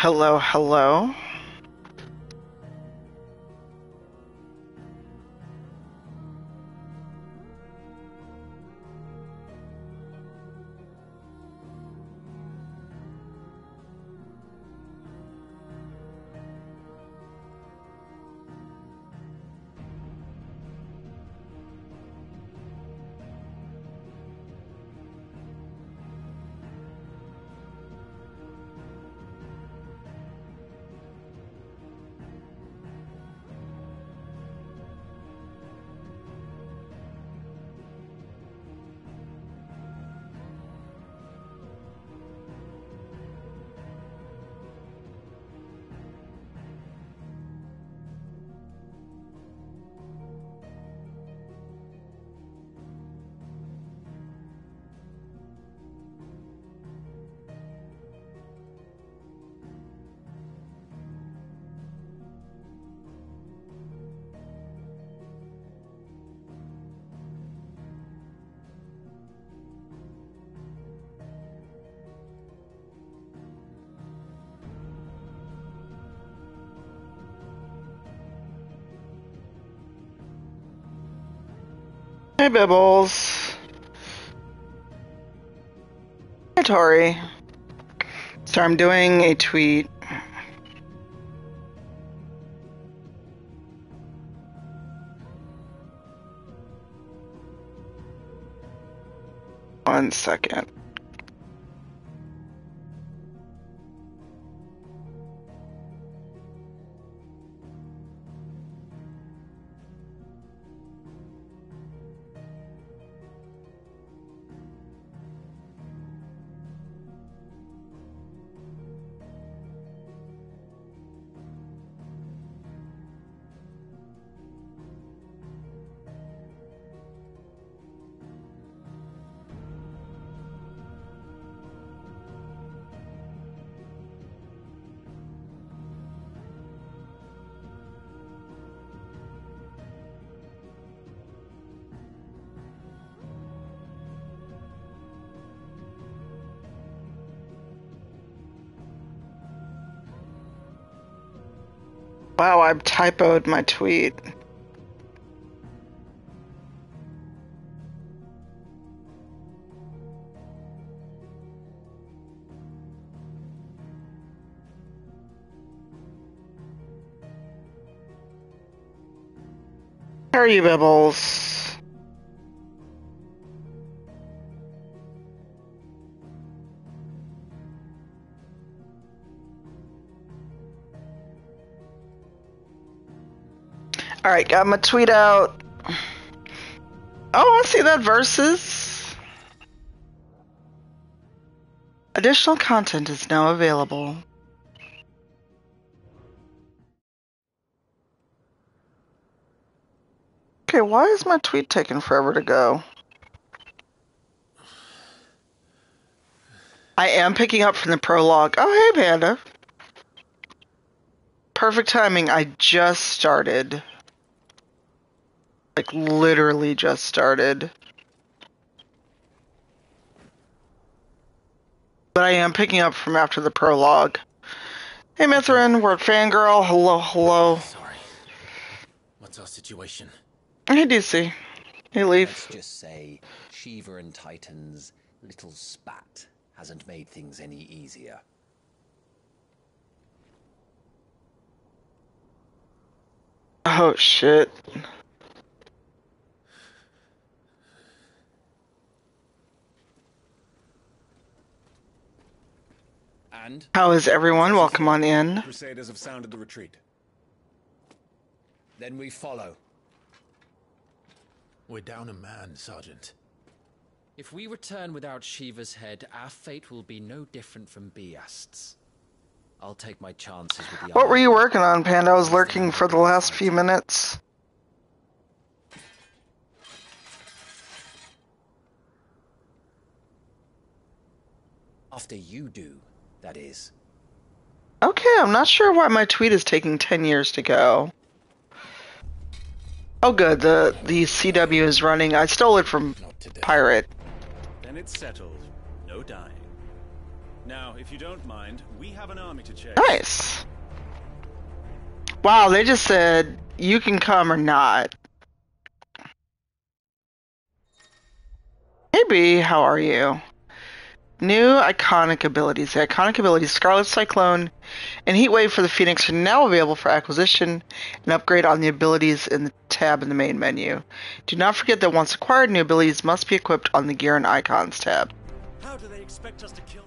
Hello, hello. Bibbles. Tori. So I'm doing a tweet. One second. I've typoed my tweet. How are you, Bibbles? Alright, got my tweet out. Oh, I see that versus. Additional content is now available. Okay, why is my tweet taking forever to go? I am picking up from the prologue. Oh, hey, Panda. Perfect timing. I just started. Like, literally just started. But I am picking up from after the prologue. Hey, Mithrin, we're at Fangirl. Hello, hello. Sorry. What's our situation? Hey, DC. Hey, Leaf. Let's just say Shiva and Titan's little spat hasn't made things any easier. Oh, shit. And How is everyone? Welcome on in. Crusaders have sounded the retreat. Then we follow. we're down a man, Sergeant. If we return without Shiva's head, our fate will be no different from Beast's. I'll take my chances with the What were you working on, Panda? I was lurking for the last few minutes. After you do, that is. Okay, I'm not sure why my tweet is taking 10 years to go. Oh, good. The the CW is running. I stole it from Pirate. Then it's settled. No dying. Now, if you don't mind, we have an army to check. Nice. Wow, they just said you can come or not. Hey B, how are you? New iconic abilities. The iconic abilities Scarlet Cyclone and Heat Wave for the Phoenix are now available for acquisition and upgrade on the abilities in the tab in the main menu. Do not forget that once acquired, new abilities must be equipped on the Gear and Icons tab. How do they expect us to kill?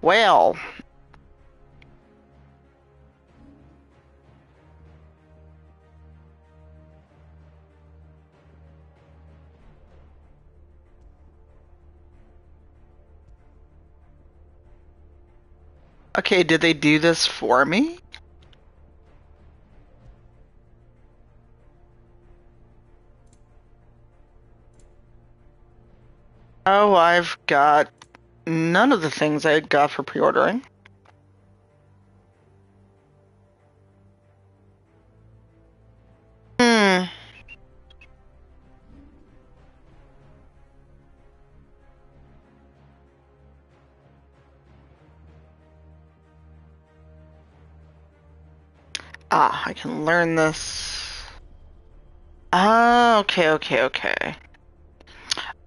Well, okay, did they do this for me? Oh, I've got none of the things I got for pre-ordering. Can learn this. Ah, okay, okay, okay.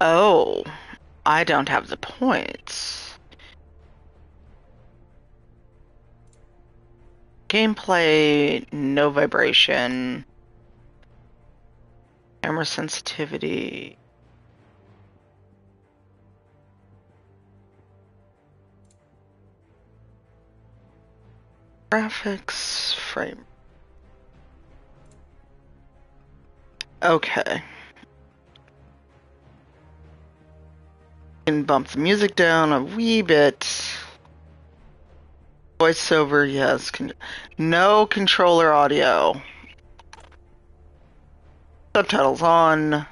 Oh, I don't have the points. Gameplay, no vibration, camera sensitivity. Graphics, frame. Okay. Can bump the music down a wee bit. Voiceover, yes. Con- no controller audio. Subtitles on.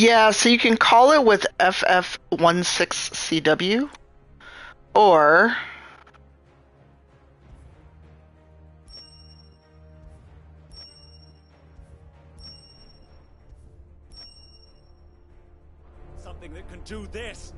Yeah, so you can call it with FF16CW or Something that can do this.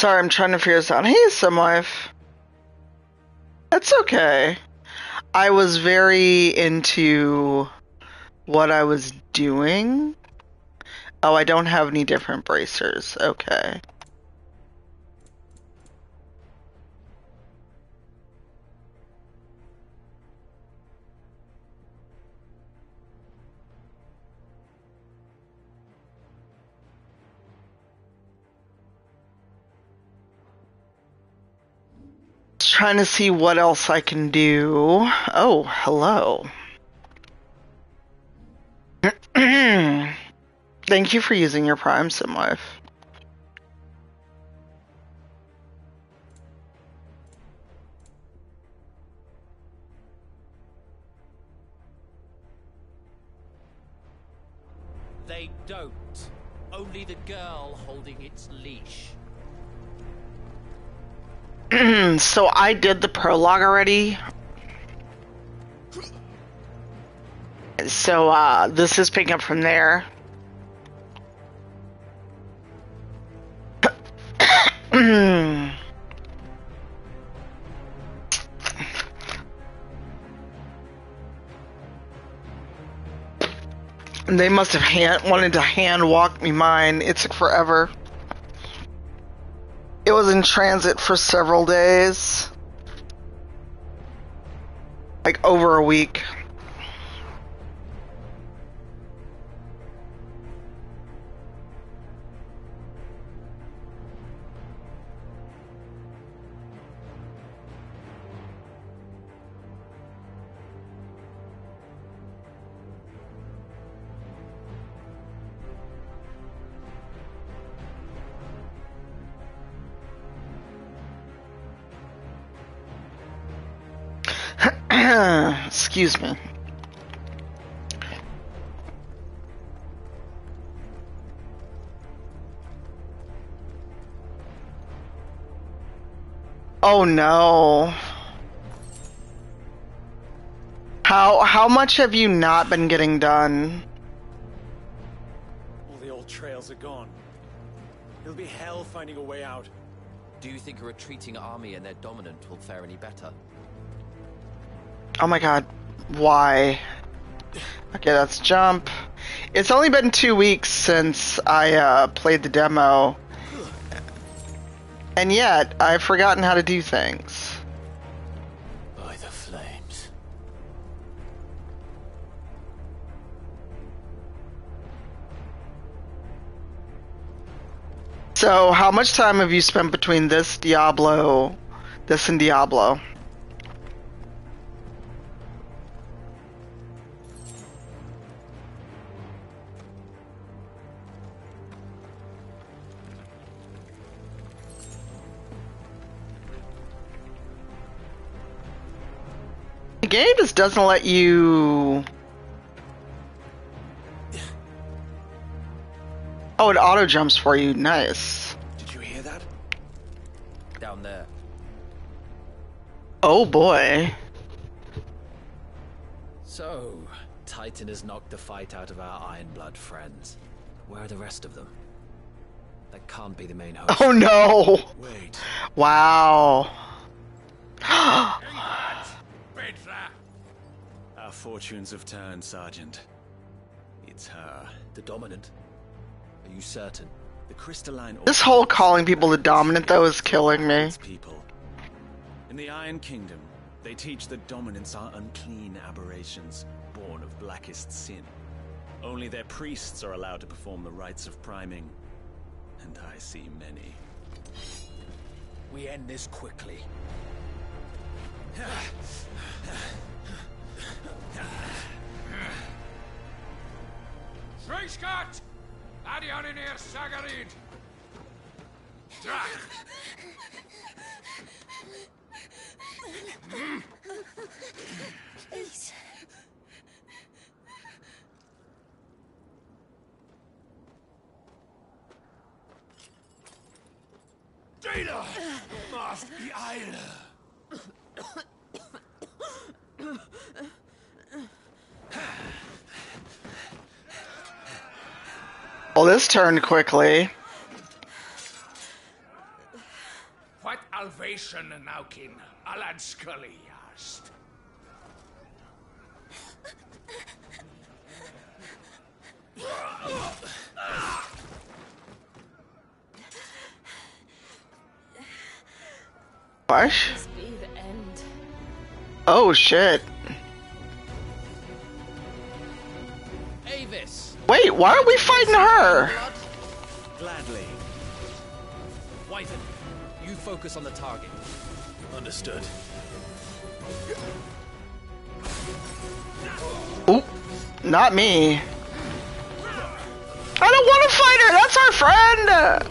Sorry, I'm trying to figure this out. Hey, Simwife. That's okay. I was very into what I was doing. Oh, I don't have any different bracers. Okay. Trying to see what else I can do. Oh, hello. Thank you for using your Prime Simwife. so I did the prologue already. So uh, this is picking up from there. they must have hand, wanted to hand walk me mine. It took forever. It was in transit for several days. Like over a week. Excuse me. Oh no. How how much have you not been getting done? All the old trails are gone. It'll be hell finding a way out. Do you think a retreating army and their dominant will fare any better? Oh my god, why? Okay, that's jump. It's only been two weeks since I uh, played the demo. And yet, I've forgotten how to do things. By the flames. So, how much time have you spent between this Diablo, this and Diablo? Game just doesn't let you. Oh, it auto jumps for you. Nice. Did you hear that? Down there. Oh boy. So, Titan has knocked the fight out of our Ironblood friends. Where are the rest of them? That can't be the main host. Oh no. Wait. Wow. Our fortunes have turned, Sergeant. It's her. The Dominant? Are you certain? The crystalline. This whole calling people the dominant though is killing me. People. In the Iron Kingdom, they teach that dominants are unclean aberrations, born of blackest sin. Only their priests are allowed to perform the rites of priming. And I see many. We end this quickly. Schreischgott! Adioninir Sagarid! Drach! Please. Data! Must be Eile! Well, this turned quickly. What Alvation Naukin Alad Scully asked. What? This be the end. Oh shit. Avis! Wait, why are we fighting her? Gladly. Wyvern, you focus on the target. Understood. Oop, not me. I don't want to fight her. That's our friend.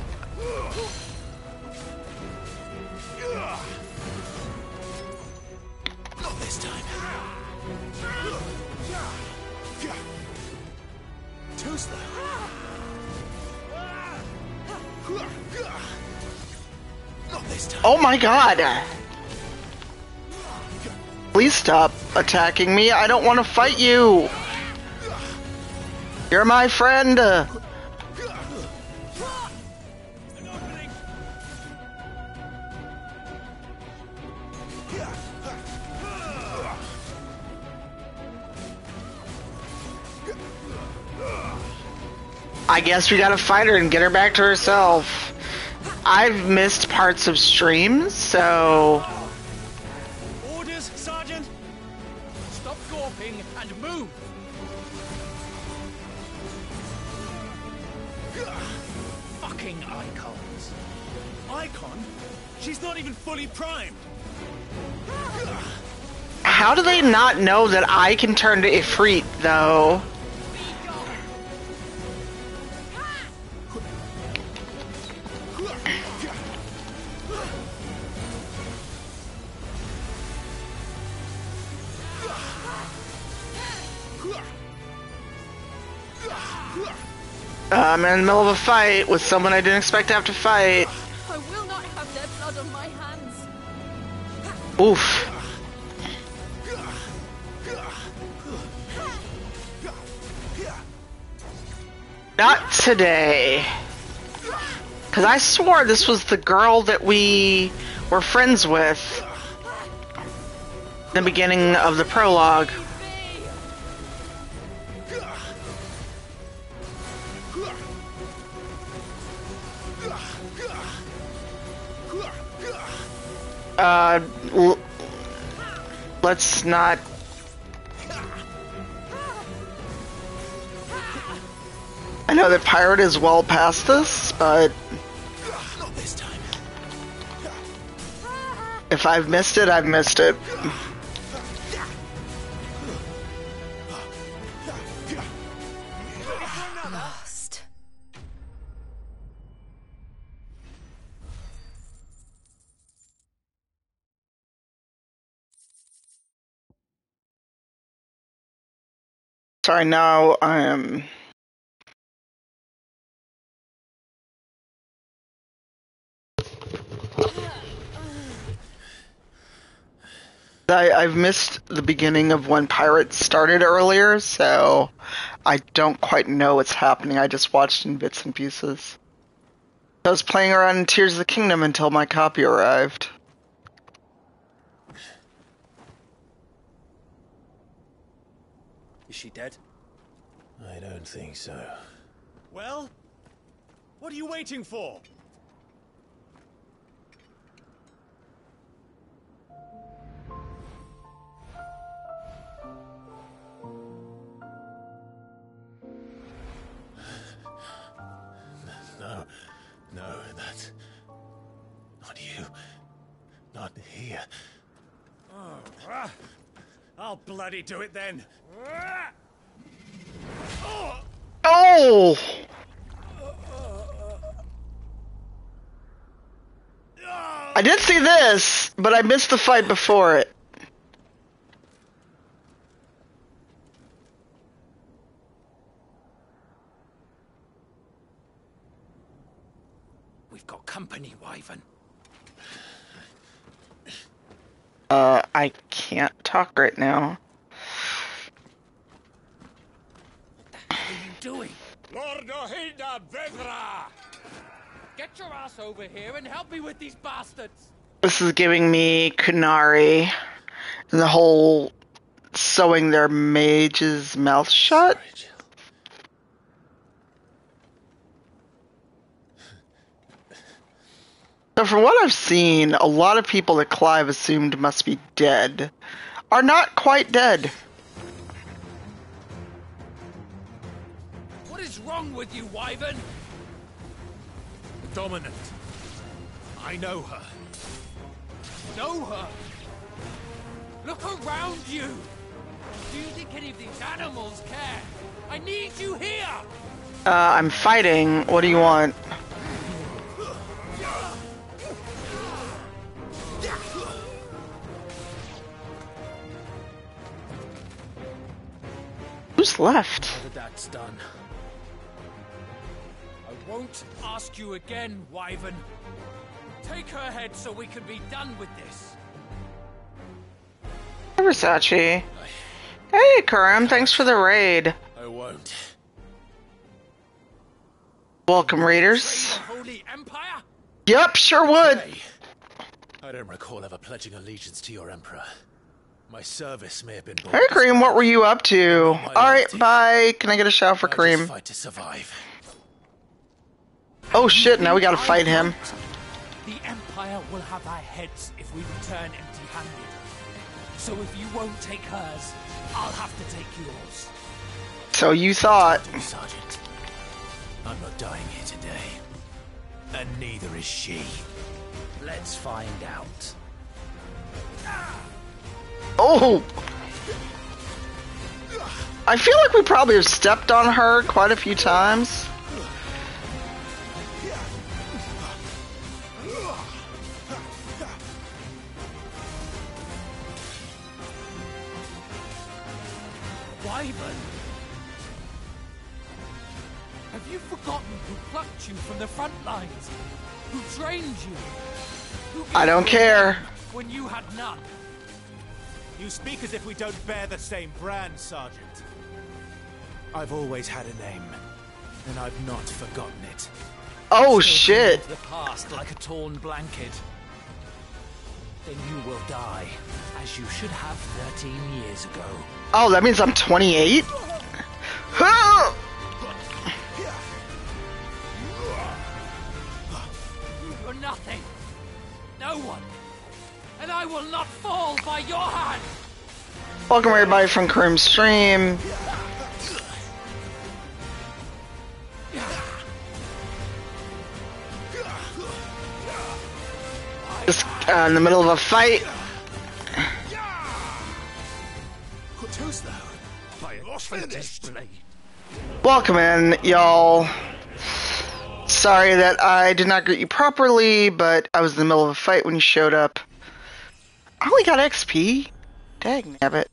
Oh my god! Please stop attacking me. I don't want to fight you. You're my friend. I guess we gotta fight her and get her back to herself. I've missed parts of streams, so Orders, Sergeant! Stop gawping and move! Fucking icons. Icon? She's not even fully primed. how do they not know that I can turn to Ifrit though? I'm in the middle of a fight with someone I didn't expect to have to fight. I will not have their blood on my hands. Oof. Not today. Because I swore this was the girl that we were friends with. The beginning of the prologue. Uh, let's not. I know that pirate is well past this, but this if I've missed it, I've missed it. Sorry, now I am. I, I've missed the beginning of when Pirates started earlier, so I don't quite know what's happening. I just watched in bits and pieces. I was playing around in Tears of the Kingdom until my copy arrived. Is she dead? I don't think so. Well? What are you waiting for? No, no, that's not you. Not here. Ah, I'll bloody do it then. Oh! I did see this, but I missed the fight before it. We've got company, Wyvern. Uh, I can't talk right now. What are you doing? Lord Ohilda Vedra! Get your ass over here and help me with these bastards! This is giving me Qunari and the whole sewing their mage's mouth shut. Sorry, So from what I've seen, a lot of people that Clive assumed must be dead are not quite dead. What is wrong with you, Wyvern? Dominant. I know her. Know her? Look around you! Do you think any of these animals care? I need you here! Uh, I'm fighting. What do you want? Who's left? That's done. I won't ask you again, Wyvern. Take her head so we can be done with this. Hey, Versace. Hey, Karam, thanks for the raid. I won't. Welcome, readers. Holy Empire? Yep, sure would. I don't recall ever pledging allegiance to your emperor. My service may have been. Hey, Kareem, what were you up to? Alright, bye. Can I get a shout for I just Kareem? fight to survive. Oh shit, now we gotta fight him. The Empire will have our heads if we return empty-handed. So if you won't take hers, I'll have to take yours. So you thought. Sergeant, I'm not dying here today. And neither is she. Let's find out. Oh! I feel like we probably have stepped on her quite a few times. Wyvern! Have you forgotten who plucked you from the front lines? Who trained you? Who I don't care. When you had none. You speak as if we don't bear the same brand, Sergeant. I've always had a name, and I've not forgotten it. Oh Still shit. The past like a torn blanket. Then you will die, as you should have 13 years ago. Oh, that means I'm 28? Huh! You're nothing. No one. And I will not fall by your hand. Welcome everybody from Kareem's stream. Just uh, in the middle of a fight. Welcome in, y'all. Sorry that I did not greet you properly, but I was in the middle of a fight when you showed up. I only got XP. Dang nabbit.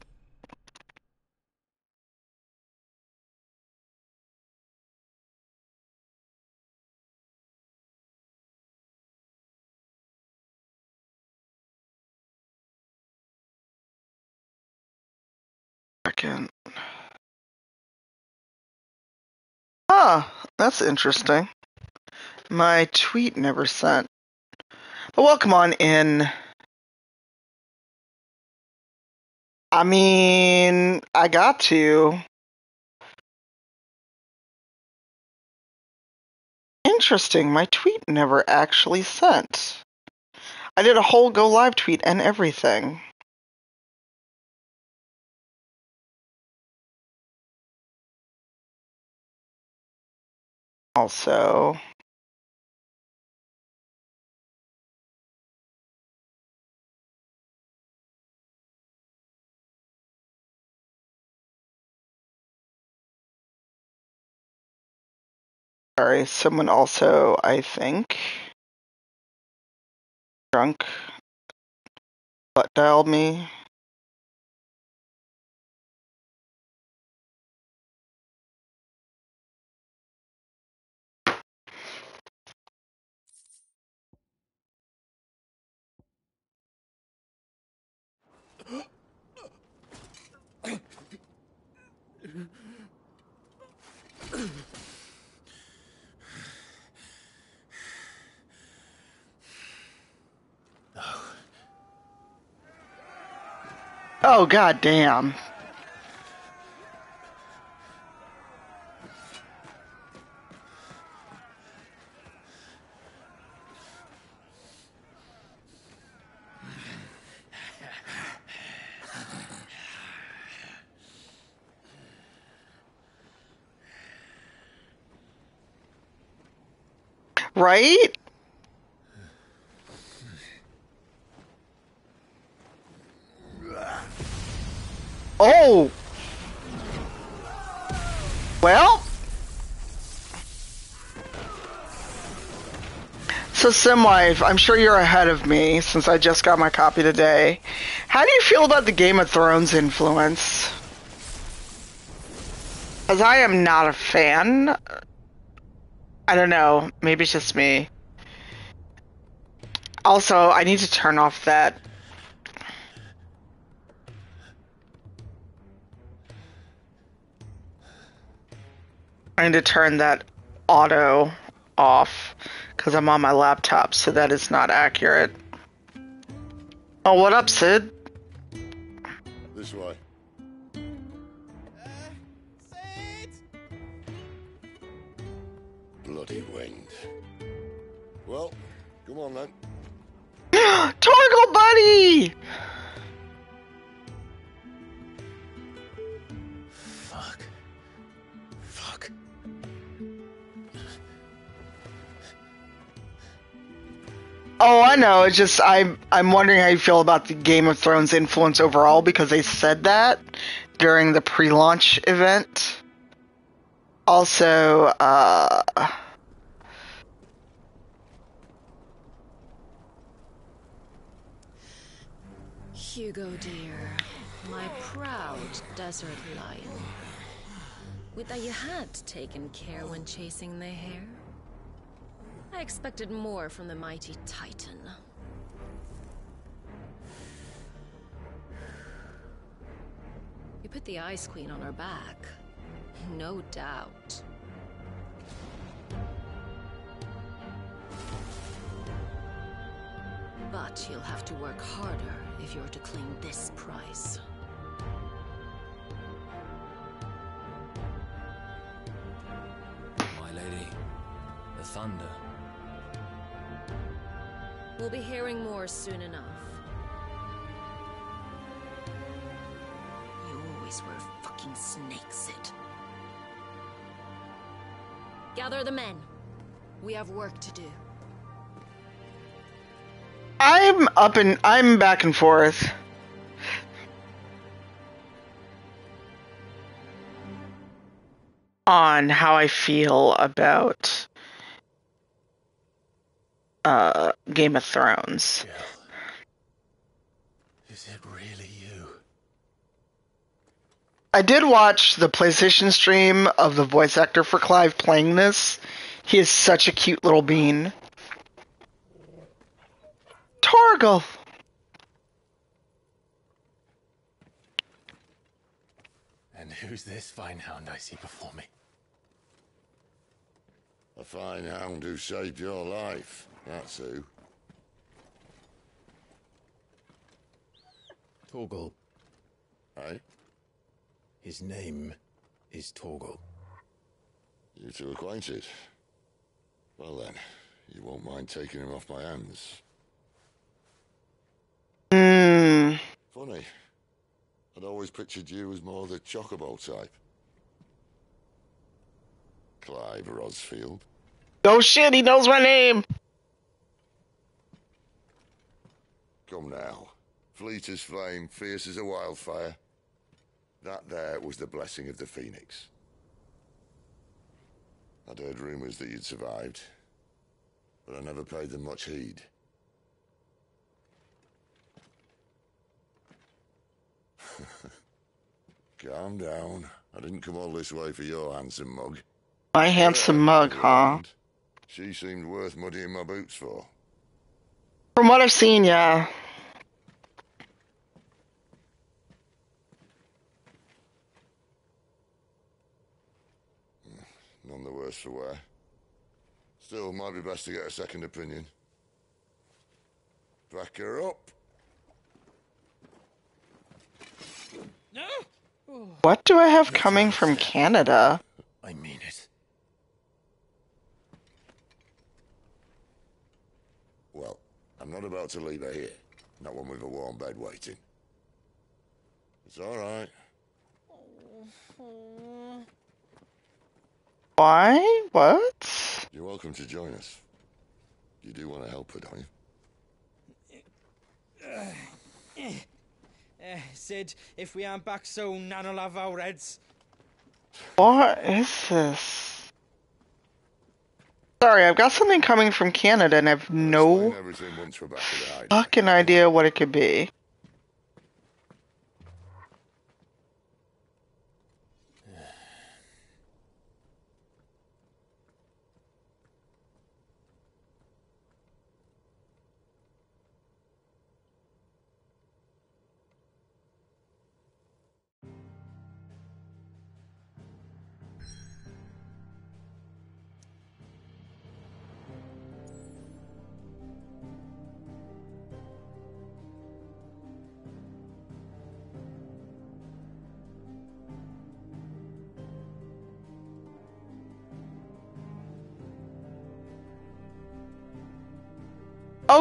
Ah, that's interesting. My tweet never sent. But welcome on in. I mean, I got to. Interesting, my tweet never actually sent. I did a whole go live tweet and everything. Also, sorry, someone also, I think, drunk, butt dialed me. Oh god damn. Right? Oh! Well? So, Simwife, I'm sure you're ahead of me since I just got my copy today. How do you feel about the Game of Thrones influence? Because I am not a fan. I don't know. Maybe it's just me. Also, I need to turn off that. I need to turn that auto off because I'm on my laptop, so that is not accurate. Oh, what up, Cid? This way. Bloody wind. Well, come on then. Torgal buddy! Oh, I know. It's just I'm I'm wondering how you feel about the Game of Thrones influence overall because they said that during the pre-launch event. Also, uh Hugo, dear, my proud desert lion. Would that you had taken care when chasing the hare? I expected more from the mighty Titan. You put the Ice Queen on her back. No doubt. But you'll have to work harder if you're to claim this prize. My lady, the thunder. We'll be hearing more soon enough. You always were a fucking snake, Cid. Gather the men. We have work to do. I'm up and I'm back and forth. On how I feel about uh Game of Thrones. Jill. Is it really you? I did watch the PlayStation stream of the voice actor for Clive playing this. He is such a cute little bean. Torgal. And who's this fine hound I see before me? A fine hound who saved your life. That's who. Torgal. Eh? His name is Torgal. You two acquainted? Well then, you won't mind taking him off my hands. Hmm. Funny. I'd always pictured you as more the chocobo type. Clive Rosfield. Oh shit, he knows my name. Come now. Fleet as flame, fierce as a wildfire. That there was the blessing of the Phoenix. I'd heard rumours that you'd survived, but I never paid them much heed. Calm down. I didn't come all this way for your handsome mug. My handsome mug, huh? She seemed worth muddying my boots for. From what I've seen, yeah. Hmm, none the worse for wear. Still, might be best to get a second opinion. Back her up. No! What do I have coming from Canada? I mean it. Well, I'm not about to leave her here. Not one with a warm bed waiting. It's all right. Why? What? You're welcome to join us. You do want to help her, don't you? Eh, Cid, if we aren't back soon, Nan'll have our heads. What is this? Sorry, I've got something coming from Canada and I've no Explain everything once we're back to the hide. fucking idea what it could be.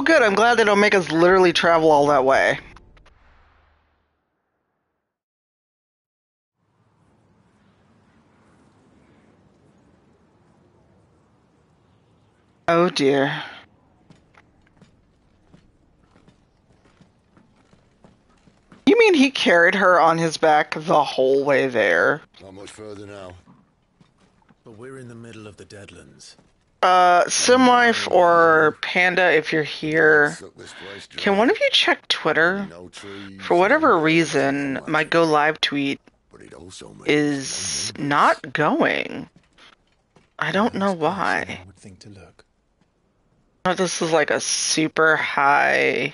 Good. I'm glad they don't make us literally travel all that way. Oh dear. You mean he carried her on his back the whole way there? Not much further now. But we're in the middle of the Deadlands. Uh, Simwife or Panda, if you're here, can one of you check Twitter? For whatever reason, my go live tweet is not going. I don't know why. This is like a super high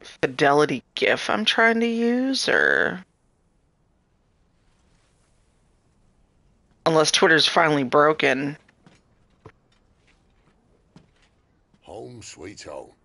fidelity GIF I'm trying to use, or unless Twitter's finally broken. Home sweet home.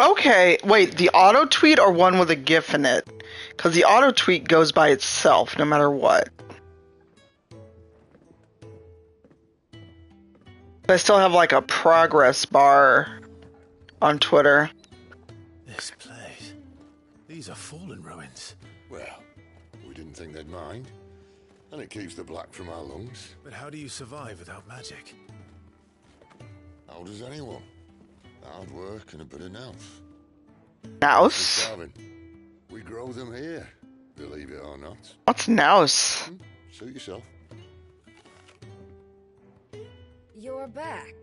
Okay, wait, the auto tweet or one with a GIF in it? Because the auto tweet goes by itself no matter what. I still have like a progress bar on Twitter. This place. These are fallen ruins. Well, we didn't think they'd mind. And it keeps the black from our lungs. But how do you survive without magic? How does anyone? Hard work and a bit of nous. Nouse? We grow them here, believe it or not. What's nouse? Suit yourself. You're back.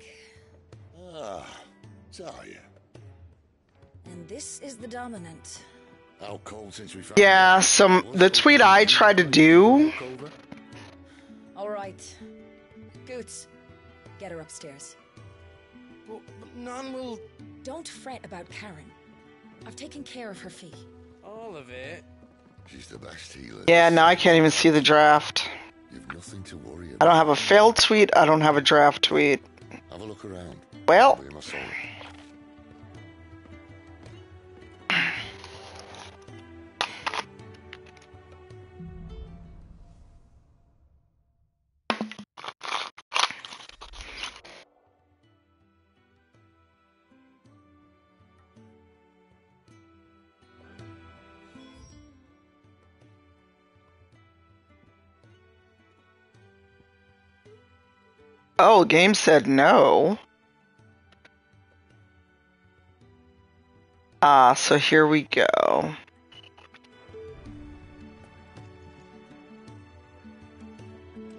Ah, Talia. And this is the dominant. How cold since we found Yeah, some the tweet I tried to do. All right. Goetz, get her upstairs. But, but none will. Don't fret about Charon. I've taken care of her fee. All of it. She's the best healer. Yeah, now I can't even see the draft. You've nothing to worry I don't have a failed tweet. I don't have a draft tweet. Have a look around. Well, oh, game said no. Ah, so here we go. You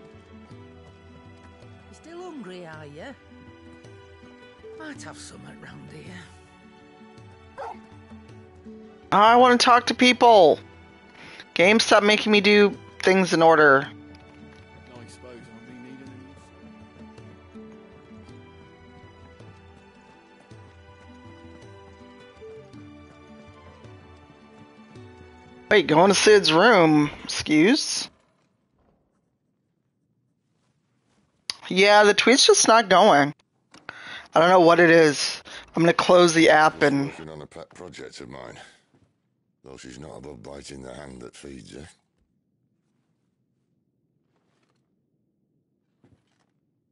still hungry, are you? Might have something round here. I want to talk to people. Game, stop making me do things in order. Wait, going to Cid's room. Excuse? Yeah, the tweet's just not going. I don't know what it is. I'm gonna close the app and Working on a pet project of mine. Though she's not above biting the hand that feeds her.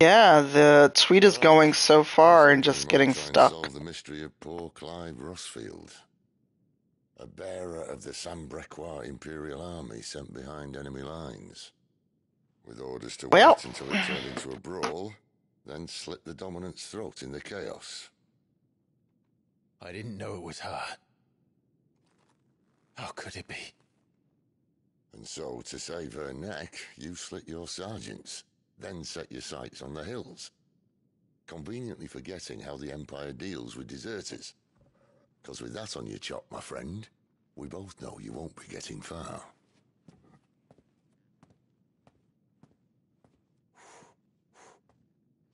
yeah, the tweet is going so far and just getting stuck. Solve the mystery of poor Clive Rosfield. A bearer of the Sanbrequois Imperial Army sent behind enemy lines. With orders to Well- wait until it turned into a brawl, then slit the dominant's throat in the chaos. I didn't know it was her. How could it be? And so, to save her neck, you slit your sergeants, then set your sights on the hills. Conveniently forgetting how the Empire deals with deserters. Because with that on your chop, my friend, we both know you won't be getting far.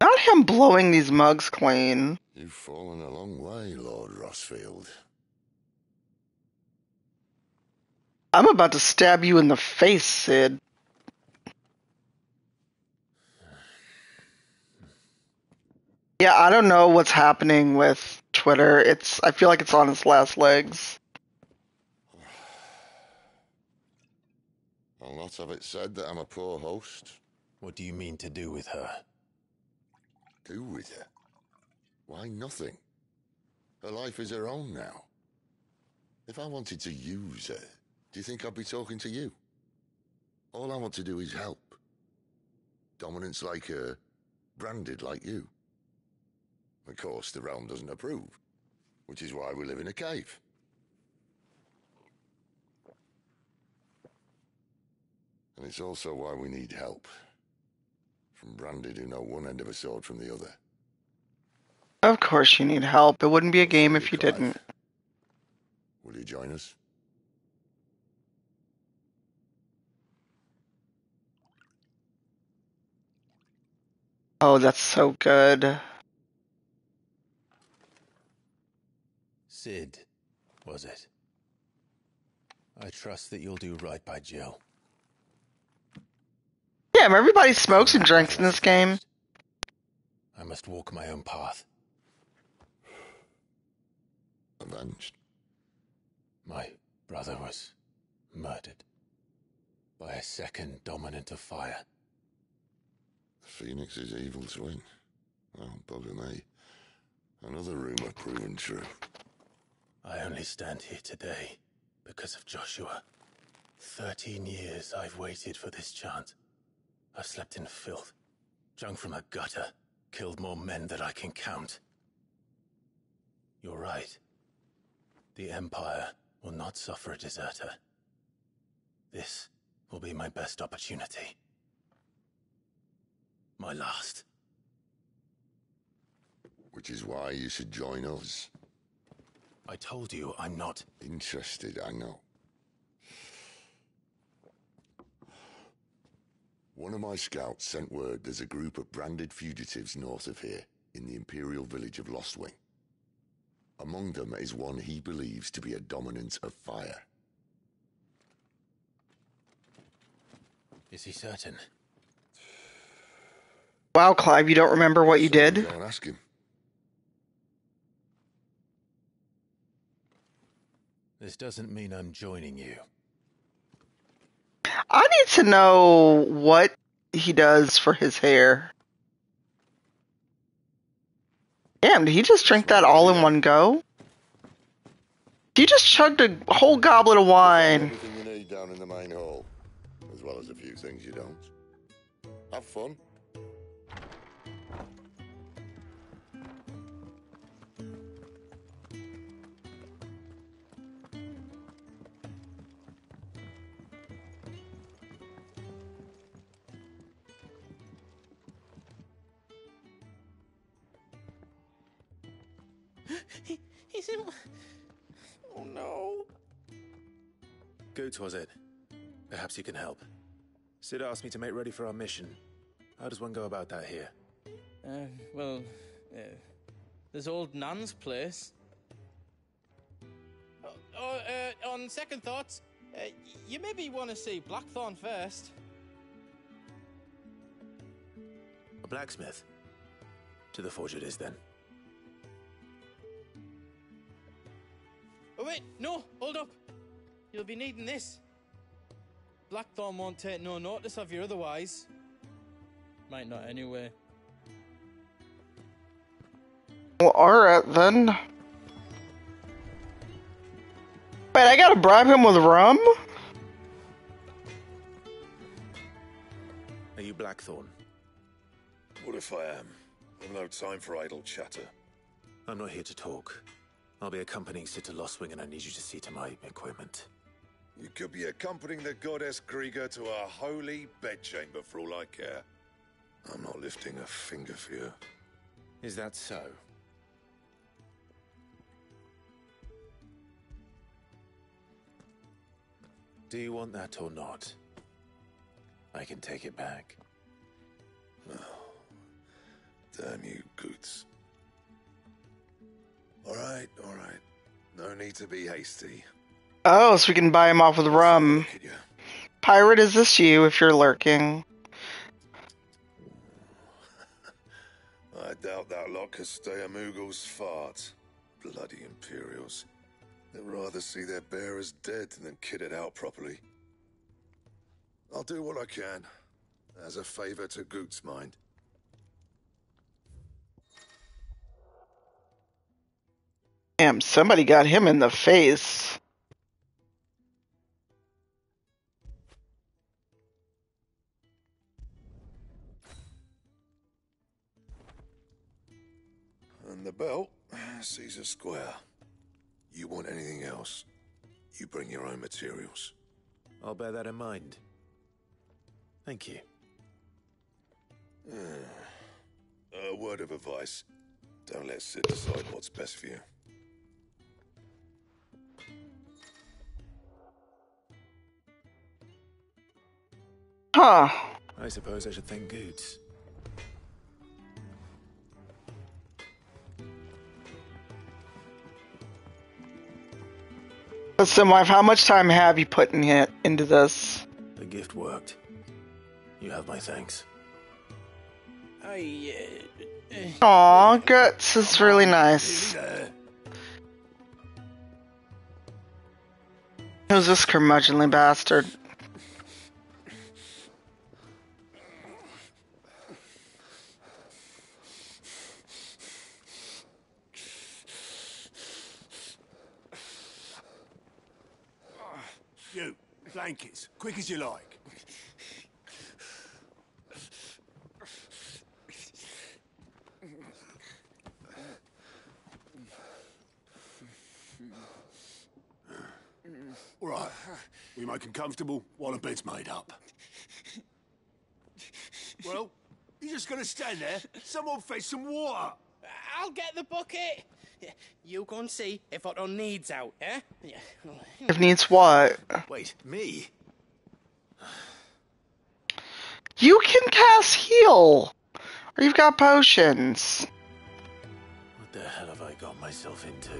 Not him blowing these mugs clean. You've fallen a long way, Lord Rosfield. I'm about to stab you in the face, Cid. Yeah, I don't know what's happening with Twitter. It's I feel like it's on its last legs. I'll not have it said that I'm a poor host. What do you mean to do with her? Do with her? Why, nothing. Her life is her own now. If I wanted to use her, do you think I'd be talking to you? All I want to do is help. Dominance like her, branded like you. Of course, the realm doesn't approve, which is why we live in a cave. And it's also why we need help. From branded who know one end of a sword from the other. Of course you need help. It wouldn't be a game if you didn't. Will you join us? Oh, that's so good. Cid, was it? I trust that you'll do right by Jill. Damn, everybody smokes and drinks in this game. I must walk my own path. Avenged. My brother was murdered by a second dominant of fire. Phoenix's evil twin. Oh, bugger me. Another rumor proven true. I only stand here today because of Joshua. Thirteen years I've waited for this chance. I've slept in filth, drunk from a gutter, killed more men than I can count. You're right. The Empire will not suffer a deserter. This will be my best opportunity. My last. Which is why you should join us. I told you I'm not interested, I know. One of my scouts sent word there's a group of branded fugitives north of here, in the Imperial village of Lostwing. Among them is one he believes to be a dominant of fire. Is he certain? Wow, Clive, you don't remember what you did? Go and ask him. This doesn't mean I'm joining you. I need to know what he does for his hair. Damn, did he just drink that all in one go? He just chugged a whole goblet of wine. Everything you need down in the main hall, as well as a few things you don't. Have fun. Was it? Perhaps you can help. Cid asked me to make ready for our mission. How does one go about that here? Uh, well, uh, there's old Nan's place. Oh, oh, uh, on second thoughts, uh, you maybe want to see Blackthorn first. A blacksmith? To the forge it is then. Oh wait, no, hold up. You'll be needing this. Blackthorn won't take no notice of you otherwise. Might not anyway. Well, alright then. Wait, I gotta bribe him with rum? Are you Blackthorn? What if I am? I've no time for idle chatter. I'm not here to talk. I'll be accompanying Cid to Lostwing and I need you to see to my equipment. You could be accompanying the goddess Greagor to a holy bedchamber for all I care. I'm not lifting a finger for you. Is that so? Do you want that or not? I can take it back. Damn you, Goetz. All right, all right. No need to be hasty. Oh, so we can buy him off with rum. Pirate, is this you if you're lurking? I doubt that lot could stay a Moogle's fart. Bloody Imperials. They'd rather see their bearers dead than kid it out properly. I'll do what I can, as a favour to Goetz mind. Damn, somebody got him in the face. The belt, Caesar Square. You want anything else, you bring your own materials. I'll bear that in mind. Thank you. A word of advice. Don't let Cid decide what's best for you. Huh. I suppose I should thank Goetz. Listen, wife, how much time have you put in it, into this? The gift worked. You have my thanks. I. Uh, uh, Aw, Guts is really nice. Who's this curmudgeonly bastard? Blankets, quick as you like. All right, we make 'em comfortable while the bed's made up. Well, you're just gonna stand there? Someone fetch some water. I'll get the bucket. You go and see if Otto needs out, eh? Yeah. If needs what? Wait, me? You can cast heal! Or you've got potions. What the hell have I got myself into?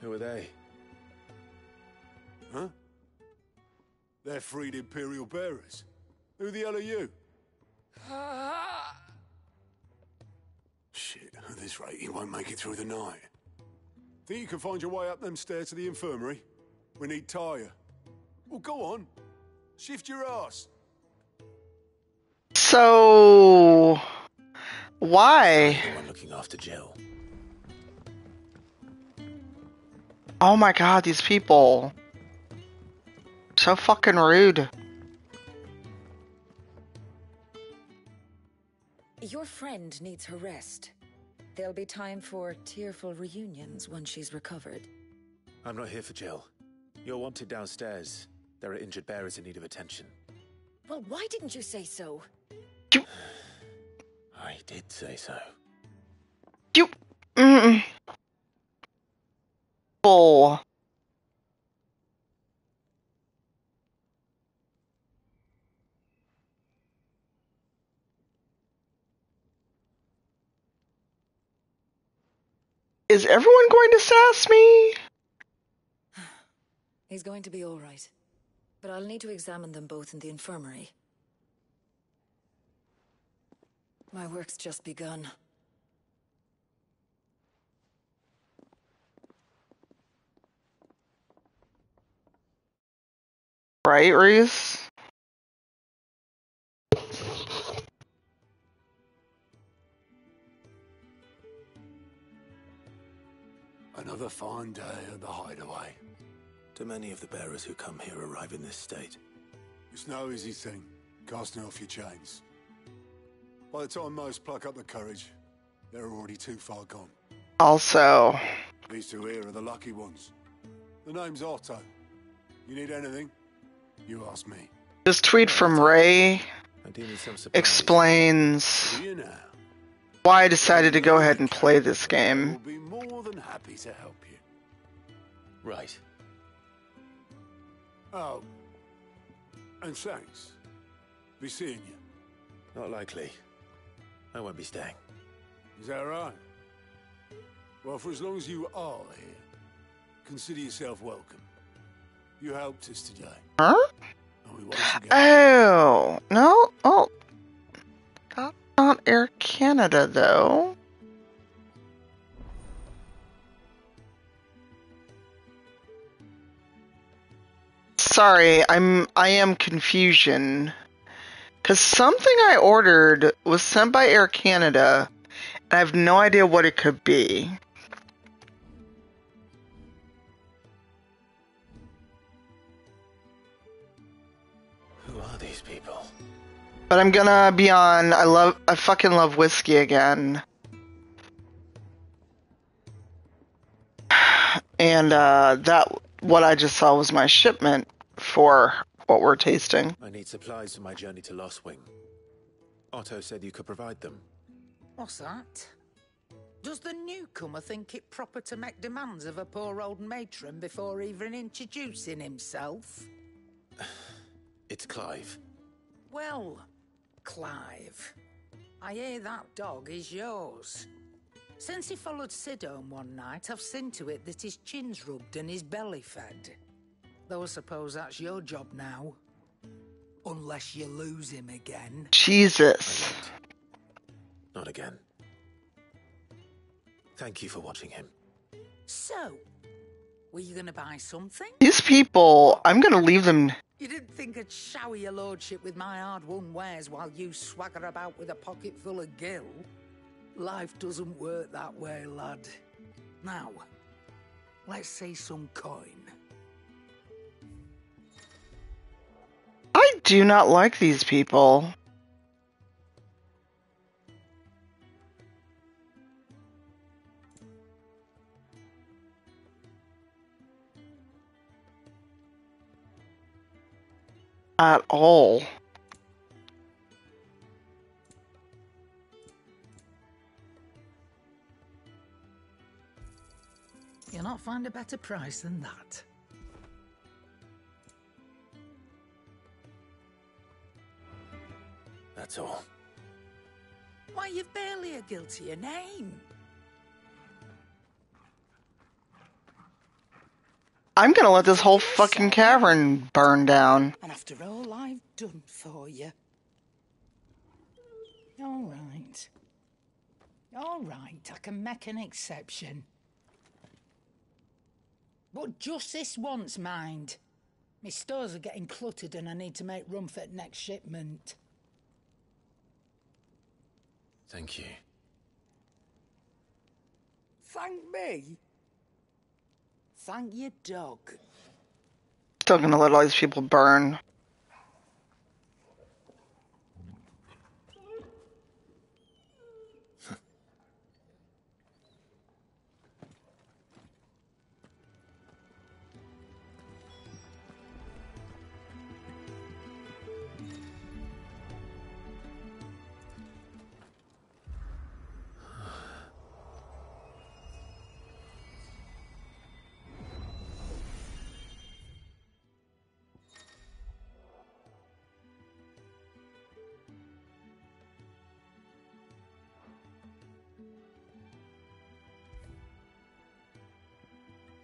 Who are they? Huh? They're freed Imperial bearers. Who the hell are you? Shit, at this rate, you won't make it through the night. Think you can find your way up them stairs to the infirmary? We need Tarja. Well, go on. Shift your ass. So. Why? The one looking after Jill. Oh my god, these people. So fucking rude. Your friend needs her rest. There'll be time for tearful reunions once she's recovered. I'm not here for Jill. You're wanted downstairs. There are injured bearers in need of attention. Well, why didn't you say so? I did say so. You. Mm. Bull. Is everyone going to sass me? He's going to be all right. But I'll need to examine them both in the infirmary. My work's just begun. Right, Reese? Another fine day at the hideaway. Do many of the bearers who come here arrive in this state? It's no easy thing, casting off your chains. By the time most pluck up the courage, they're already too far gone. Also, These two here are the lucky ones. The name's Otto. You need anything? You ask me. this tweet from Ray I do need some supplies. explains you now? Why I decided to go ahead and play this We'll game. be more than happy to help you. Right. Oh. And thanks. Be seeing you. Not likely. I won't be staying. Is that right? Well, for as long as you are here, consider yourself welcome. You helped us today. Huh? And we once again Oh no! Oh, that's not Air Canada though. Sorry, I'm I am confusion. Cause something I ordered was sent by Air Canada, and I have no idea what it could be. But I'm gonna be on. I love. I fucking love whiskey again. And uh, that what I just saw was my shipment for what we're tasting. I need supplies for my journey to Lostwing. Otto said you could provide them. What's that? Does the newcomer think it proper to make demands of a poor old matron before even introducing himself? It's Clive. Well, Clive, I hear that dog is yours. Since he followed Cid home one night, I've seen to it that his chin's rubbed and his belly fed. Though I suppose that's your job now. Unless you lose him again. Jesus. Not again. Thank you for watching him. So, were you gonna buy something? These people, I'm gonna leave them. You didn't think I'd shower your lordship with my hard-won wares while you swagger about with a pocket full of gil? Life doesn't work that way, lad. Now, let's see some coin. I do not like these people. At all. You'll not find a better price than that. That's all. Why, you've barely a guiltier name. I'm gonna let this whole fucking cavern burn down. And after all I've done for you. All right. All right, I can make an exception. But just this once, mind. My stores are getting cluttered and I need to make room for the next shipment. Thank you. Thank me? Your dog. Still gonna let all these people burn.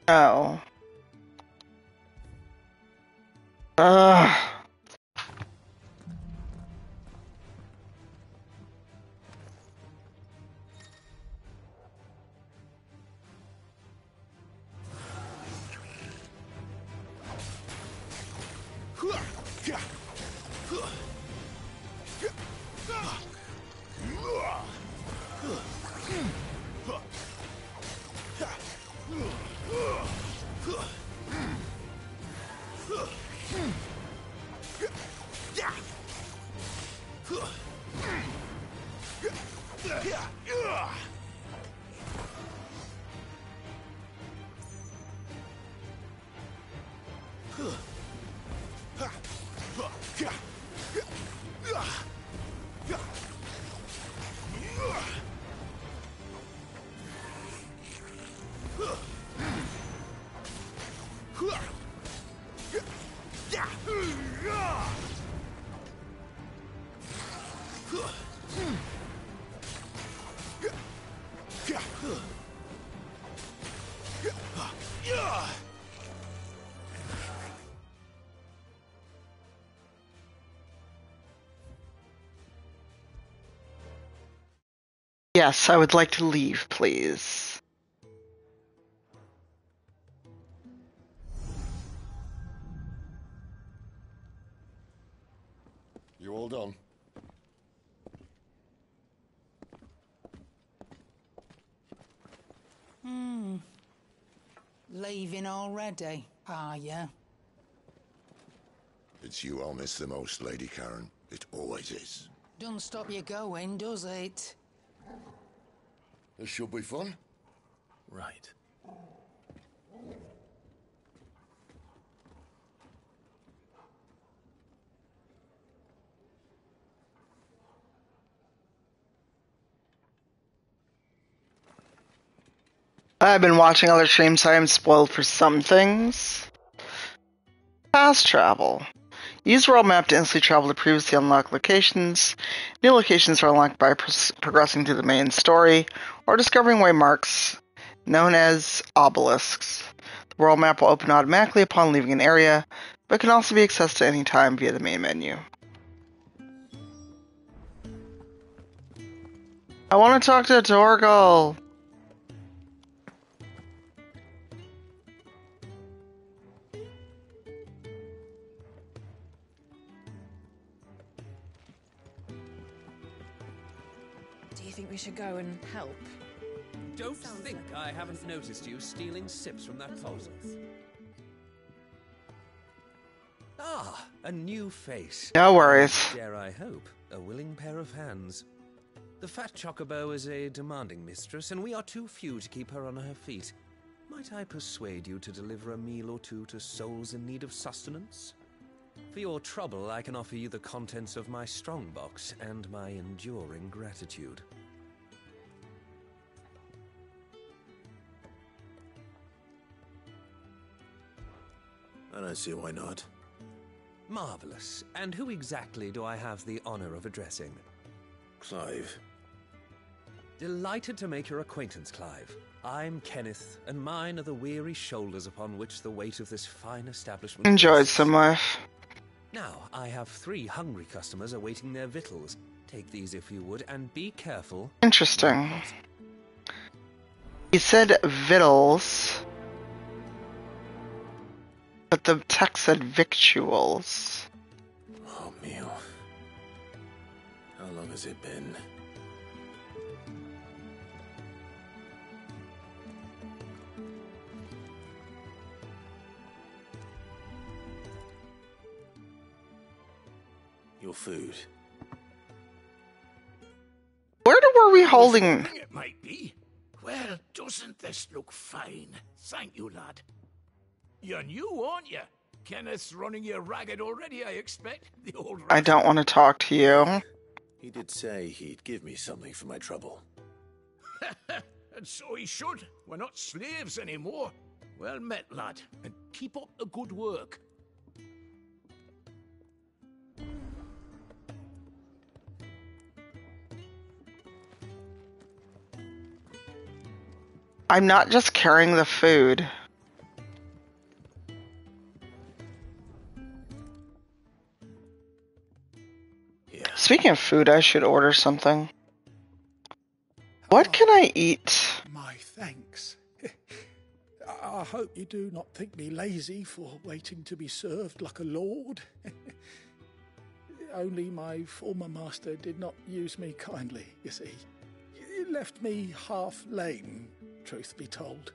Oh. Ugh. Yes, I would like to leave, please. You all done? Hmm. Leaving already, are ya? It's you I'll miss the most, Lady Charon. It always is. Don't stop you going, does it? This should be fun. Right. I've been watching other streams, so I am spoiled for some things. Fast travel. Use world map to instantly travel to previously unlocked locations. New locations are unlocked by pros- progressing through the main story or discovering waymarks known as obelisks. The world map will open automatically upon leaving an area, but can also be accessed at any time via the main menu. I want to talk to Torgal. We should go and help? Don't think I haven't noticed you stealing sips from that pot. Ah, a new face. No worries. Dare I hope, a willing pair of hands. The fat chocobo is a demanding mistress, and we are too few to keep her on her feet. Might I persuade you to deliver a meal or two to souls in need of sustenance? For your trouble, I can offer you the contents of my strongbox and my enduring gratitude. I don't see why not. Marvelous. And who exactly do I have the honor of addressing? Clive. Delighted to make your acquaintance, Clive. I'm Kenneth, and mine are the weary shoulders upon which the weight of this fine establishment. Enjoyed some life. Now, I have three hungry customers awaiting their victuals. Take these if you would, and be careful. Interesting. He said victuals, but the text said victuals. Oh, meal. How long has it been? Your food. Where were we holding? It might be. Well, doesn't this look fine? Thank you, lad. You're new, aren't you? Kenneth's running you ragged already, I expect. The old I don't want to talk to you. He did say he'd give me something for my trouble. and so he should. We're not slaves anymore. Well met, lad, and keep up the good work. I'm not just carrying the food. Speaking of food, I should order something. What can I eat? My thanks. I hope you do not think me lazy for waiting to be served like a lord. Only my former master did not use me kindly, you see. He left me half lame, truth be told.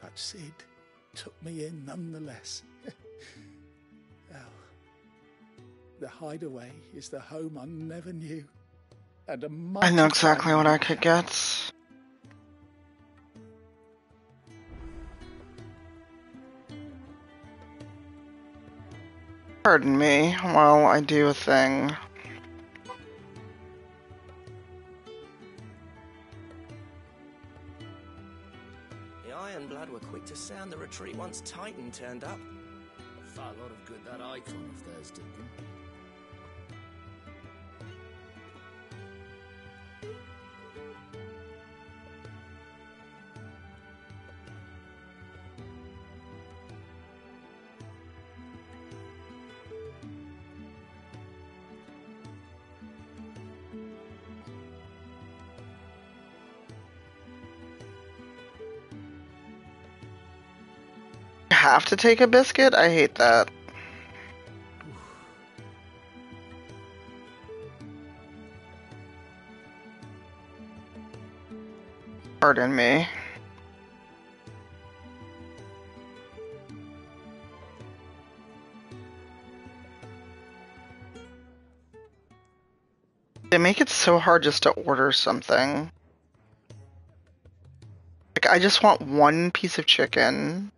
But Cid took me in nonetheless. The hideaway is the home I never knew. And a I know exactly what I could get. Pardon me while I do a thing. The Ironblood were quick to sound the retreat once Titan turned up. Far lot of good that icon of theirs did them. Have to take a biscuit? I hate that. Pardon me. They make it so hard just to order something. Like, I just want one piece of chicken.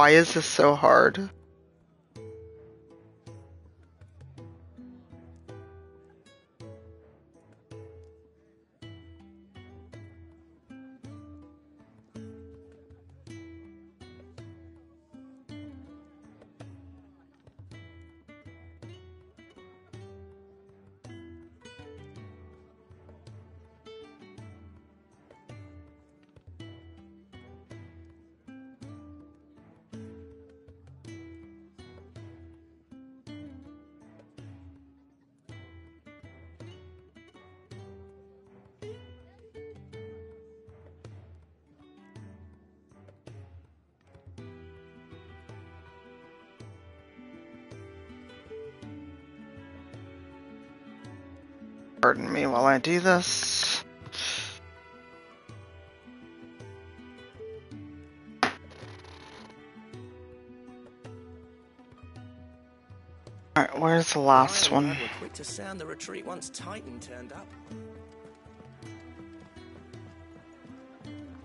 Why is this so hard? Pardon me while I do this. Alright, where's the last one? Quick to sound the retreat once Titan turned up.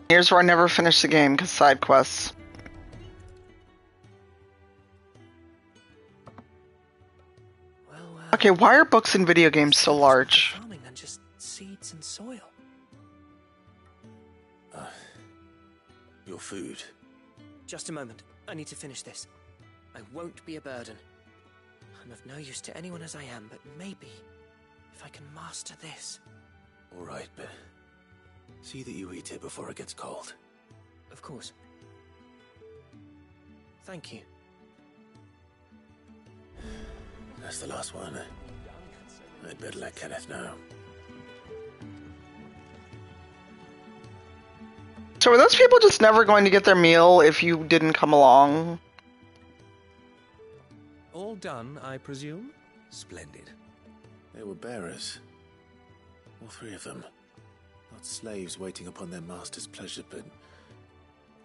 Here's where I never finish the game because side quests. Okay, why are books and video games so large? Farming than just seeds and soil. Uh, your food. Just a moment. I need to finish this. I won't be a burden. I'm of no use to anyone as I am, but maybe if I can master this. All right, but see that you eat it before it gets cold. Of course. Thank you. That's the last one. Eh? I'd better let Kenneth know. So are those people just never going to get their meal if you didn't come along? All done, I presume? Splendid. They were bearers. All three of them. Not slaves waiting upon their master's pleasure, but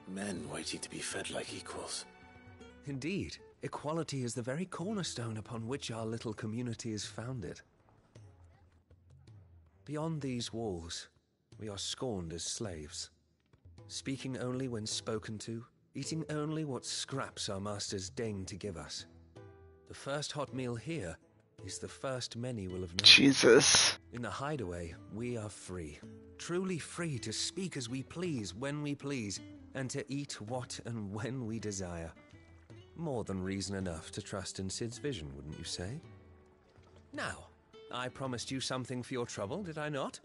men waiting to be fed like equals. Indeed, equality is the very cornerstone upon which our little community is founded. Beyond these walls, we are scorned as slaves, speaking only when spoken to, eating only what scraps our masters deign to give us. The first hot meal here is the first many will have known. Jesus. In the hideaway, we are free. Truly free to speak as we please, when we please, and to eat what and when we desire. More than reason enough to trust in Cid's vision, wouldn't you say? Now, I promised you something for your trouble, did I not?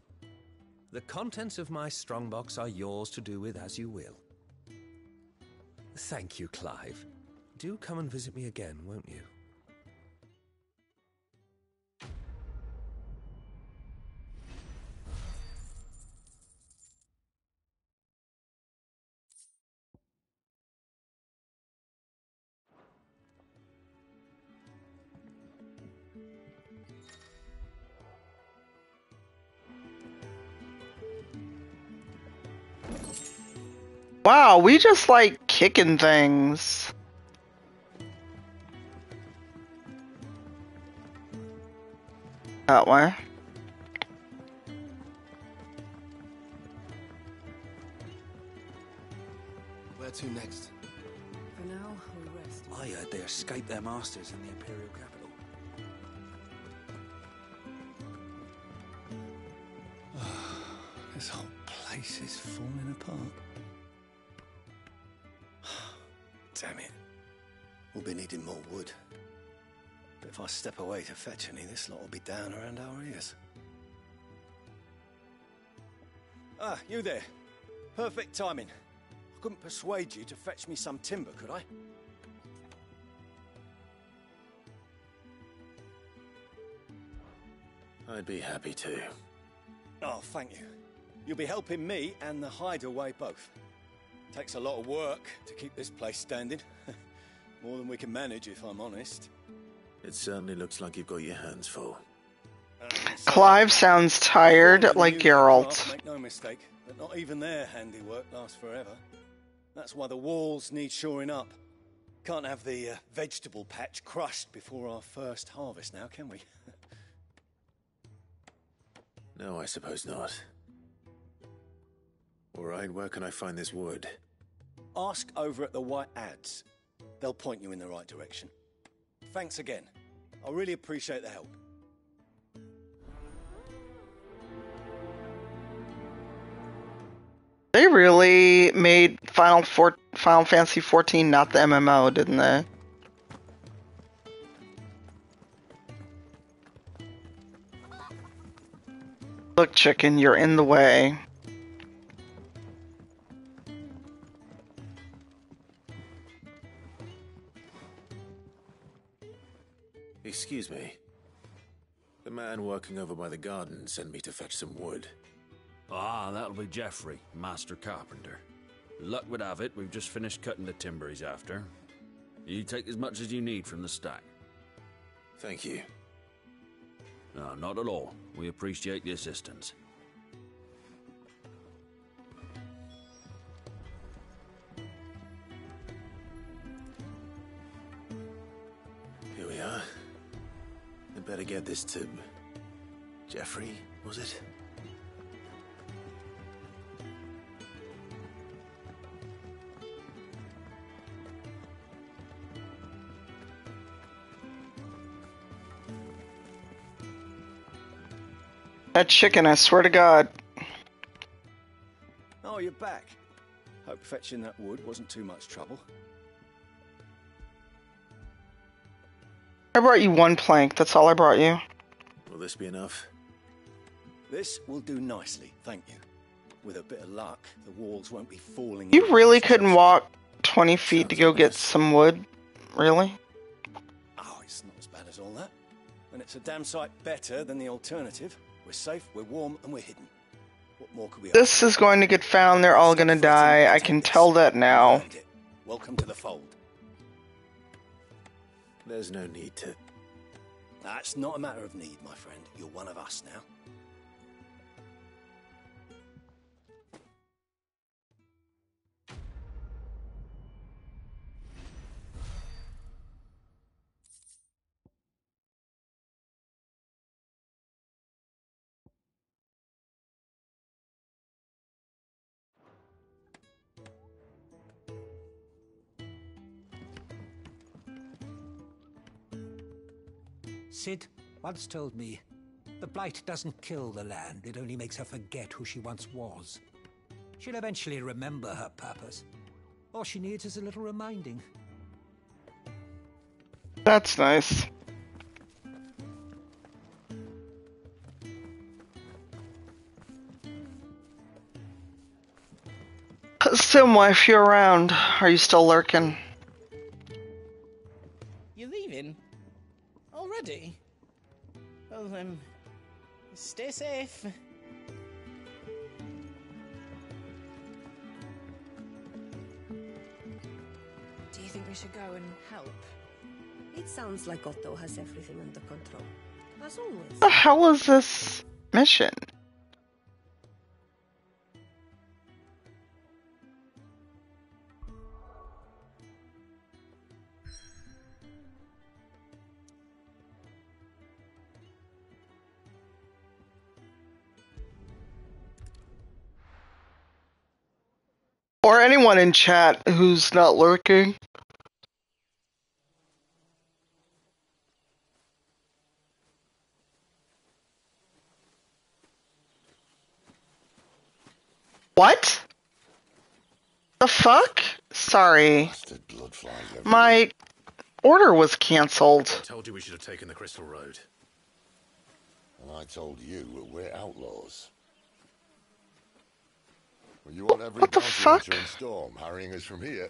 The contents of my strongbox are yours to do with as you will. Thank you, Clive. Do come and visit me again, won't you? Wow, we just like kicking things. That way. Where to next? For now, we rest. I heard they escaped their masters in the Imperial capital. this whole place is falling apart. We'll be needing more wood. But if I step away to fetch any, this lot will be down around our ears. Ah, you there. Perfect timing. I couldn't persuade you to fetch me some timber, could I? I'd be happy to. Oh, thank you. You'll be helping me and the hideaway both. Takes a lot of work to keep this place standing. More than we can manage, if I'm honest. It certainly looks like you've got your hands full. Clive sounds tired, like Geralt. Make no mistake, that not even their handiwork lasts forever. That's why the walls need shoring up. Can't have the uh, vegetable patch crushed before our first harvest now, can we? No, I suppose not. All right, where can I find this wood? Ask over at the White Ads. They'll point you in the right direction. Thanks again. I really appreciate the help. They really made Final Four, Final Fantasy 14 not the MMO, didn't they? Look, chicken, you're in the way. Excuse me. The man working over by the garden sent me to fetch some wood. Ah, that'll be Geoffrey, Master Carpenter. Luck would have it, we've just finished cutting the timber he's after. You take as much as you need from the stack. Thank you. No, not at all. We appreciate the assistance. I'd better get this to... Jeffrey, was it? That chicken, I swear to God. Oh, you're back. Hope fetching that wood wasn't too much trouble. I brought you one plank, that's all I brought you. Will this be enough? This will do nicely, thank you. With a bit of luck, the walls won't be falling You really couldn't walk 20 feet to go get some wood? Really? Oh, it's not as bad as all that. And it's a damn sight better than the alternative. We're safe, we're warm, and we're hidden. What more could we This is going to get found, they're all gonna die. I can tell that now. Welcome to the fold. There's no need to... That's not a matter of need, my friend. You're one of us now. Cid once told me the Blight doesn't kill the land, it only makes her forget who she once was. She'll eventually remember her purpose. All she needs is a little reminding. That's nice. Simwa, if you're around, are you still lurking? Stay safe. Do you think we should go and help? It sounds like Otto has everything under control. As always. The hell is this mission? Anyone in chat who's not lurking. What? The fuck? Sorry. My order was cancelled. I told you we should have taken the Crystal Road. And I told you we're outlaws. Well, you want every What the fuck? hunter in Storm harrying us from here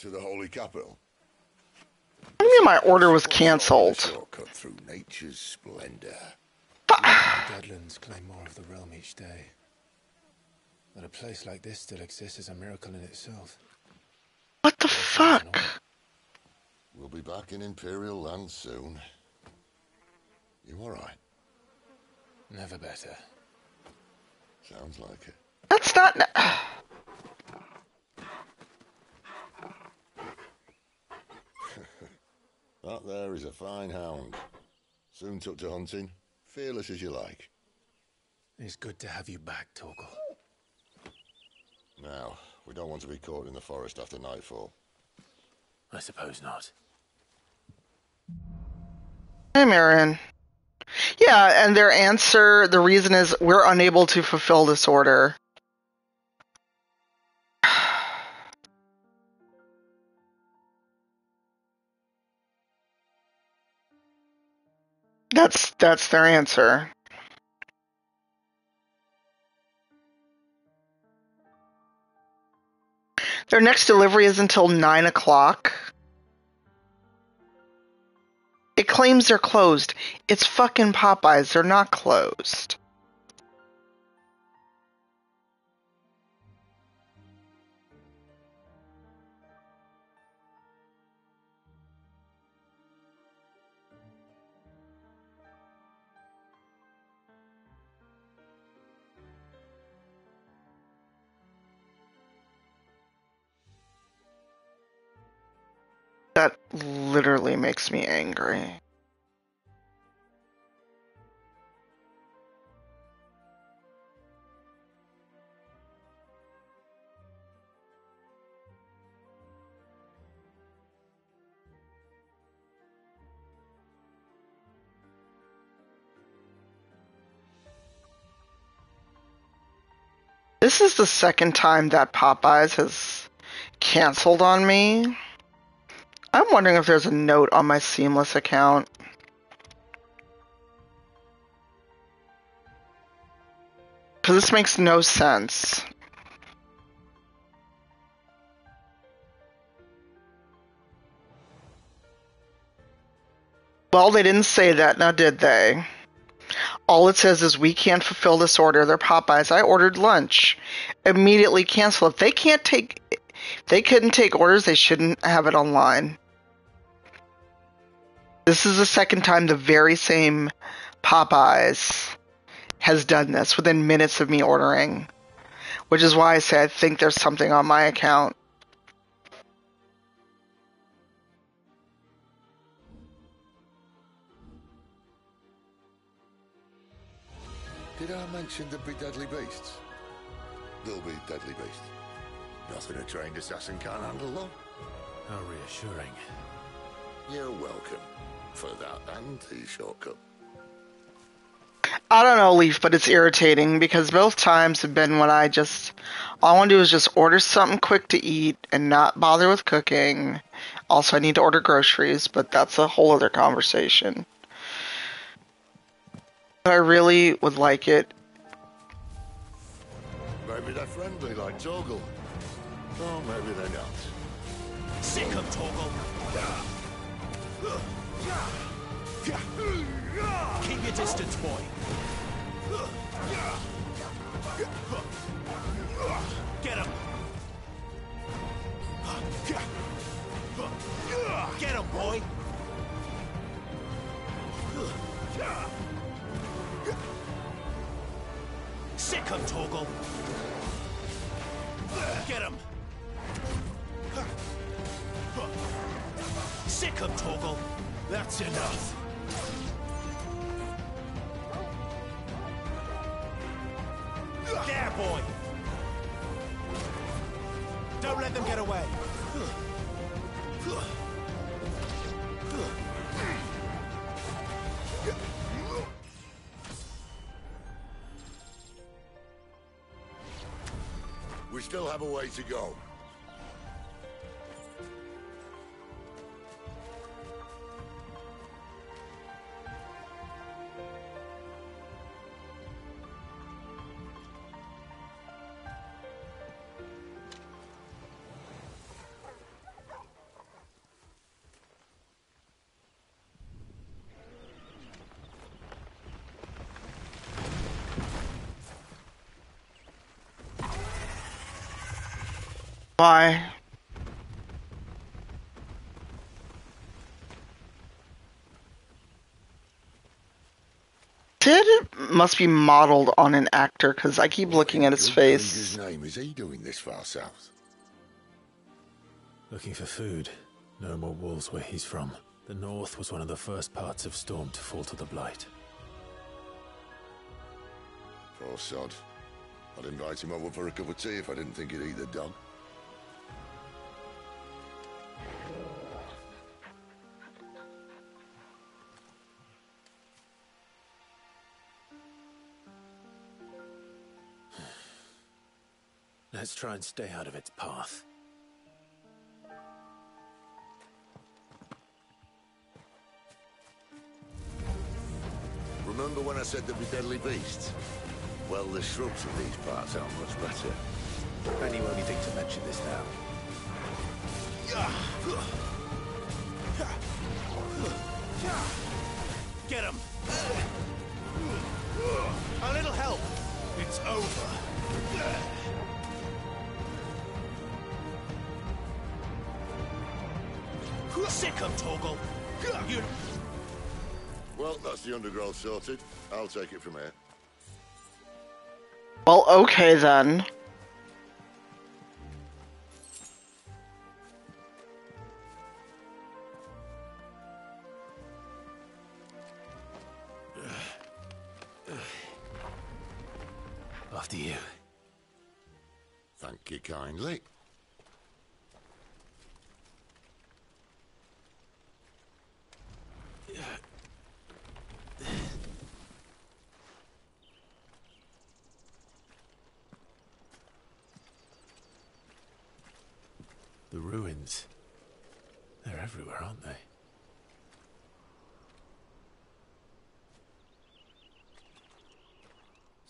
to the Holy Capital? What do you mean my order was cancelled? Shortcut through nature's splendor. The Deadlands claim more of the realm each day. That a place like this still exists is a miracle in itself. What the fuck? We'll be back in Imperial land soon. You alright? Never better. Sounds like it. That's not. That there is a fine hound. Soon took to hunting. Fearless as you like. It's good to have you back, Torgal. Now, we don't want to be caught in the forest after nightfall. I suppose not. Hey, Marion. Yeah, and their answer, the reason is we're unable to fulfill this order. That's that's their answer. Their next delivery is until nine o'clock. It claims they're closed. It's fucking Popeyes. They're not closed. That literally makes me angry. This is the second time that Popeyes has canceled on me. I'm wondering if there's a note on my Seamless account. Because this makes no sense. Well, they didn't say that, now did they? All it says is we can't fulfill this order. They're Popeyes. I ordered lunch. Immediately cancel. If they can't take they couldn't take orders, they shouldn't have it online. This is the second time the very same Popeyes has done this within minutes of me ordering. Which is why I say I think there's something on my account. Did I mention there'd be deadly beasts? There'll be deadly beasts. Nothing a trained assassin can't handle, though. How reassuring. You're welcome for that and the shortcut. I don't know, Leaf, but it's irritating because both times have been when I just all I want to do is just order something quick to eat and not bother with cooking. Also, I need to order groceries, but that's a whole other conversation. But I really would like it. Maybe they're friendly like Torgal. Or oh, maybe they're not. Sick of Torgal. Keep your distance, boy. Get him. Get him, boy. Sick of Torgal. Get him. Sick of Torgal. That's enough. There, boy. Don't let them get away. We still have a way to go. Why? Cid must be modeled on an actor because I keep looking at his Who brings face. His name is he doing this far south? Looking for food. No more wolves where he's from. The north was one of the first parts of Storm to fall to the Blight. Poor sod. I'd invite him over for a cup of tea if I didn't think he'd eat the dog. Let's try and stay out of its path. Remember when I said there'd be deadly beasts? Well, the shrubs in these parts aren't much better. And you only think to mention this now. Get him! A little help! It's over. Sick of Torgal! You... Well, that's the undergrowth sorted. I'll take it from here. Well, okay then.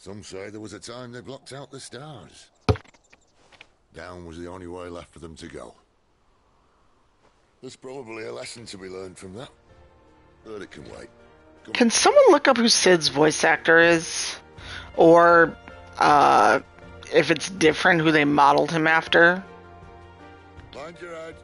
Some say there was a time they blocked out the stars. Down was the only way left for them to go. There's probably a lesson to be learned from that. But it can wait. Can someone look up who Cid's voice actor is? Or, uh, if it's different, who they modeled him after? Mind your head.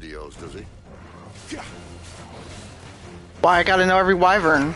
Yours, does he? why I gotta know every wyvern?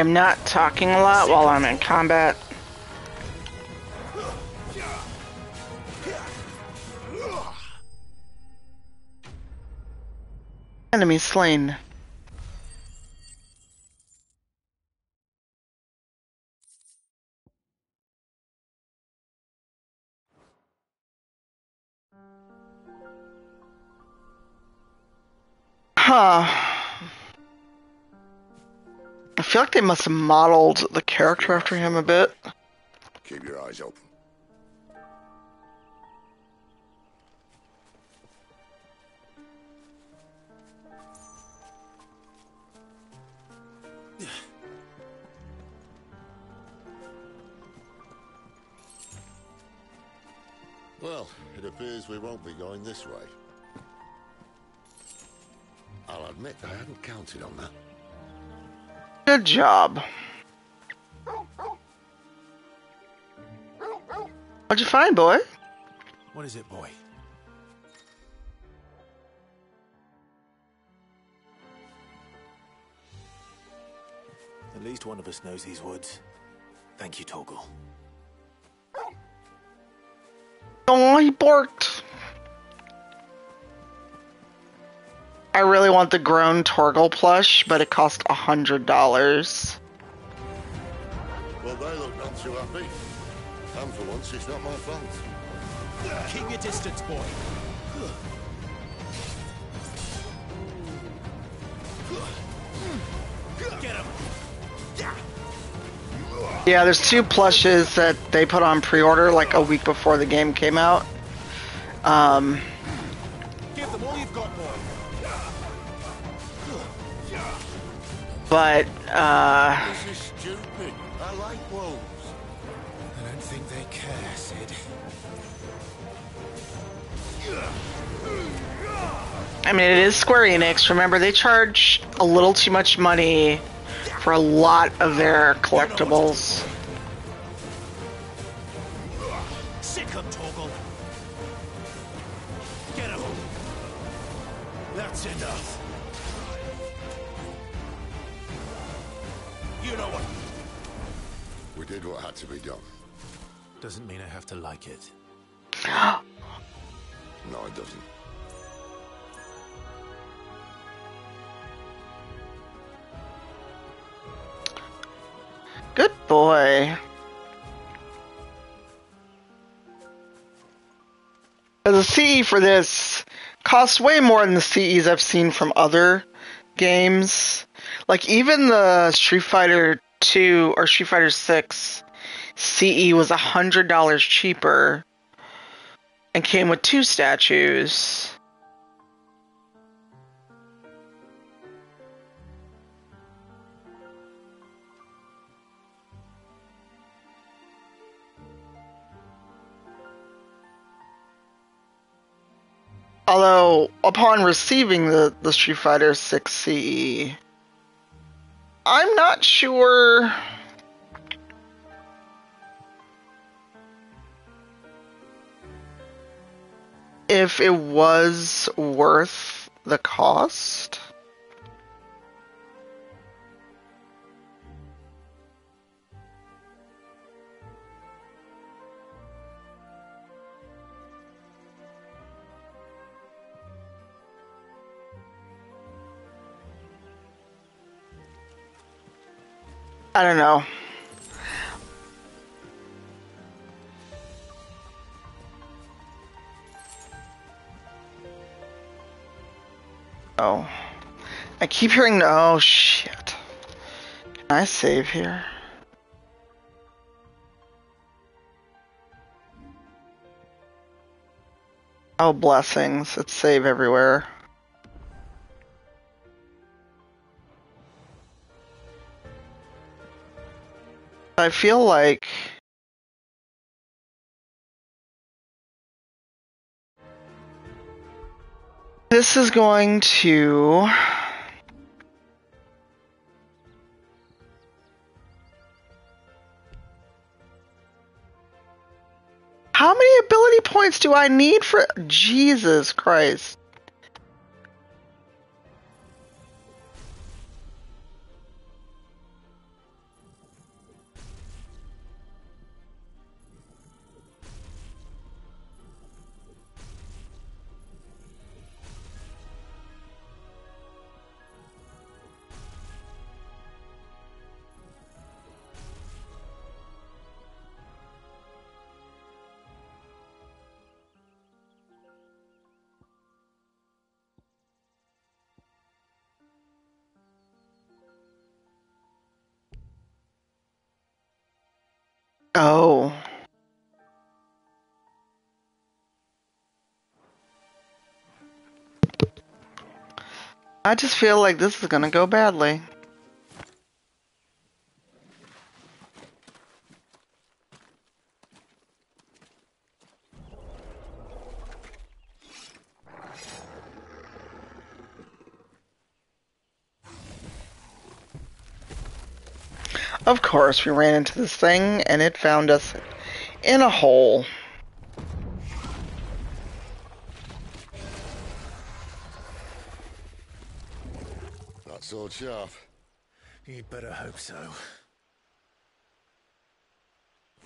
I'm not talking a lot while I'm in combat. Enemy slain. They must have modeled the character after him a bit. Keep your eyes open. Well, it appears we won't be going this way. I'll admit I hadn't counted on that. Good job. What'd you find, boy? What is it, boy? At least one of us knows these woods. Thank you, Torgal. Oh, he barked. I really want the grown Torgal plush, but it cost a hundred dollars. Well, they look not too happy. And for once, it's not my fault. Keep your distance, boy. Get him. Yeah, there's two plushes that they put on pre-order like a week before the game came out. Um, but uh, This is stupid. I like wolves. I don't think they care, Cid. I mean, it is Square Enix. Remember, they charge a little too much money for a lot of their collectibles. For this costs way more than the CEs I've seen from other games. Like even the Street Fighter 2 or Street Fighter 6 CE was a hundred dollars cheaper and came with two statues. Although, upon receiving the, the Street Fighter 6 CE, I'm not sure. If it was worth the cost. I don't know. Oh. I keep hearing oh shit. Can I save here? Oh blessings. It's save everywhere. I feel like this is going to How many ability points do I need for Jesus Christ? I just feel like this is going to go badly. Of course, we ran into this thing and it found us in a hole. Sword sharp. You'd better hope so.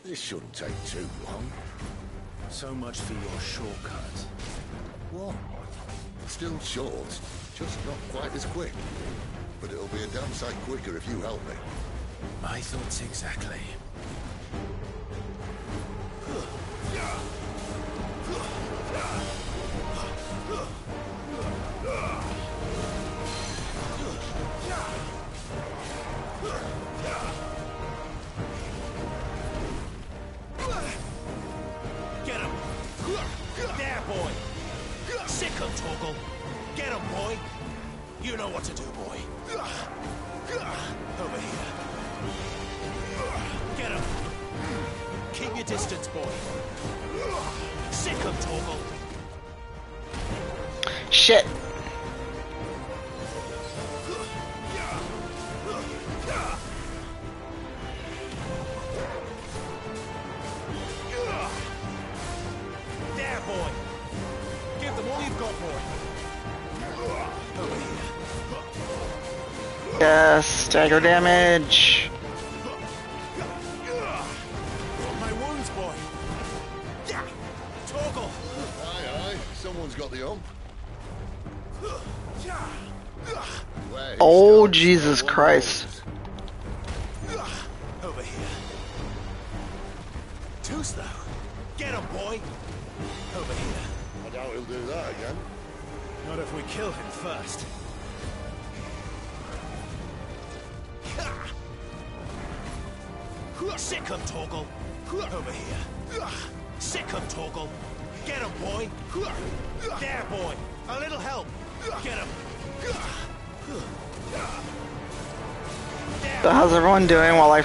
This shouldn't take too long. So much for your shortcut. What? Still short, just not quite as quick. But it'll be a damn sight quicker if you help me. My thoughts exactly. To do, boy. Over here. Get him! Keep your distance, boy. Sick Torgal! Shit. Yes, stagger damage. My wounds, boy! Yeah! Torgal! Aye, aye. Someone's got the ump. Oh, Jesus Christ.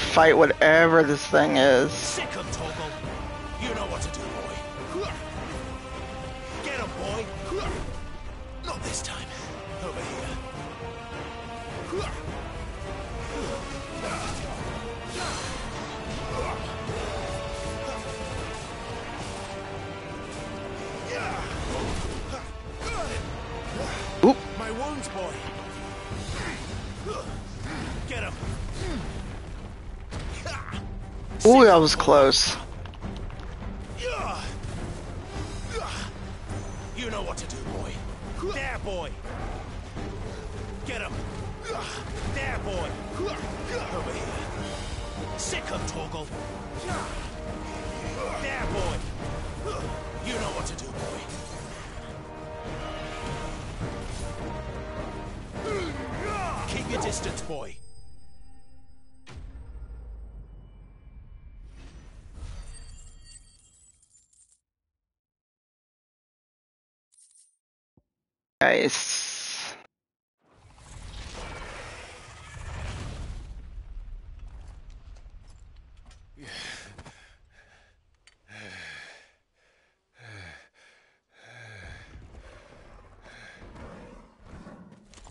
Fight whatever this thing is? Was close.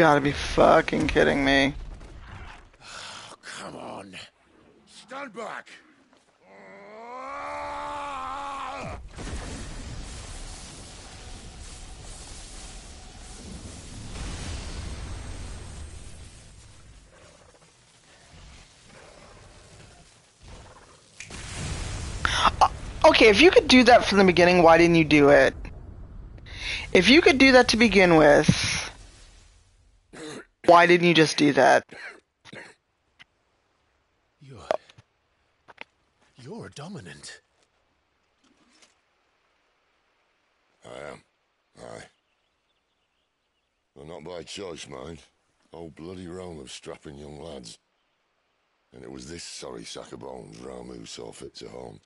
Gotta be fucking kidding me. Come on. Stand back. Uh, okay, if you could do that from the beginning, why didn't you do it? If you could do that to begin with, why didn't you just do that? You're. You're dominant. I am. Aye. Well, not by choice, mind. Old bloody Rome of strapping young lads. And it was this sorry sack of bones Ramuh saw fit to home.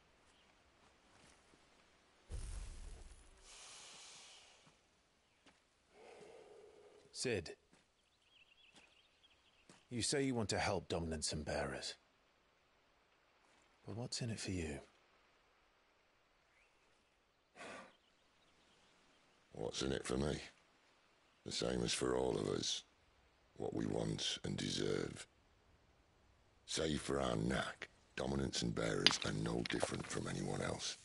Cid. You say you want to help dominants and bearers. But what's in it for you? What's in it for me? The same as for all of us. What we want and deserve. Save for our knack, dominance and bearers are no different from anyone else.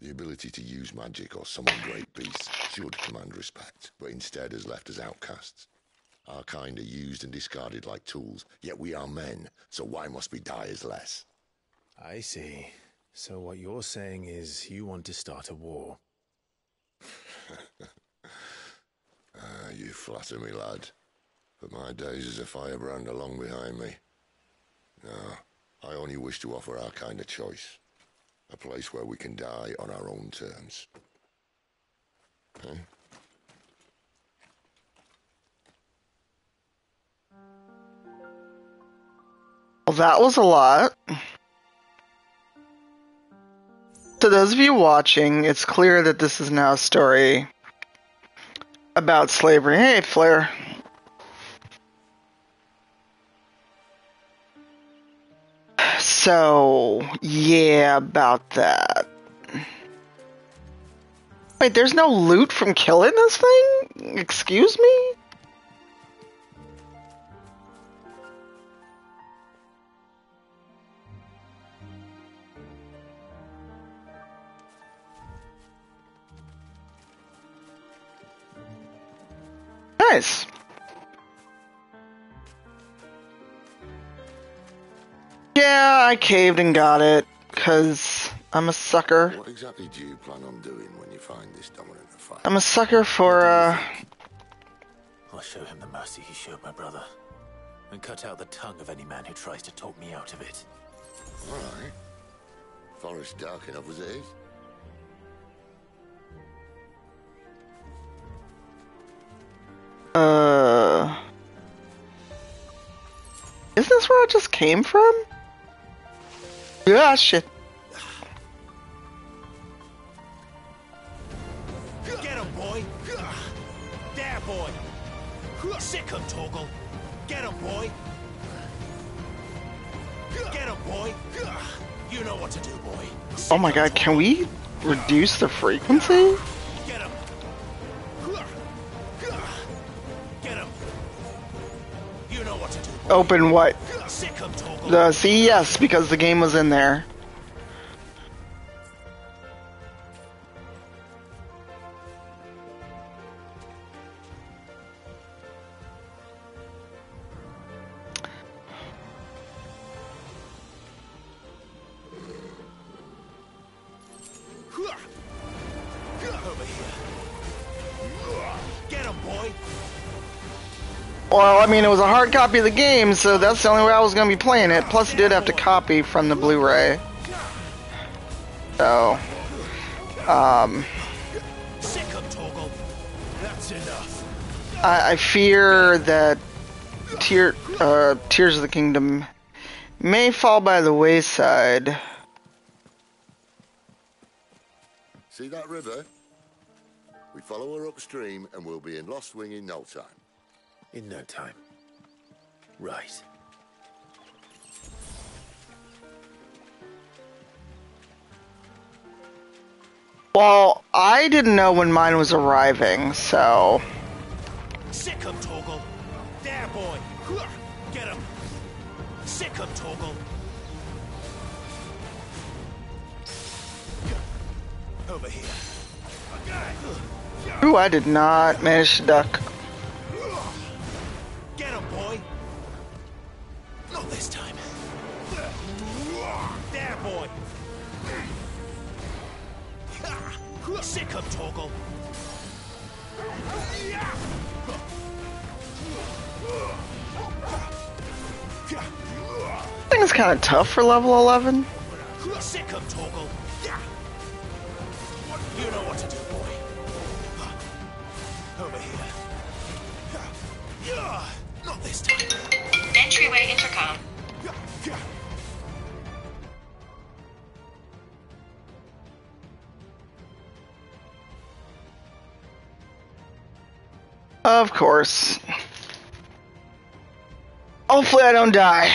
The ability to use magic or summon great beasts should command respect, but instead has left us outcasts. Our kind are used and discarded like tools, yet we are men, so why must we die as less? I see. So what you're saying is you want to start a war. Ah, you flatter me, lad. But my days as a firebrand are long behind me. No, I only wish to offer our kind a choice. A place where we can die on our own terms. Huh? Well, that was a lot. To those of you watching, it's clear that this is now a story about slavery. Hey, Flair. So, yeah, about that. Wait, there's no loot from killing this thing? Excuse me? Nice. Yeah, I caved and got it, because I'm a sucker. What exactly do you plan on doing when you find this dominant fight? I'm a sucker for, uh. I'll show him the mercy he showed my brother. And cut out the tongue of any man who tries to talk me out of it. All right. Forest dark enough as it is. Uh. Isn't this where I just came from? Yeah, shit. Get him, boy! There, boy! Sick him, Torgal! Get him, boy! Get him, boy! You know what to do, boy. Oh my god, can we reduce the frequency? Open what? Sick him, Torgal! The yes, because the game was in there. Well, I mean, it was a hard copy of the game, so that's the only way I was going to be playing it. Plus, I did have to copy from the Blu-ray. So, um. I, I fear that Tear, uh, Tears of the Kingdom may fall by the wayside. See that river? We follow her upstream and we'll be in Lostwing in no time. In no time. Right. Well, I didn't know when mine was arriving, so Sick him, Torgal! There, boy! Get him! Sick him, Torgal! Over here. ooh, I did not manage to duck. Not this time. There, boy! Sick him, Torgal! Thing's kind of tough for level 11. Sick him, Torgal! You know what to do, boy. Over here. Not this time. Entryway intercom. Of course. Hopefully I don't die.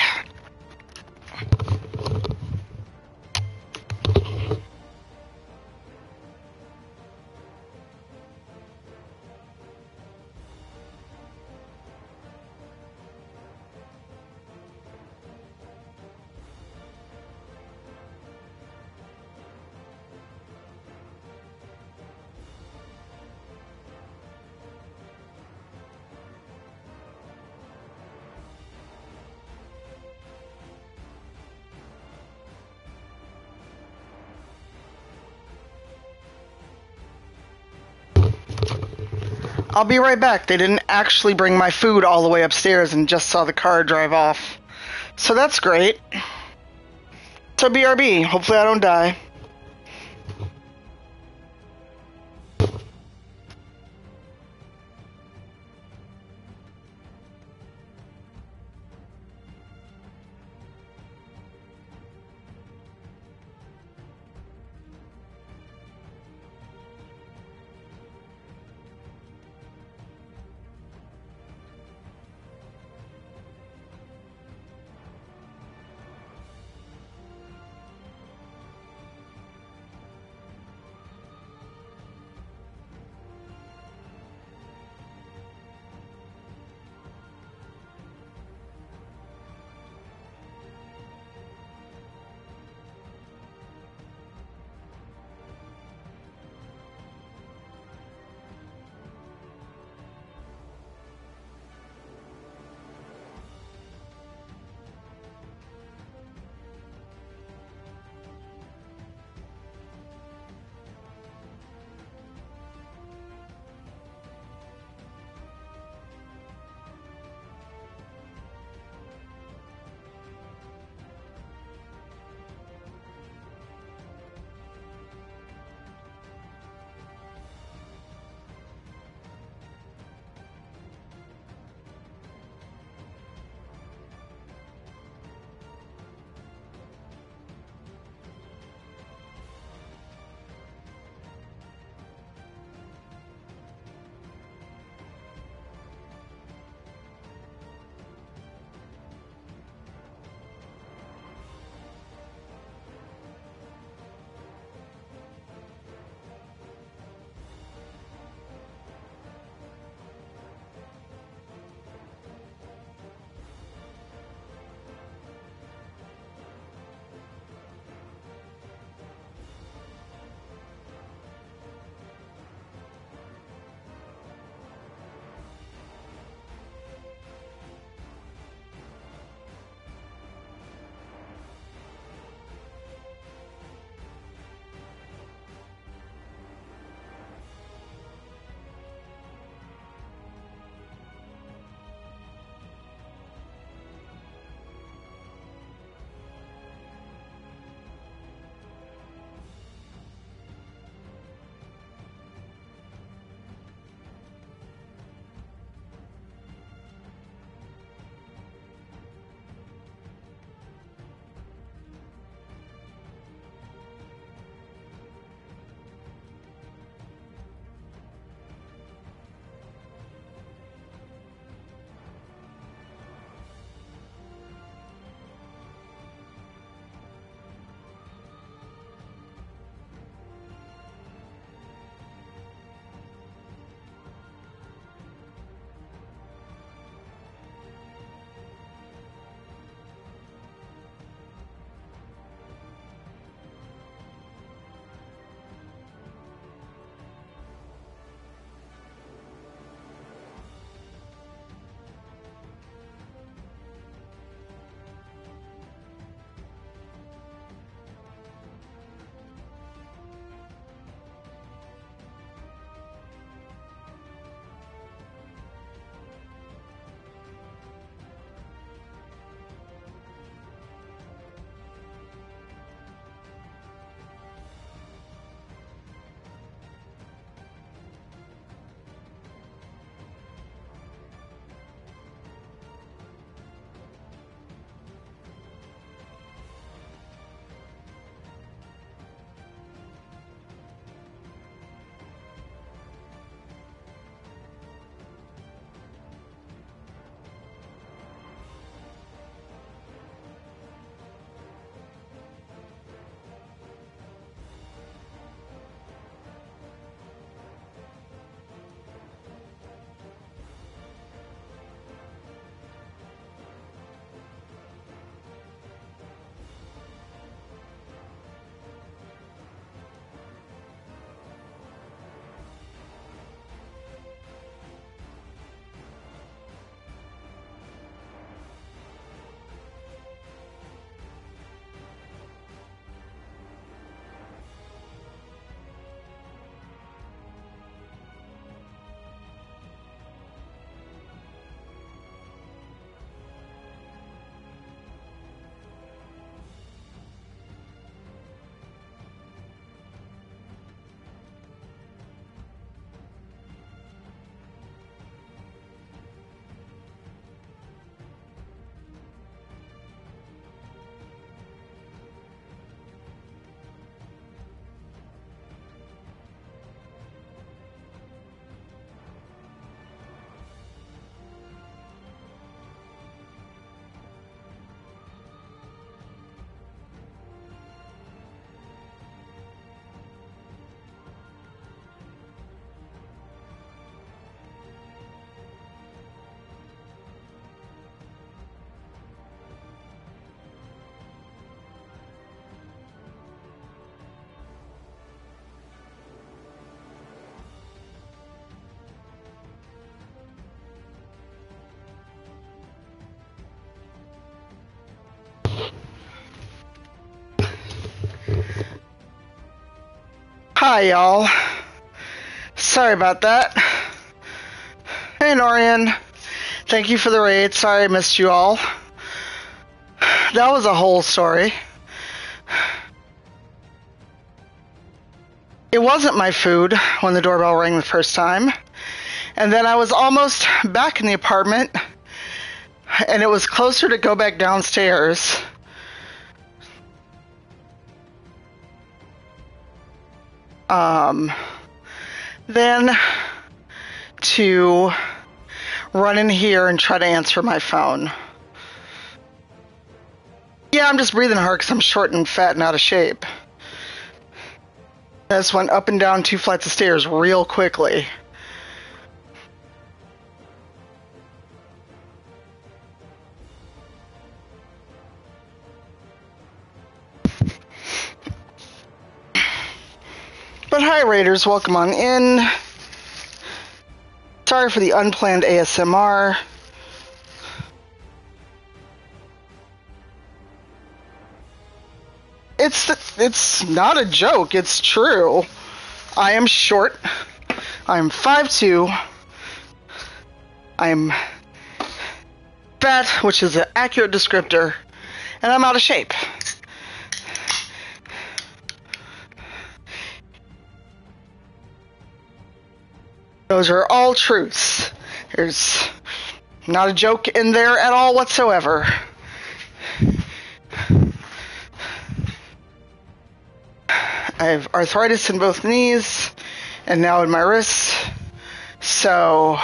I'll be right back. They didn't actually bring my food all the way upstairs and just saw the car drive off. So that's great. So BRB, hopefully I don't die. Hi, y'all. Sorry about that. Hey, Norian. Thank you for the raid. Sorry I missed you all. That was a whole story. It wasn't my food when the doorbell rang the first time. And then I was almost back in the apartment, and it was closer to go back downstairs. Um, then to run in here and try to answer my phone. Yeah, I'm just breathing hard because I'm short and fat and out of shape. I just went up and down two flights of stairs real quickly. Raiders, welcome on in. Sorry for the unplanned ASMR. It's it's not a joke. It's true. I am short. I am 5'2". I am fat, which is an accurate descriptor, and I'm out of shape. Those are all truths. There's not a joke in there at all whatsoever. I have arthritis in both knees and now in my wrists. So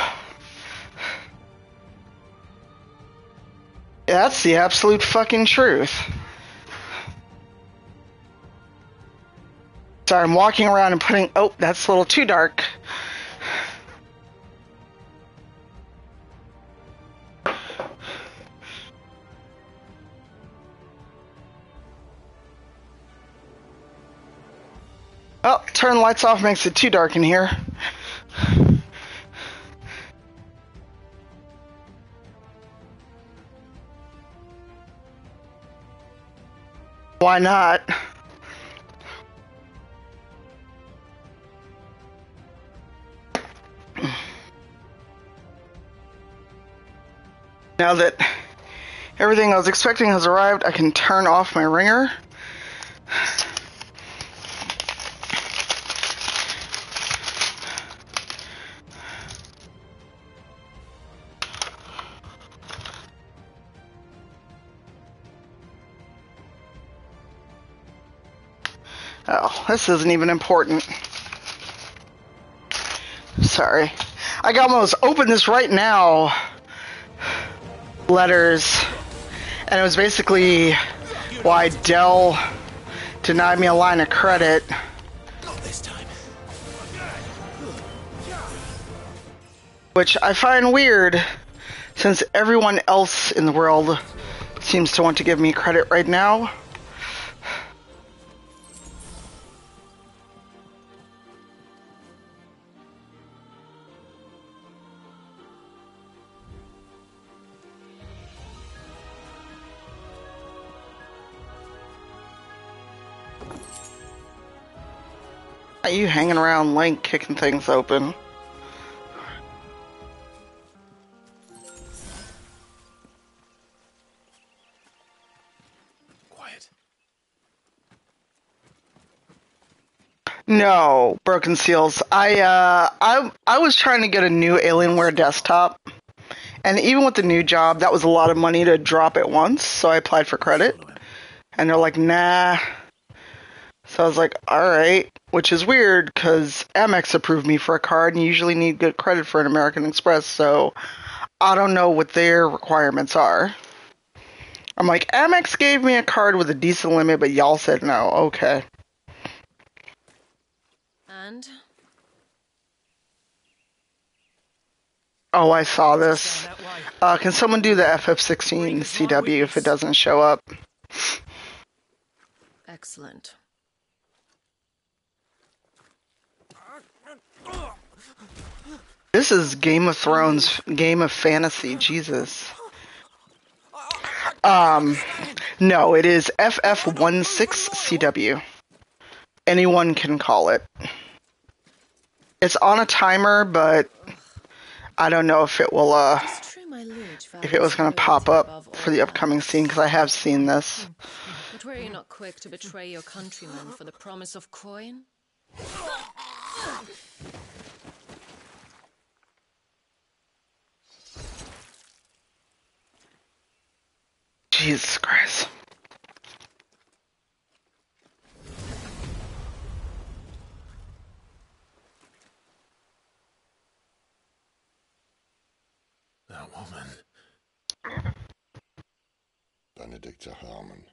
that's the absolute fucking truth. Sorry, I'm walking around and putting. Oh, that's a little too dark. Turn the lights off makes it too dark in here. Why not? Now that everything I was expecting has arrived, I can turn off my ringer. This isn't even important. Sorry. I can almost open this right now. Letters. And it was basically why Dell denied me a line of credit. Which I find weird since everyone else in the world seems to want to give me credit right now. Link kicking things open? Quiet. No, Broken Seals. I uh I I was trying to get a new Alienware desktop. And even with the new job, that was a lot of money to drop at once, so I applied for credit. And they're like, "Nah." So I was like, "All right." Which is weird cuz Amex approved me for a card and you usually need good credit for an American Express, so I don't know what their requirements are. I'm like, Amex gave me a card with a decent limit, but y'all said no. Okay. And Oh, I saw this. Uh, can someone do the FF16 CW if it doesn't show up? excellent. This is Game of Thrones, Game of Fantasy. Jesus. Um, no, it is FF16CW. Anyone can call it. It's on a timer, but I don't know if it will. Uh, if it was going to pop up for the upcoming scene because I have seen this. But were you not quick to betray your countrymen for the promise of coin? Jesus Christ. That woman. Benedikta Harman,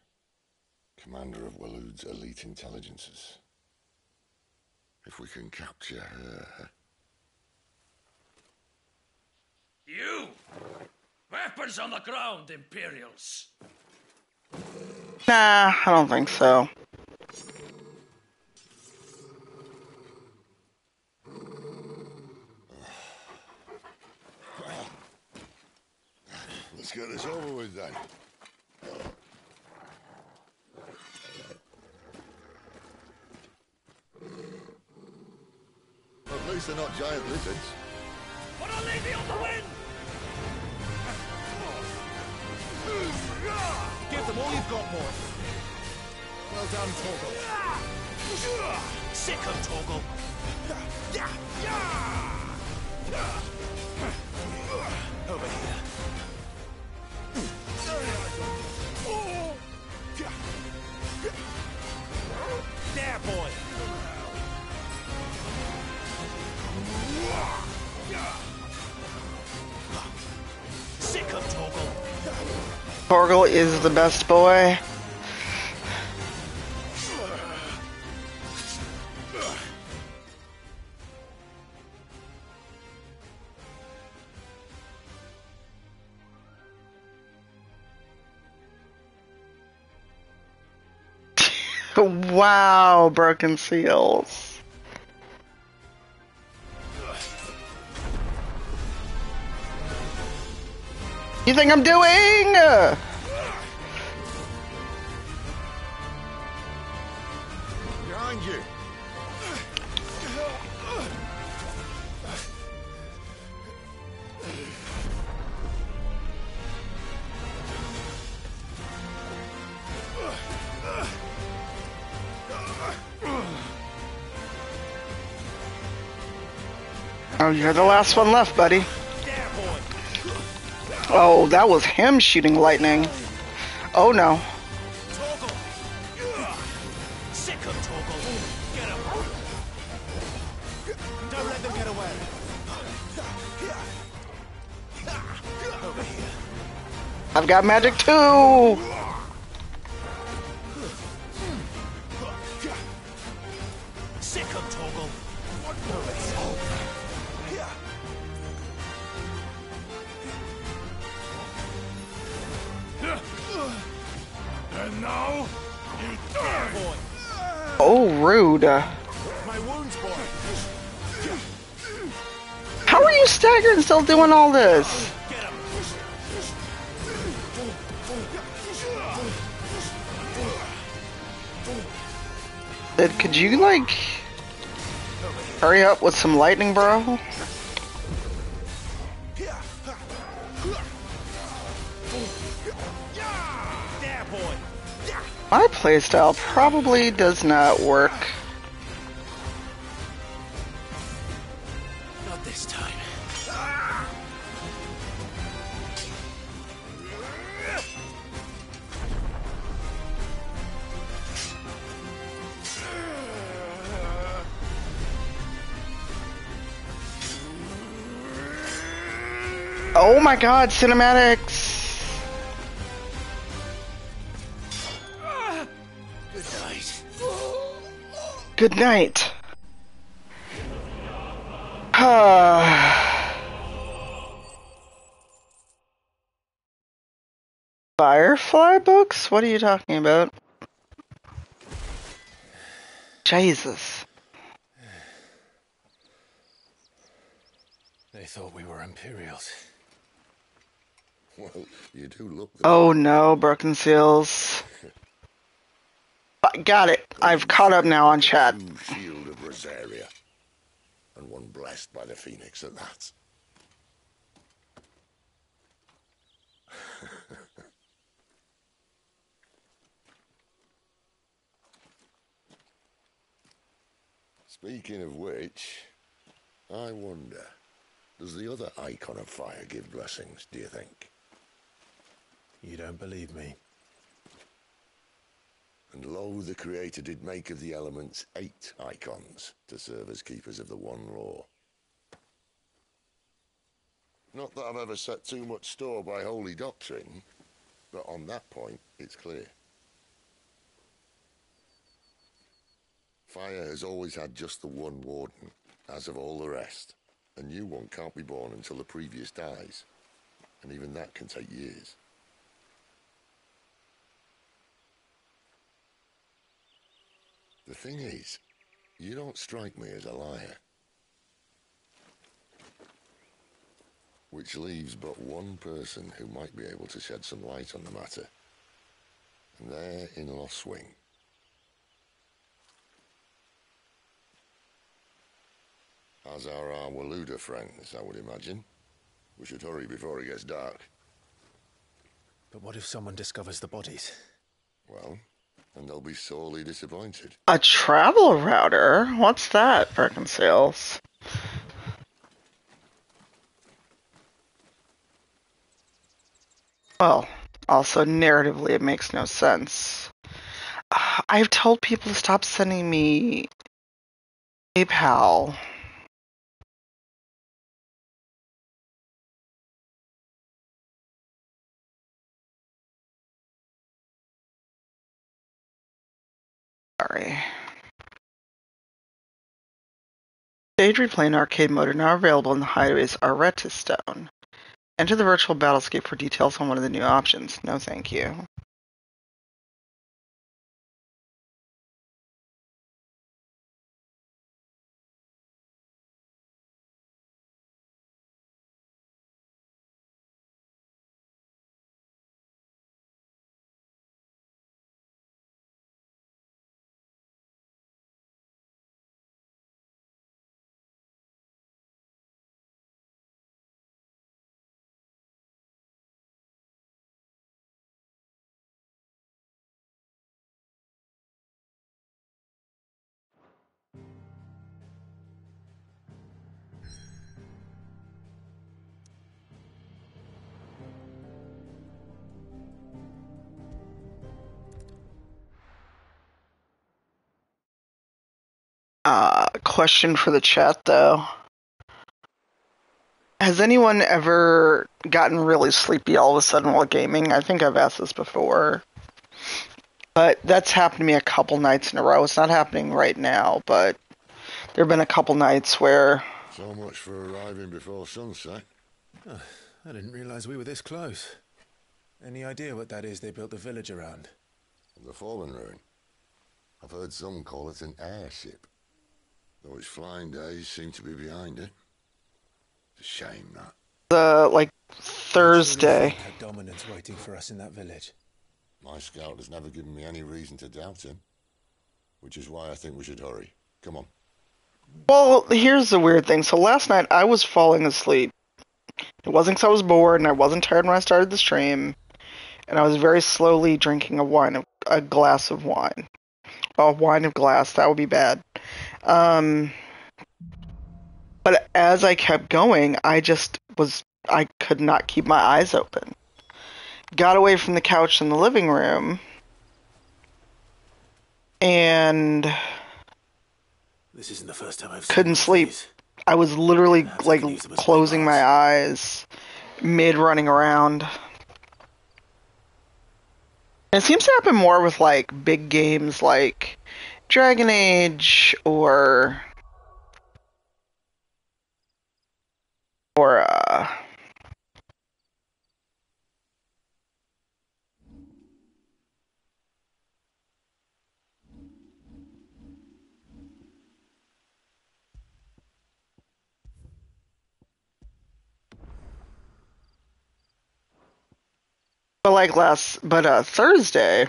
commander of Waloed's elite intelligences. If we can capture her. You! Weapons on the ground, Imperials! Nah, I don't think so. Let's get this over with then. At least they're not giant lizards. Put a lady on the wind! Give them all you've got, boy. Well done, Torgal. Sick of Torgal. Over here. There, boy. Torgal is the best boy. wow, broken seals. You think I'm doing? Uh, Behind you. Oh, you're the last one left, buddy. Oh, that was him shooting lightning. Oh no. I've got magic too. Boy. How are you staggered and still doing all this? Cid, could you, like, hurry up with some lightning, bro? My playstyle probably does not work. My god, cinematics! Good night. Good night. Firefly books? What are you talking about? Jesus. They thought we were Imperials. Well, you do look Oh no, Broken Seals. Got it. I've caught up now on chat. Shield of Rosaria. and one blessed by the Phoenix at that. Speaking of which, I wonder, does the other icon of fire give blessings, do you think? You don't believe me? And lo, the Creator did make of the elements eight icons to serve as keepers of the one law. Not that I've ever set too much store by holy doctrine, but on that point, it's clear. Fire has always had just the one warden, as of all the rest. A new one can't be born until the previous dies, and even that can take years. The thing is, you don't strike me as a liar. Which leaves but one person who might be able to shed some light on the matter. And they're in Lostwing. As are our Waloeder friends, I would imagine. We should hurry before it gets dark. But what if someone discovers the bodies? Well, and they'll be sorely disappointed. A travel router? What's that, Perkin Sales? Well, also narratively, it makes no sense. I've told people to stop sending me PayPal. Stage replay and arcade mode are now available in the hideaways Arete Stone. Enter the virtual battlescape for details on one of the new options. No thank you. Question for the chat though. Has anyone ever gotten really sleepy all of a sudden while gaming? I think I've asked this before. But that's happened to me a couple nights in a row. It's not happening right now, but there have been a couple nights where. So much for arriving before sunset. Oh, I didn't realize we were this close. Any idea what that is they built the village around? The Fallen Ruin. I've heard some call it an airship. Though his flying days seem to be behind it. It's a shame that. The like Thursday. Had dominance waiting for us in that village. My scout has never given me any reason to doubt him. Which is why I think we should hurry. Come on. Well, here's the weird thing. So last night I was falling asleep. It wasn't because I was bored and I wasn't tired when I started the stream. And I was very slowly drinking a wine, a glass of wine. A wine of glass, that would be bad. Um, but as I kept going, I just was, I could not keep my eyes open. Got away from the couch in the living room and This isn't the first time I've couldn't sleep. I was literally like closing my eyes mid running around. It seems to happen more with like big games like Dragon Age or or uh but like last but uh Thursday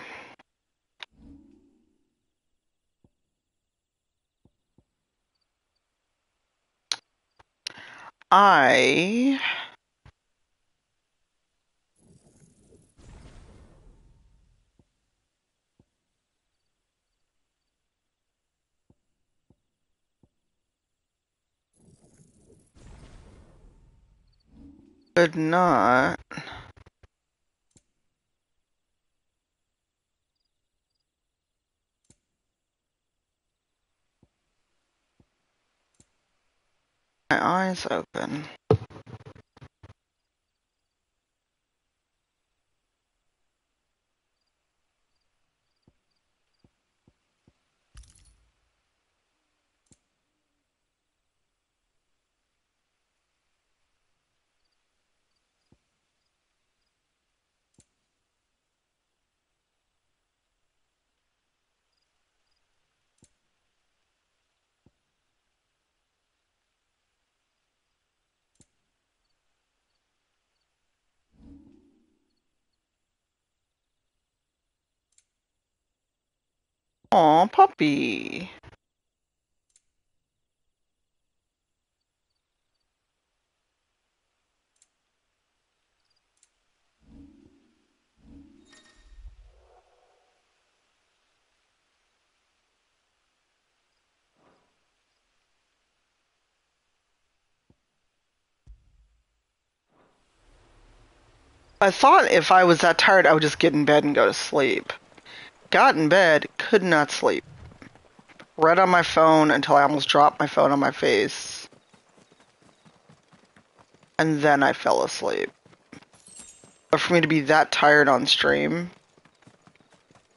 I could not. Eyes open. Aw, puppy. I thought if I was that tired, I would just get in bed and go to sleep. Got in bed, could not sleep. Read on my phone until I almost dropped my phone on my face. And then I fell asleep. But for me to be that tired on stream,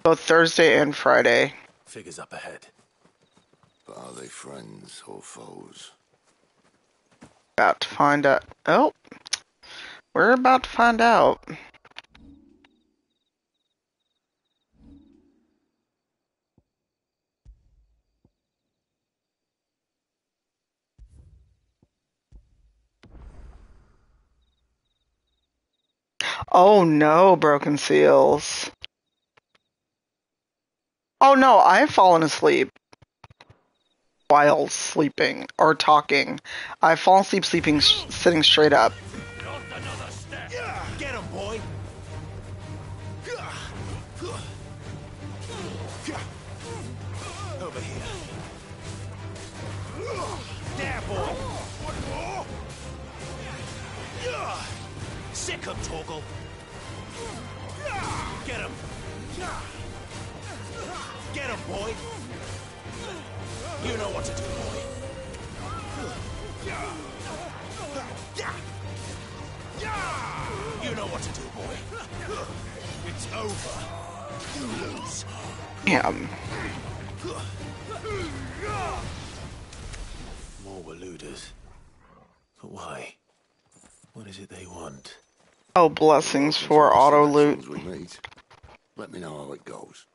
both Thursday and Friday, Figures up ahead. But are they friends or foes? about to find out. Oh, we're about to find out. Oh no, broken seals. Oh no, I've fallen asleep while sleeping or talking. I've fallen asleep sleeping, sitting straight up. Damn. More Waloeders. But why? What is it they want? Oh, blessings for auto loot. Let me know how it goes.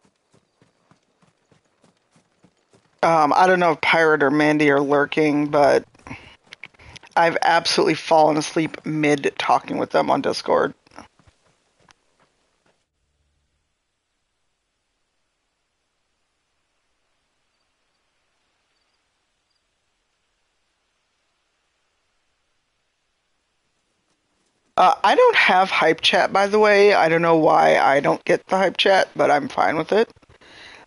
Um, I don't know if Pirate or Mandy are lurking, but I've absolutely fallen asleep mid talking with them on Discord. Uh, I don't have hype chat, by the way. I don't know why I don't get the hype chat, but I'm fine with it.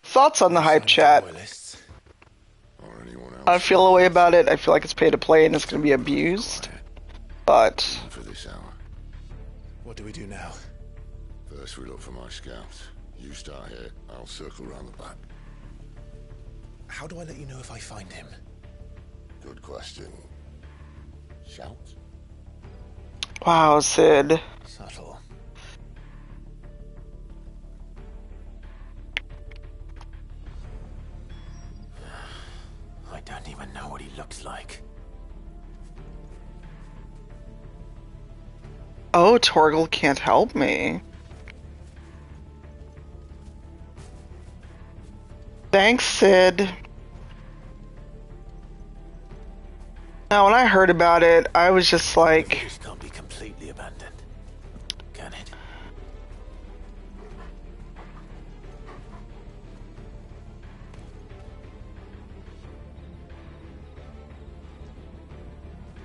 Thoughts on the hype chat? I feel a way about it. I feel like it's pay to play and it's going to be abused. But For this hour. What do we do now? First we look for my scouts. You start here, I'll circle round the back. How do I let you know if I find him? Good question. Shout? Wow, Cid. Subtle. I don't even know what he looks like. Oh, Torgal can't help me. Thanks, Cid. Now, when I heard about it, I was just like,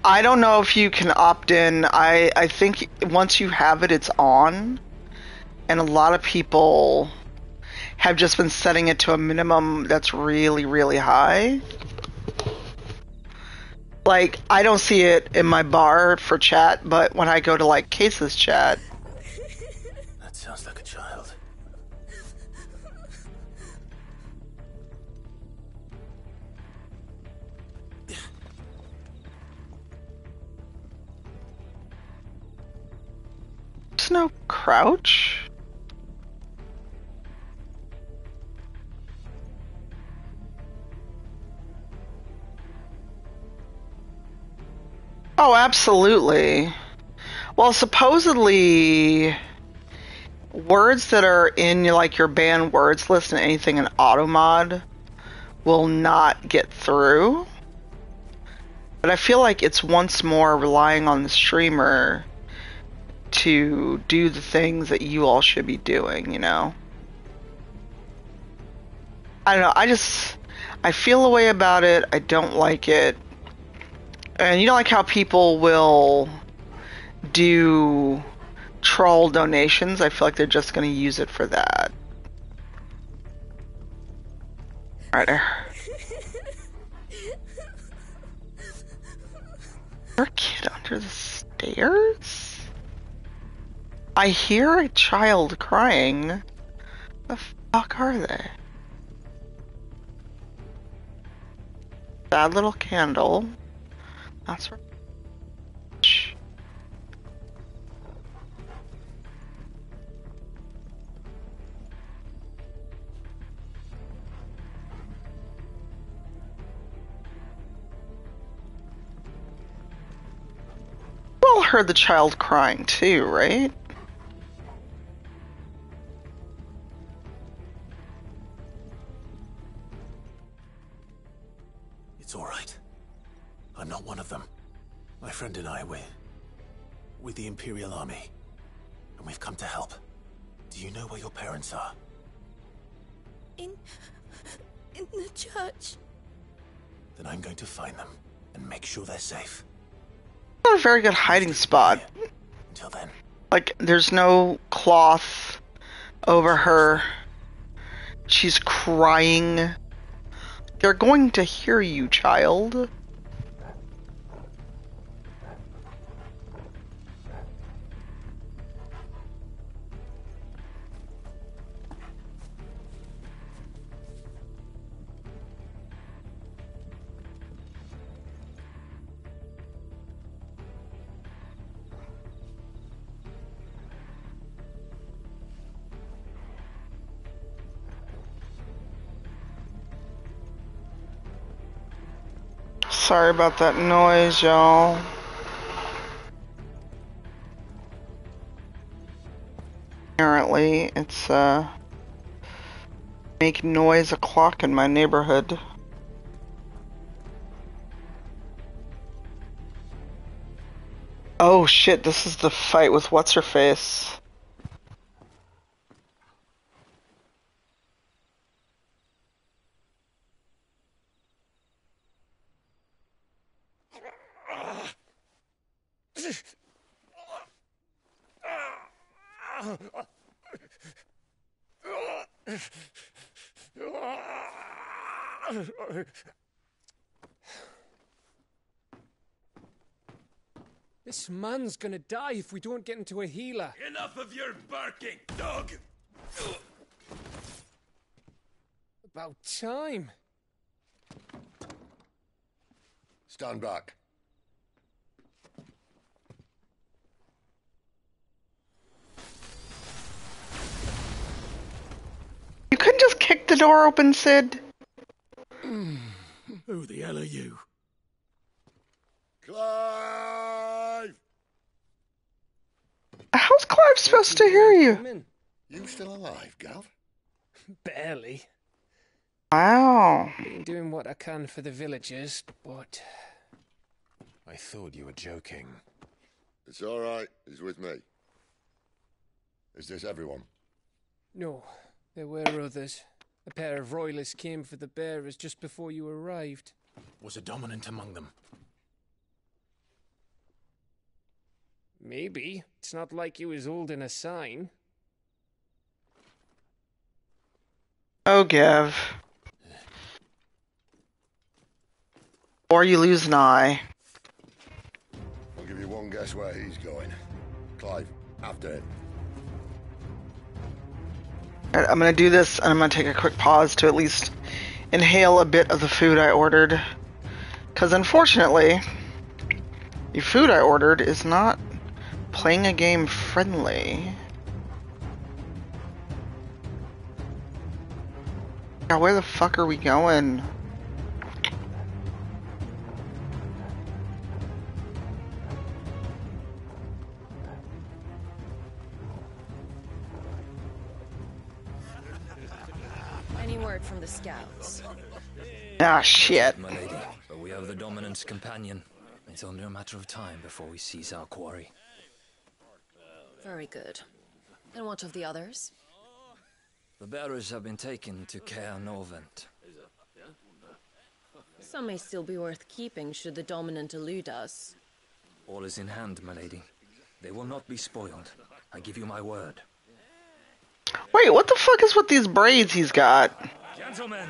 I don't know if you can opt in. I I think once you have it, it's on, and a lot of people have just been setting it to a minimum that's really really high. Like I don't see it in my bar for chat, but when I go to like cases chat, there's no crouch. Oh, absolutely. Well, supposedly, words that are in like your banned words list and anything in automod will not get through. But I feel like it's once more relying on the streamer to do the things that you all should be doing, you know? I don't know. I just, I feel a way about it. I don't like it. And you know, like how people will do troll donations? I feel like they're just going to use it for that. Alright. There kid under the stairs? I hear a child crying. The fuck are they? Bad little candle. That's right. All heard the child crying too, right? All right. I'm not one of them. My friend and I, we're with the Imperial Army, and we've come to help. Do you know where your parents are? In. in the church. Then I'm going to find them and make sure they're safe. Not a very good hiding spot. Until then, Like, there's no cloth over her. She's crying. They're going to hear you, child. Sorry about that noise, y'all. Apparently, it's uh make noise o'clock in my neighborhood. Oh shit, this is the fight with what's her face. Man's gonna die if we don't get into a healer. Enough of your barking, dog! About time. Stand back. You couldn't just kick the door open, Cid. Who the hell are you? Clive! How's Clive supposed to hear you? You still alive, Gav? Barely. Wow. Been doing what I can for the villagers, but I thought you were joking. It's all right. He's with me. Is this everyone? no, there were others. A pair of royalists came for the bearers just before you arrived. Was a dominant among them? Maybe. It's not like you was holding a sign. Oh, Gav. Or you lose an eye. I'll give you one guess where he's going. Clive, after him. Alright, I'm gonna do this and I'm gonna take a quick pause to at least inhale a bit of the food I ordered. Because unfortunately, the food I ordered is not playing a game friendly. Now, where the fuck are we going? Any word from the scouts? Ah, shit. My lady, but we have the Dominant's companion. It's only a matter of time before we seize our quarry. Very good. And what of the others? The bearers have been taken to Caer Norvent. Some may still be worth keeping should the dominant elude us. All is in hand, my lady. They will not be spoiled. I give you my word. Wait, what the fuck is with these braids he's got? Gentlemen,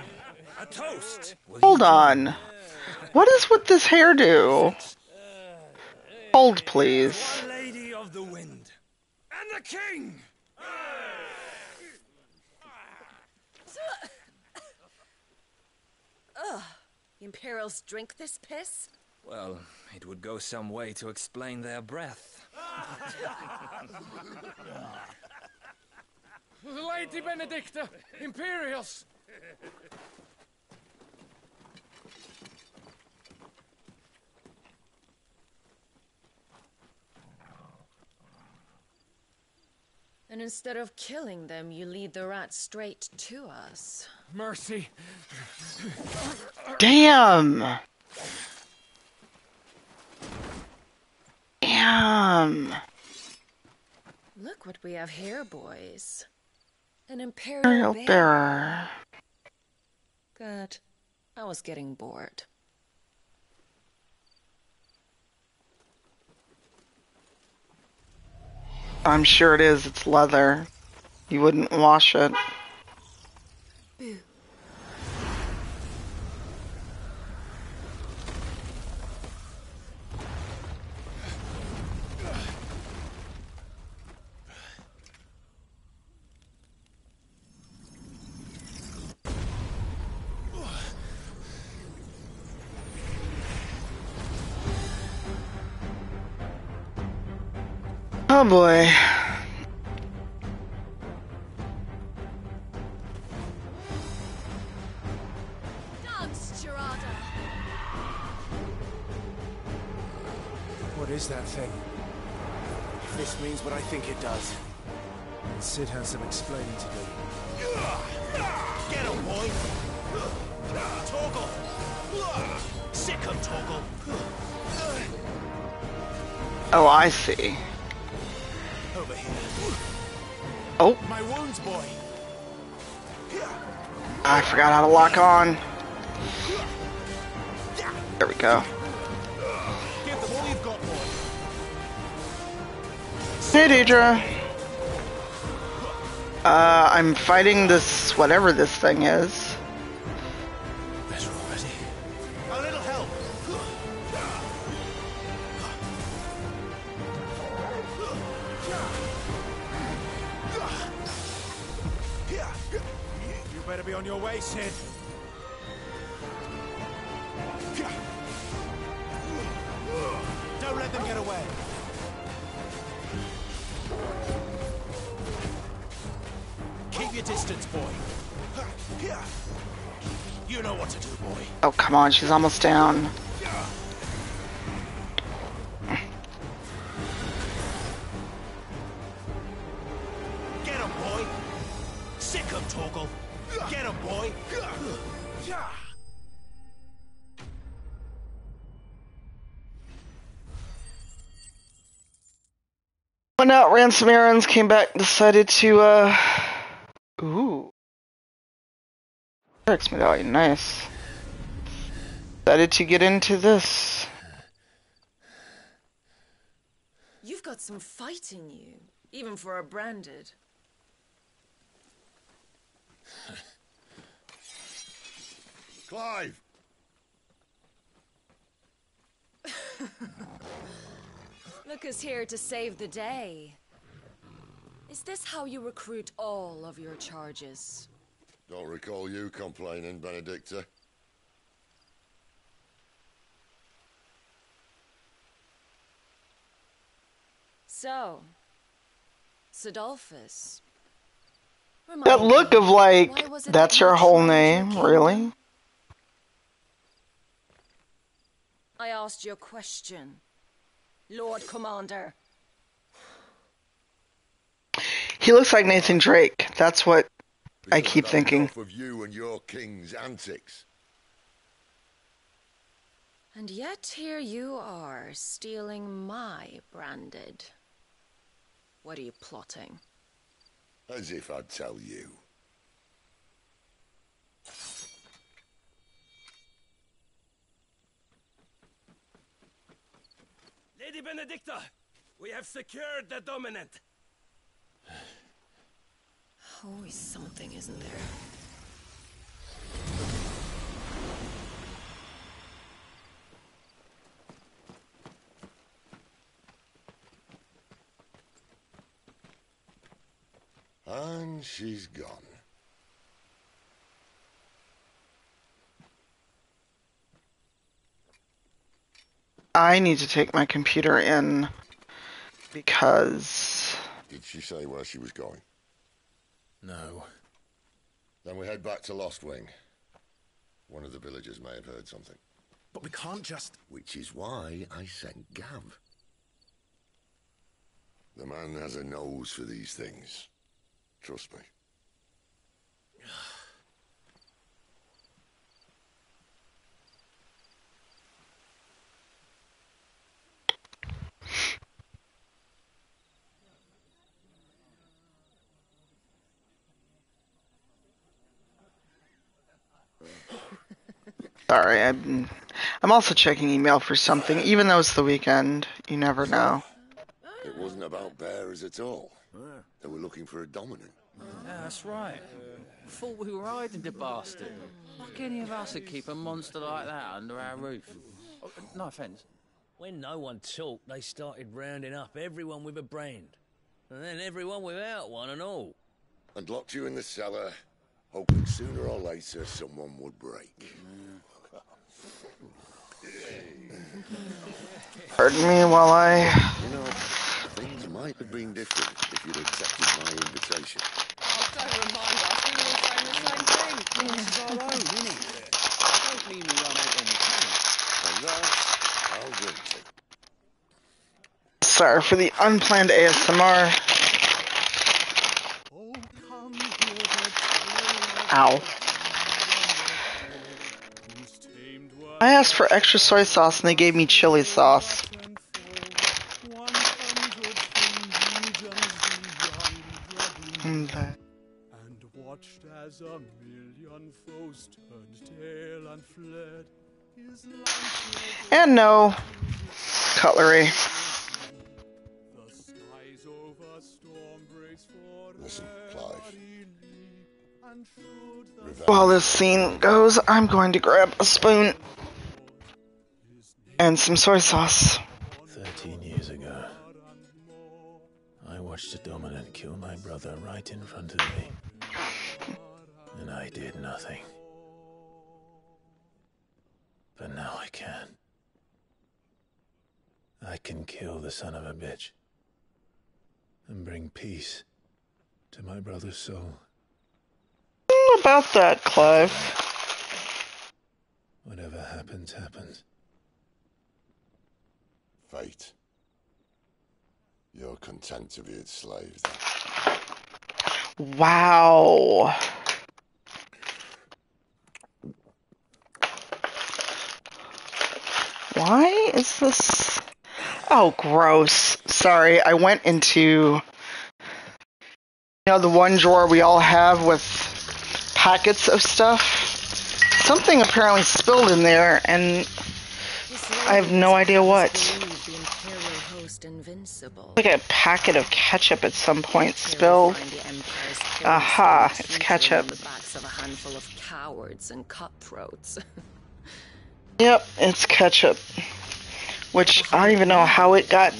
a toast! Hold on. What is with this hairdo? Hold, please. Lady of the Wind and the King! Ugh. Uh, Imperials drink this piss? Well, it would go some way to explain their breath. Lady Benedikta! Imperials! And instead of killing them, you lead the rats straight to us. Mercy. Damn. Damn. Look what we have here, boys. An imperial Imperial bear. bearer. Good. I was getting bored. I'm sure it is. It's leather. You wouldn't wash it. Oh boy. What is that thing? If this means what I think it does, then Cid has some explaining to do. Get him, boy! Torgal! Sick him, Torgal! Oh, I see. Oh, My wounds, boy! I forgot how to lock on. There we go. Give them you've got, boy! Hey, Deidre. Uh, I'm fighting this, whatever this thing is. On, she's almost down. Get him, boy! Sick him, Torgal! Get him, boy! Went out, ran some errands, came back, decided to, uh. Ooh. Eric's medallion, nice. Decided to get into this. You've got some fight in you, even for a branded. Clive! Look here to save the day. Is this how you recruit all of your charges? Don't recall you complaining, Benedikta. So, Cidolfus. That look of like, that's your whole name, really? I asked you a question, Lord Commander. He looks like Nathan Drake. That's what I keep I've thinking. Of you and your king's antics. And yet here you are, stealing my branded. What are you plotting? As if I'd tell you. Lady Benedikta, we have secured the dominant. Always something, isn't there? And she's gone. I need to take my computer in because Did she say where she was going? No. Then we head back to Lostwing. One of the villagers may have heard something. But we can't just... Which is why I sent Gav. The man has a nose for these things. Trust me. sorry, I'm I'm also checking email for something, even though it's the weekend. You never know. It wasn't about bears at all. They were looking for a dominant. Yeah, that's right. Thought we were hiding the bastard. Like any of us would keep a monster like that under our roof. Oh, no offence. When no one talked, they started rounding up everyone with a brand. And then everyone without one and all. And locked you in the cellar, hoping sooner or later someone would break. Pardon me while I. You might have been different if you'd accepted my invitation. don't remind us, we were saying the same thing. This is our own, innit? Don't mean we run out on the tank. And that, I'll drink to. Sorry for the unplanned ASMR. Ow. I asked for extra soy sauce and they gave me chili sauce. As a million foes turned tail and fled. His And no cutlery. the skies over storm breaks for Listen, Clive. and should the While this scene goes, I'm going to grab a spoon and some soy sauce. Thirteen years ago, I watched a dominant kill my brother right in front of me. And I did nothing. But now I can. I can kill the son of a bitch. And bring peace to my brother's soul. About that, Clive. Whatever happens, happens. Fate. You're content to be its slave, then. Wow. Why is this? Oh, gross. Sorry, I went into. You know, the one drawer we all have with packets of stuff? Something apparently spilled in there, and I have no idea what. The Imperial host in Vinter. invincible. Like a packet of ketchup at some point spilled. Find the Empire's killing Aha, spree it's featuring ketchup. Yep, it's ketchup. Which I don't even know how it got.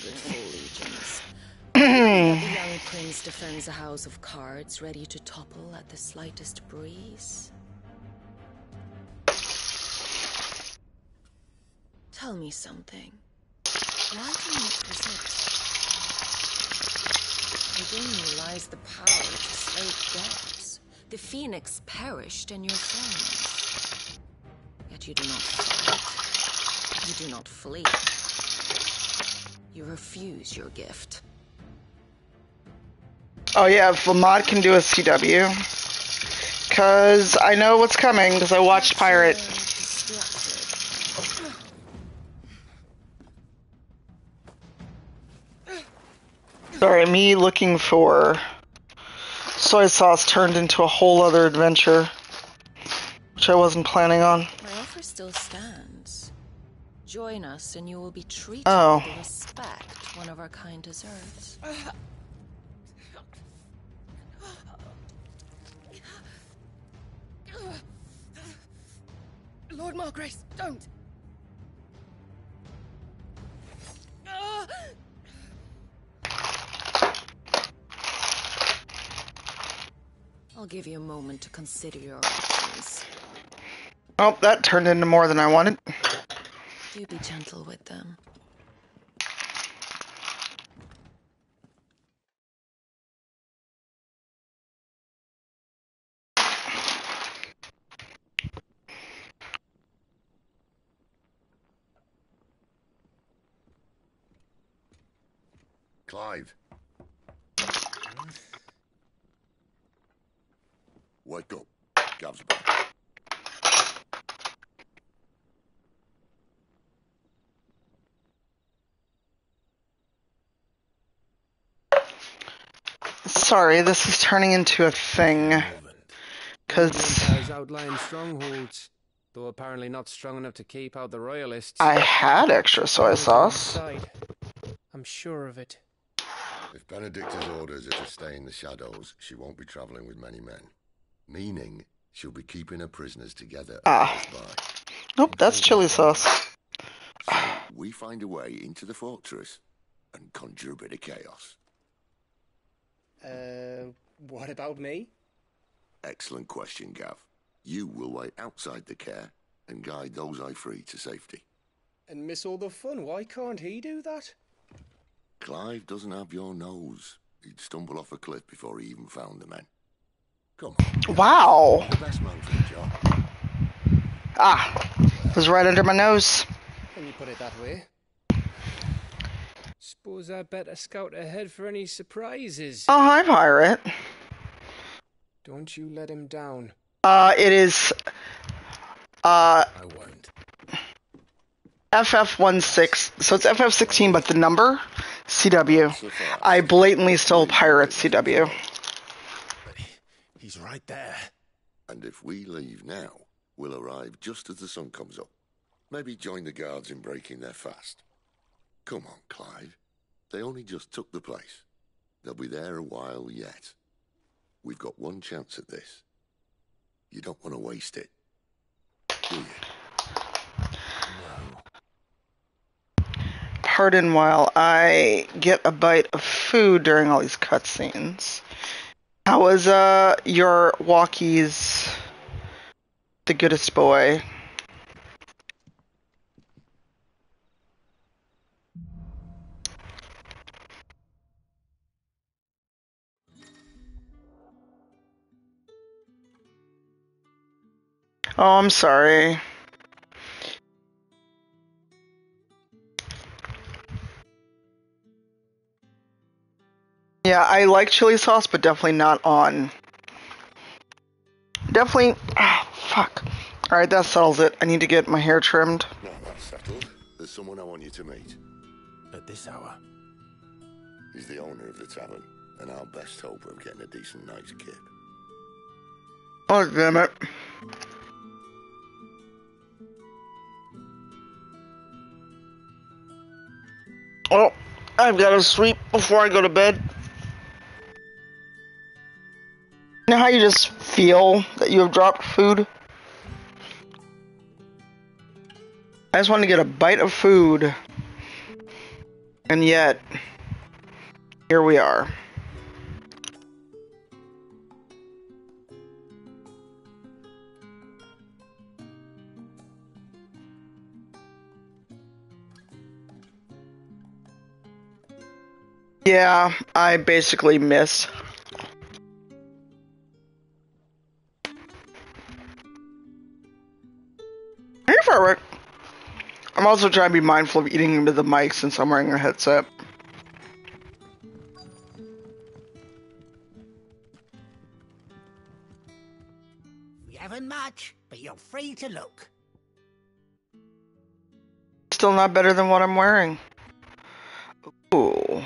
the young prince defends a house of cards ready to topple at the slightest breeze. Tell me something. Why do you not resist? Within you lies the power to slay gods. The phoenix perished in your furnace. Yet you do not. You do not flee. You refuse your gift. Oh yeah, if Lamont can do a CW. Cause I know what's coming, because I watched Pirate. Sorry, me looking for soy sauce turned into a whole other adventure. Which I wasn't planning on. My offer still stands. Join us, and you will be treated Oh. with the respect one of our kind deserves. Lord Margrace, don't! I'll give you a moment to consider your options. Oh, that turned into more than I wanted. Do be gentle with them. Clive. Wake up. Gav's back. Sorry, this is turning into a thing. Cause Empire's outlying strongholds, though apparently not strong enough to keep out the royalists. I had extra soy sauce. I'm sure of it. If Benedikta's orders are to stay in the shadows, she won't be travelling with many men. Meaning, she'll be keeping her prisoners together Ah. by. Nope, that's chili sauce. We find a way into the fortress and conjure a bit of chaos. Uh, what about me? Excellent question, Gav. You will wait outside the care and guide those I free to safety. And miss all the fun. Why can't he do that? Clive doesn't have your nose. He'd stumble off a cliff before he even found the men. Come on. Wow. The best man for the job. Ah, it was right under my nose. When you put it that way. Suppose I better scout ahead for any surprises. Oh, hi, pirate. Don't you let him down. Uh, it is. Uh. I won't. FF16. So it's FF16, but the number? CW. I blatantly stole Pirate CW. He's right there. And if we leave now, we'll arrive just as the sun comes up. Maybe join the guards in breaking their fast. Come on, Clive. They only just took the place. They'll be there a while yet. We've got one chance at this. You don't want to waste it, do you? No. Pardon while I get a bite of food during all these cutscenes. How was uh your walkies? The goodest boy. Oh, I'm sorry. Yeah, I like chili sauce, but definitely not on. Definitely. Ah, fuck. Alright, that settles it. I need to get my hair trimmed. Now that's settled. There's someone I want you to meet. At this hour? He's the owner of the tavern, and our best hope of getting a decent night's kip. Oh, damn it. Oh, I've got to sleep before I go to bed. You know how you just feel that you have dropped food? I just want to get a bite of food. And yet, here we are. Yeah, I basically miss. Hey, Firework. I'm also trying to be mindful of eating into the mic since I'm wearing a headset. We haven't much, but you're free to look. Still not better than what I'm wearing. Ooh.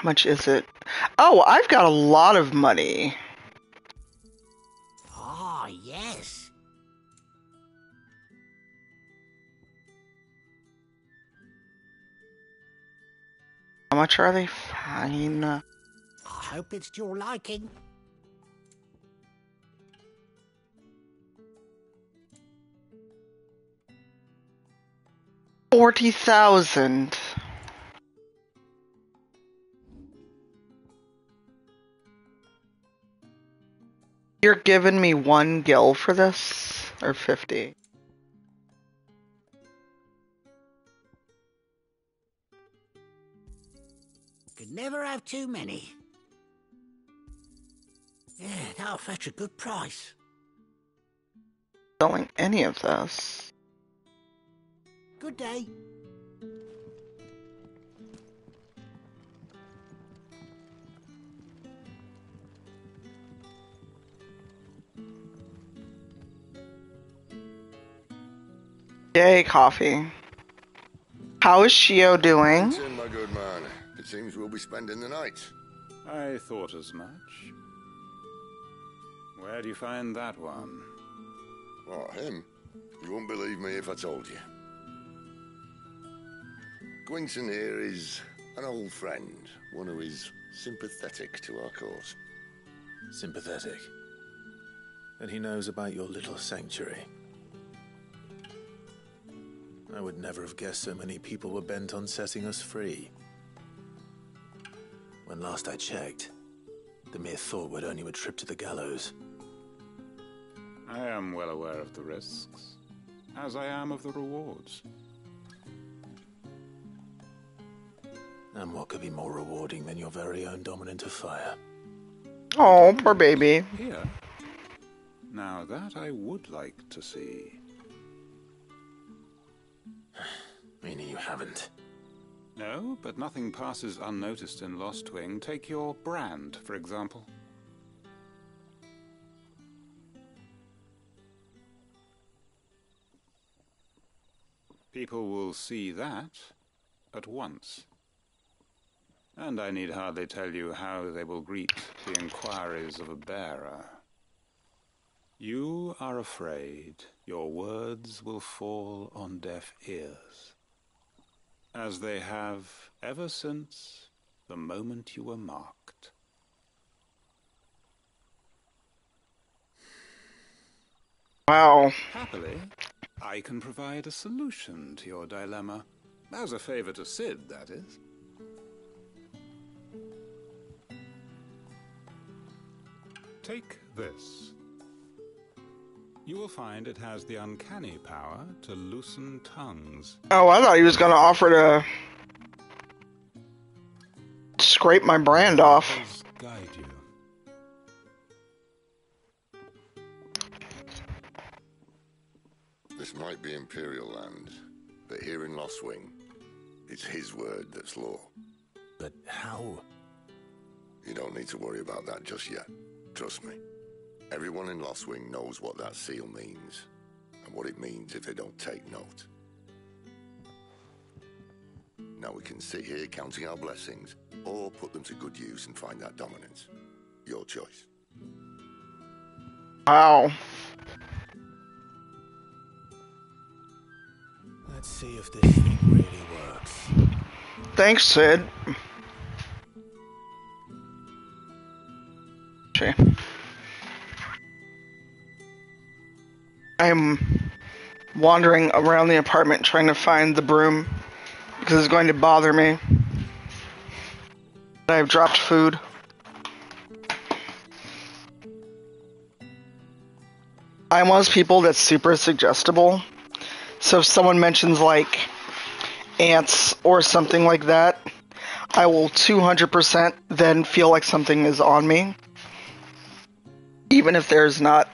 How much is it? Oh, I've got a lot of money. Ah, yes. How much are they? Fine. I hope it's to your liking. Forty thousand. You're giving me one gil for this? Or 50? Could never have too many. Yeah, that'll fetch a good price. Selling any of this. Good day. Yay, coffee. How is Shio doing? It's in, my good man. It seems we'll be spending the night. I thought as much. Where do you find that one? What, him? You wouldn't believe me if I told you. Gwynson here is an old friend, one who is sympathetic to our cause. Sympathetic. And he knows about your little sanctuary. I would never have guessed so many people were bent on setting us free. When last I checked, the mere thought would earn you a trip to the gallows. I am well aware of the risks, as I am of the rewards. And what could be more rewarding than your very own dominant of fire? Oh, poor baby. Here? Now that I would like to see. Meaning you haven't. No, but nothing passes unnoticed in Lostwing. Take your brand, for example. People will see that at once. And I need hardly tell you how they will greet the inquiries of a bearer. You are afraid your words will fall on deaf ears, as they have ever since the moment you were marked. Wow. Happily, I can provide a solution to your dilemma. As a favor to Cid, that is. Take this. You will find it has the uncanny power to loosen tongues. Oh, I thought he was going to offer to scrape my brand off. Guide you. This might be Imperial land, but here in Lostwing, it's his word that's law. But how? You don't need to worry about that just yet. Trust me. Everyone in Lostwing knows what that seal means, and what it means if they don't take note. Now we can sit here counting our blessings, or put them to good use and find that dominance. Your choice. Wow. Let's see if this thing really works. Thanks, Cid. Okay. I'm wandering around the apartment trying to find the broom because it's going to bother me. I've dropped food. I'm one of those people that's super suggestible. So if someone mentions like ants or something like that, I will 200% then feel like something is on me. Even if there's not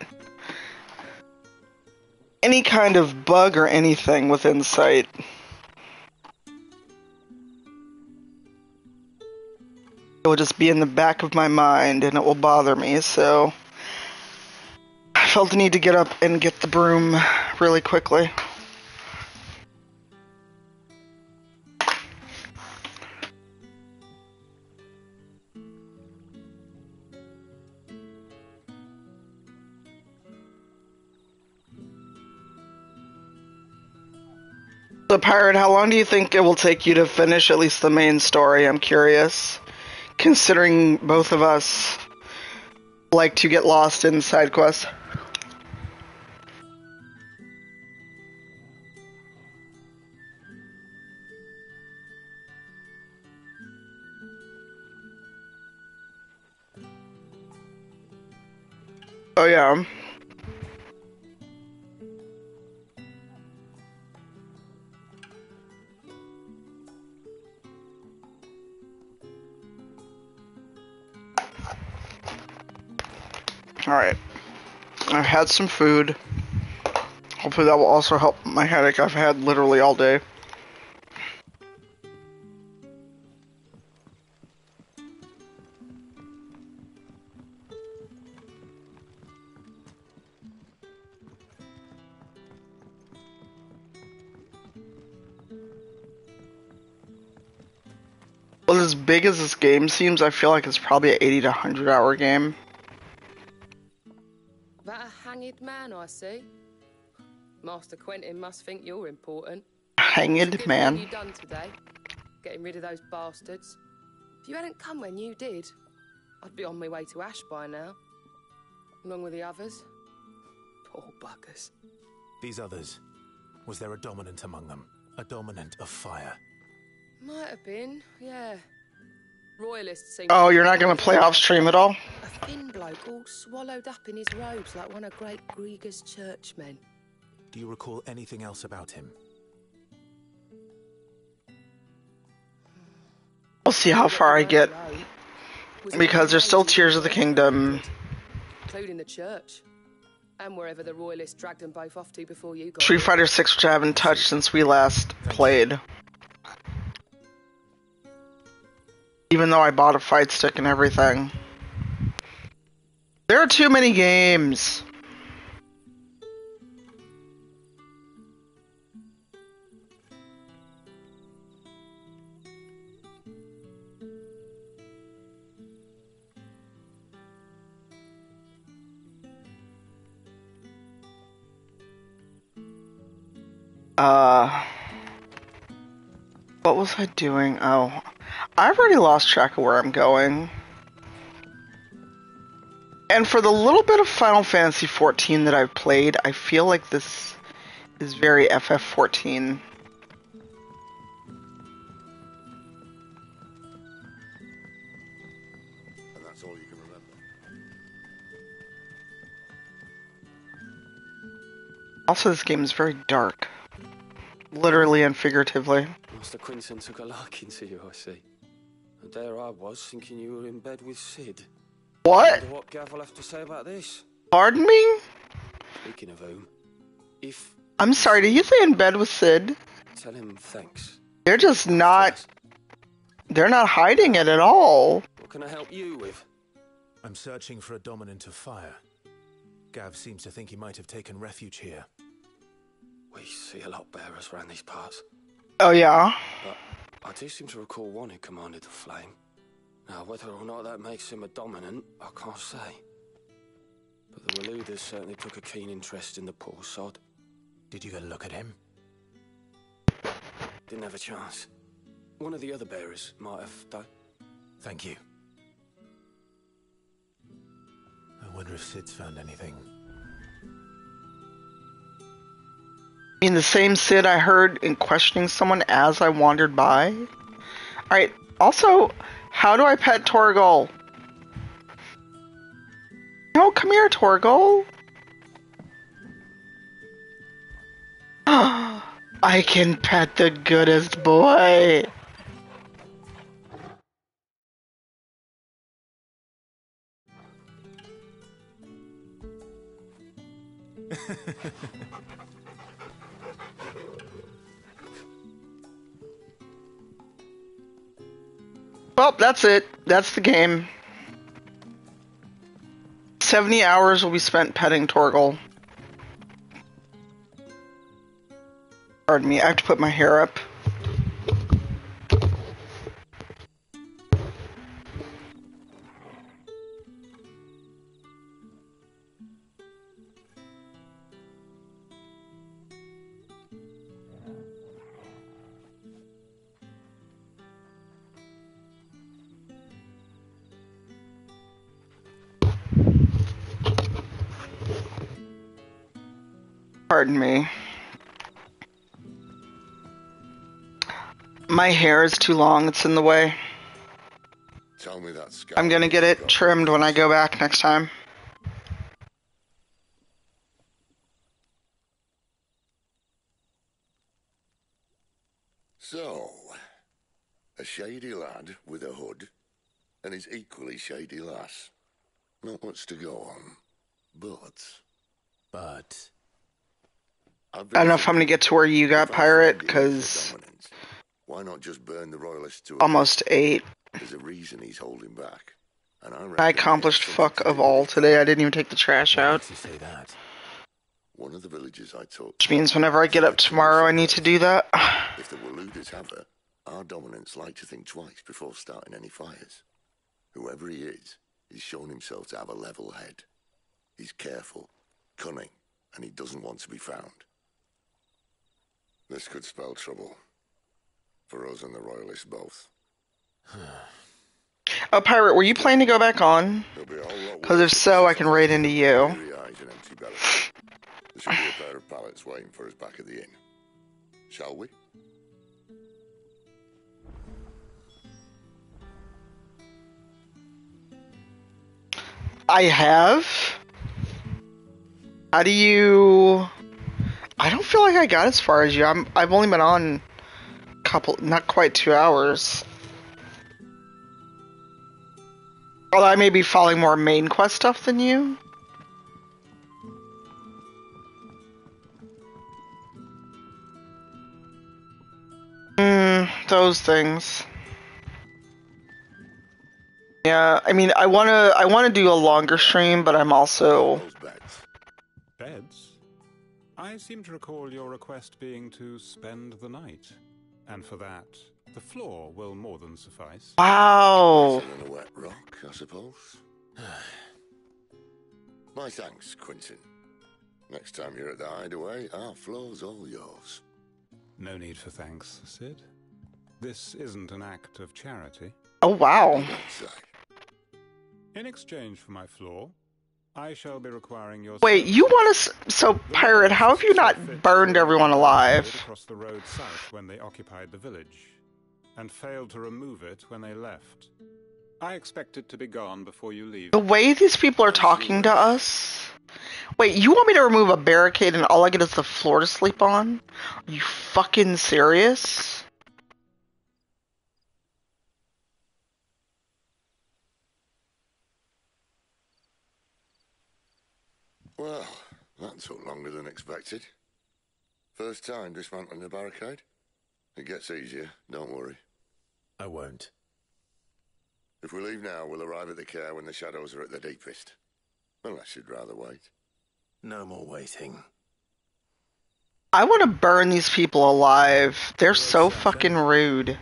any kind of bug or anything within sight. It will just be in the back of my mind and it will bother me, so I felt the need to get up and get the broom really quickly. So, Pirate, how long do you think it will take you to finish at least the main story? I'm curious. Considering both of us like to get lost in side quests. Oh, yeah. Alright. I've had some food. Hopefully that will also help my headache I've had literally all day. Well, as big as this game seems, I feel like it's probably an 80 to 100 hour game. That a hanged man, I see. Master Quentin must think you're important. Hanged Good man. thing you done today, getting rid of those bastards. If you hadn't come when you did, I'd be on my way to Ash by now. Along with the others. Poor buggers. These others, was there a dominant among them? A dominant of fire? Might have been, yeah. Royalists seem. Oh, you're not gonna play off stream at all? A thin bloke all swallowed up in his robes like one of great Greagor's churchmen. Do you recall anything else about him? We'll see how far I get. Because there's still Tears of the Kingdom. Including the church. And wherever the Royalists dragged them both off to before you got Street. Fighter 6, which I haven't touched since we last played. Even though I bought a fight stick and everything. There are too many games. Uh, what was I doing? Oh, I've already lost track of where I'm going. And for the little bit of Final Fantasy XIV that I've played, I feel like this is very FF14. And that's all you can remember. Also, this game is very dark. Literally and figuratively. Master Quentin took a liking to you, I see. And there I was, thinking you were in bed with Cid. What? What Gav will have to say about this. Pardon me? Speaking of whom, if I'm sorry, did you say in bed with Cid? tell him thanks. They're just not. They're not hiding it at all. What can I help you with? I'm searching for a dominant of fire. Gav seems to think he might have taken refuge here. We see a lot bearers around these parts. Oh, yeah? But I do seem to recall one who commanded the flame. Now, whether or not that makes him a dominant, I can't say. But the Waloeders certainly took a keen interest in the poor sod. Did you get a look at him? Didn't have a chance. One of the other bearers might have done. Thank you. I wonder if Cid's found anything. I mean, the same Cid I heard in questioning someone as I wandered by. Alright, also, how do I pet Torgal? No, come here, Torgal. I can pet the goodest boy. Well, that's it. That's the game. 70 hours will be spent petting Torgal. Pardon me, I have to put my hair up. Pardon me. My hair is too long, it's in the way. Tell me that scout. I'm gonna get it trimmed when I go back next time. So, a shady lad with a hood, and his equally shady lass. Not much to go on, but. But. I don't know if I'm gonna get to where you got, Pirate, because Why not just burn the royalists to almost eight. There's a reason he's holding back. And I I accomplished fuck of all today. I didn't even take the trash out. say that? one of the villages I took, Which means whenever I get up tomorrow, I need to do that. if the Waloeders have her, our dominants like to think twice before starting any fires. Whoever he is, he's shown himself to have a level head. He's careful, cunning, and he doesn't want to be found. This could spell trouble. For us and the Royalists both. Oh, Pirate, were you planning to go back on? Because if so, I can raid into you. Weary eyes and empty belly. There should be a pair of pallets waiting for us back at the inn. Shall we? I have. How do you? I don't feel like I got as far as you. I'm. I've only been on a couple, not quite two hours. Although I may be following more main quest stuff than you. Mm, those things. Yeah, I mean, I wanna, I wanna do a longer stream, but I'm also. Beds? I seem to recall your request being to spend the night. And for that, the floor will more than suffice. Wow. On a wet rock, I suppose. My thanks, Quentin. Next time you're at the hideaway, our floor's all yours. No need for thanks, Cid. This isn't an act of charity. Oh wow. In exchange for my floor, I shall be requiring your Wait, you want us? So, pirate, how have you not burned everyone alive? across the road south when they occupied the village, and failed to remove it when they left. I expect it to be gone before you leave. The way these people are talking to us. Wait, you want me to remove a barricade and all I get is the floor to sleep on? Are you fucking serious? That took longer than expected. First time dismantling the barricade? It gets easier, don't worry. I won't. If we leave now, we'll arrive at the Caer when the shadows are at their deepest. Unless you'd rather wait. No more waiting. I want to burn these people alive. They're so fucking rude.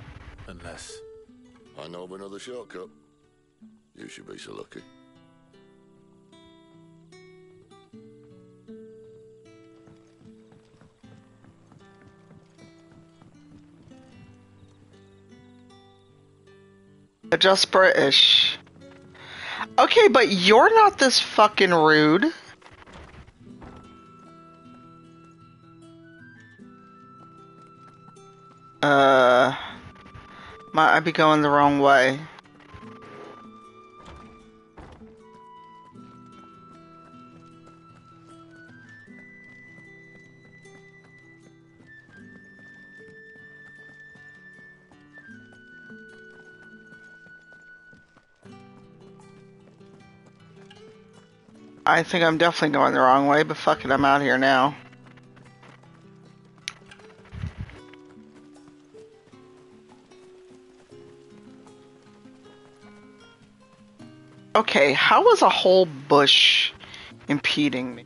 Unless. I know of another shortcut. You should be so lucky. Just British. Okay, but you're not this fucking rude. Uh, might I be going the wrong way? I think I'm definitely going the wrong way, but fuck it, I'm out here now. Okay, how was a whole bush impeding me?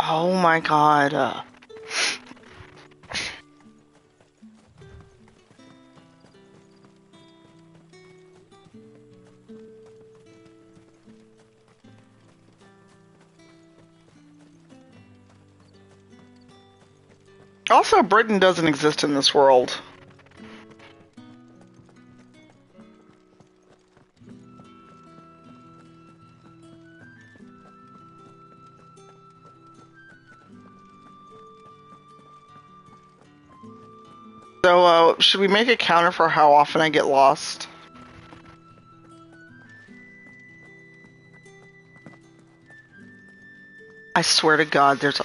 Oh my god. Uh, Also, Britain doesn't exist in this world. So, uh, should we make a counter for how often I get lost? I swear to God, there's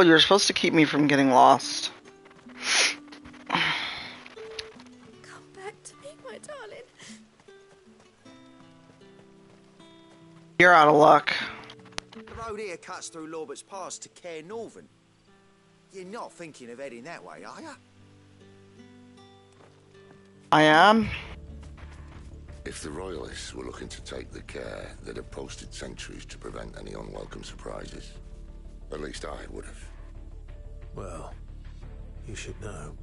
Fargle, you're supposed to keep me from getting lost. Come back to me, my darling. You're out of luck. The road here cuts through Lorbert's Pass to Caer Norvent. You're not thinking of heading that way, are you? I am. If the Royalists were looking to take the Caer, they'd have posted sentries to prevent any unwelcome surprises. At least I would have. Well, you should know.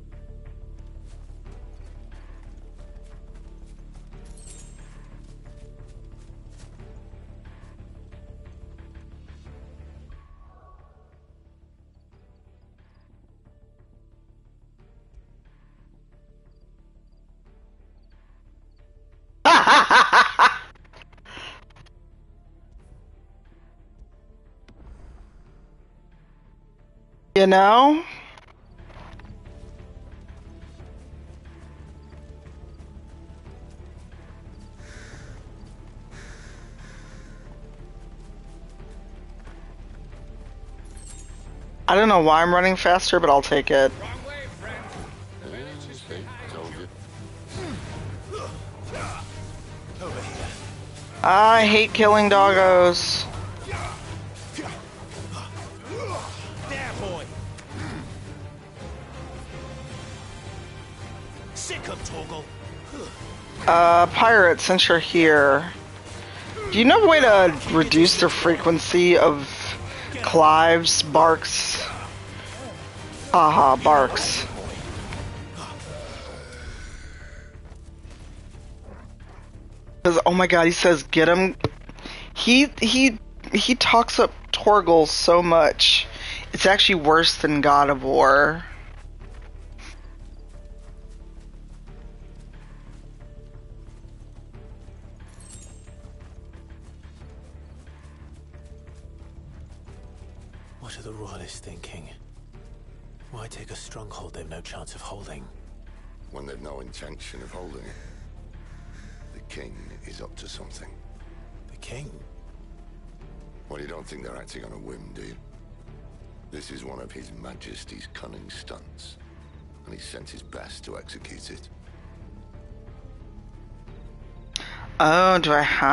You know? I don't know why I'm running faster, but I'll take it. I hate killing doggos. Uh, pirate, since you're here, do you know a way to reduce the frequency of Clive's barks? Haha, barks. Because oh my god, he says get him. He he he talks up Torgal so much. It's actually worse than God of War.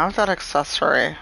Have that accessory?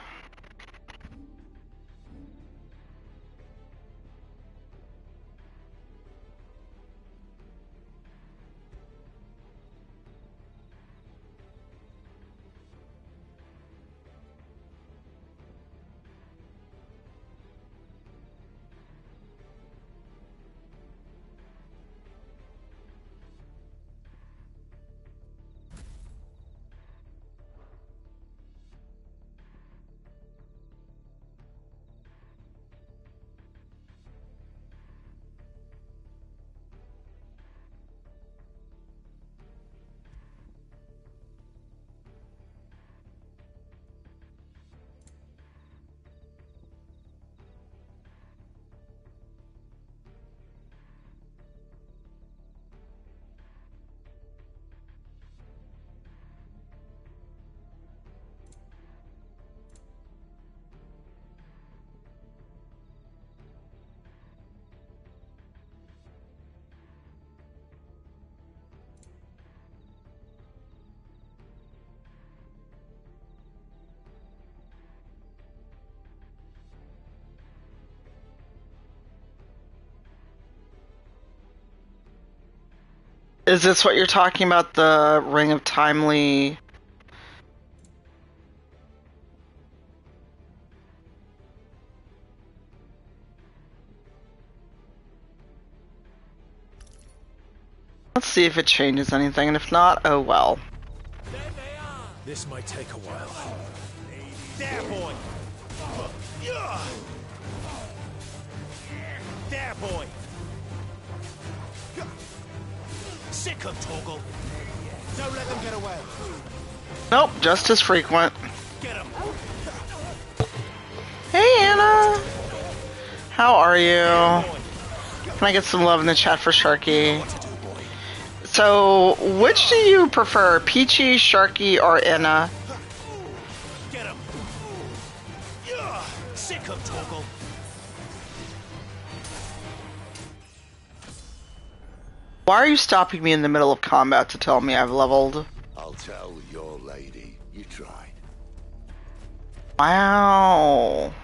Is this what you're talking about? The Ring of Timely. Let's see if it changes anything, and if not, oh well. This might take a while. There, boy! There, boy! Sick of Torgal! Don't let them get away! Nope, just as frequent. Get him! Hey Anna! How are you? Can I get some love in the chat for Sharky? So, which do you prefer, Peachy, Sharky, or Anna? Why are you stopping me in the middle of combat to tell me I've leveled? I'll tell your lady you tried. Wow.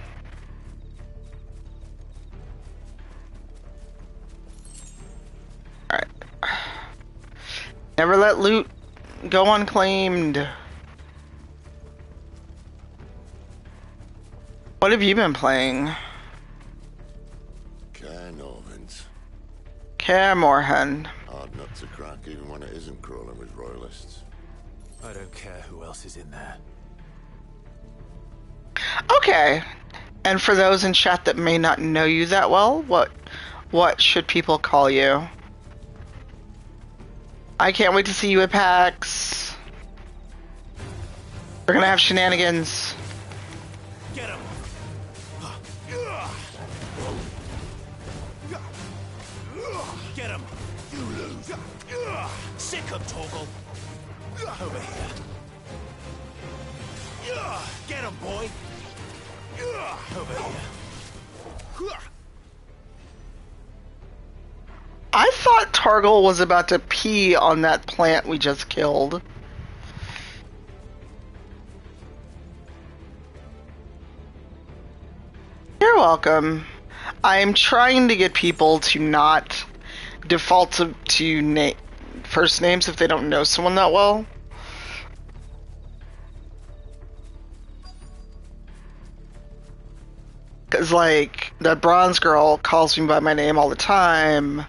Alright. Never let loot go unclaimed. What have you been playing? Care Morhen. Hard nut to crack even when it isn't crawling with royalists. I don't care who else is in there. Okay. And for those in chat that may not know you that well, what what should people call you? I can't wait to see you at PAX. We're gonna have shenanigans. Over here! Get him, boy! Over here! I thought Torgal was about to pee on that plant we just killed. You're welcome. I'm trying to get people to not default to, to na- first names if they don't know someone that well. Cause like that bronze girl calls me by my name all the time,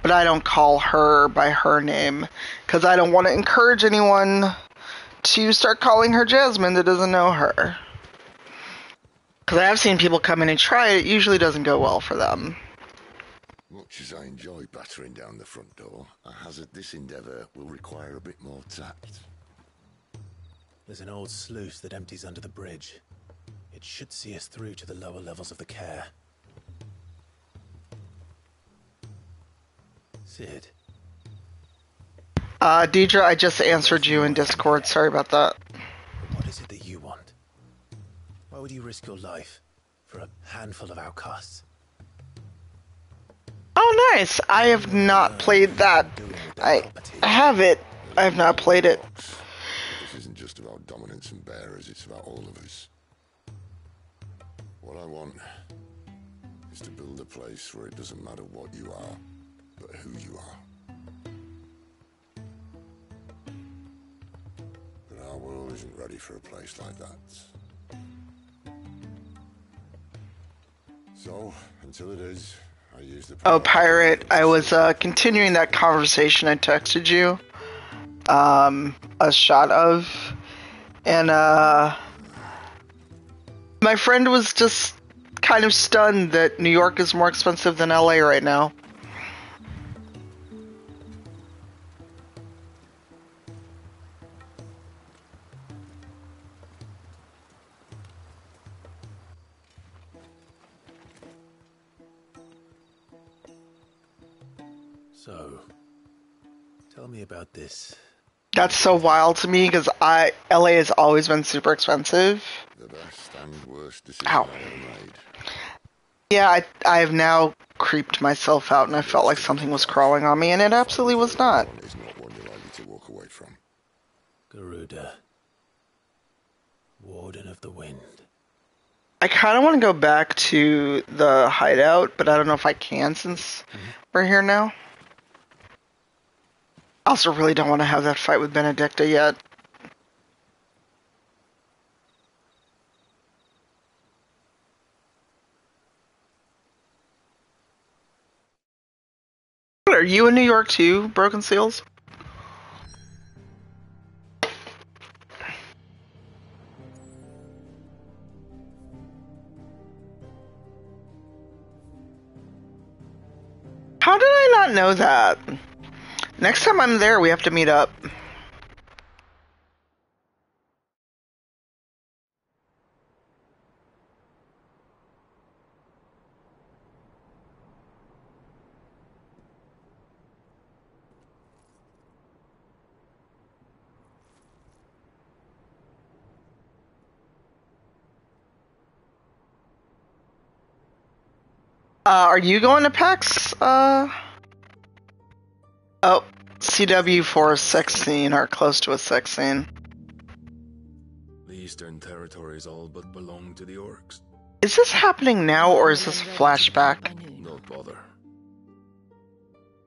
but I don't call her by her name because I don't want to encourage anyone to start calling her Jasmine that doesn't know her. Because I have seen people come in and try it, it usually doesn't go well for them. Much as I enjoy battering down the front door, I hazard this endeavour will require a bit more tact. There's an old sluice that empties under the bridge. It should see us through to the lower levels of the Caer. Cid, Uh, Deidre, I just answered you in Discord. Sorry about that. what is it that you want? Why would you risk your life for a handful of outcasts? Oh, nice. I have not played that. I, I have it. I have not played it. This isn't just about dominants and bearers, it's about all of us. What I want is to build a place where it doesn't matter what you are, but who you are. But our world isn't ready for a place like that. So, until it is, I use the Oh, Pirate, I was uh, continuing that conversation I texted you um, a shot of. And uh, my friend was just kind of stunned that New York is more expensive than LA right now. So, tell me about this. That's so wild to me because I LA has always been super expensive. The best and worst decision Ow. I ever made. Yeah, I I have now creeped myself out and I felt like something was crawling on me and it absolutely was not. Is not one you're likely to walk away from. Garuda, Warden of the Wind. I kind of want to go back to the hideout, but I don't know if I can since mm-hmm. we're here now. I also really don't want to have that fight with Benedikta yet. Are you in New York too, Broken Seals? How did I not know that? Next time I'm there, we have to meet up. Uh, are you going to PAX? Uh. Oh, CW for a sex scene or close to a sex scene. The Eastern territories all but belong to the orcs. Is this happening now or is this a flashback? Don't bother.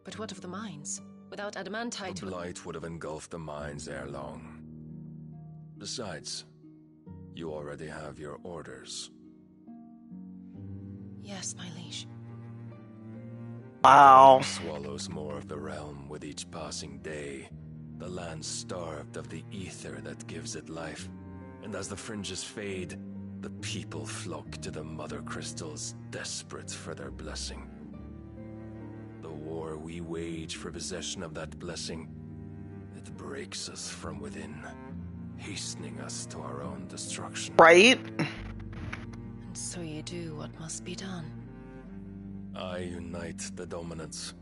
But what of the mines? Without adamantite. The blight would have engulfed the mines ere long. Besides, you already have your orders. Yes, my liege. Wow. Swallows more of the realm with each passing day. The land starved of the ether that gives it life. And as the fringes fade, the people flock to the mother crystals, desperate for their blessing. The war we wage for possession of that blessing, it breaks us from within, hastening us to our own destruction. Right? And so you do what must be done. I unite the dominants,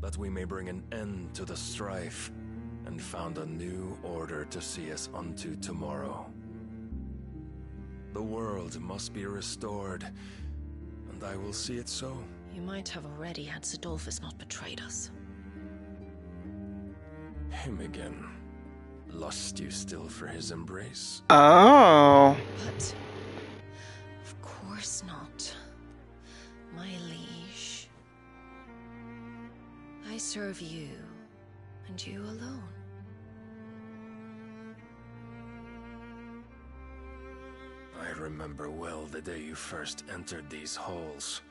that we may bring an end to the strife, and found a new order to see us unto tomorrow. The world must be restored, and I will see it so. You might have already had Cidolfus not betrayed us. Him again. Lust you still for his embrace? Oh. But of course not. My liege. I serve you, and you alone. I remember well the day you first entered these halls.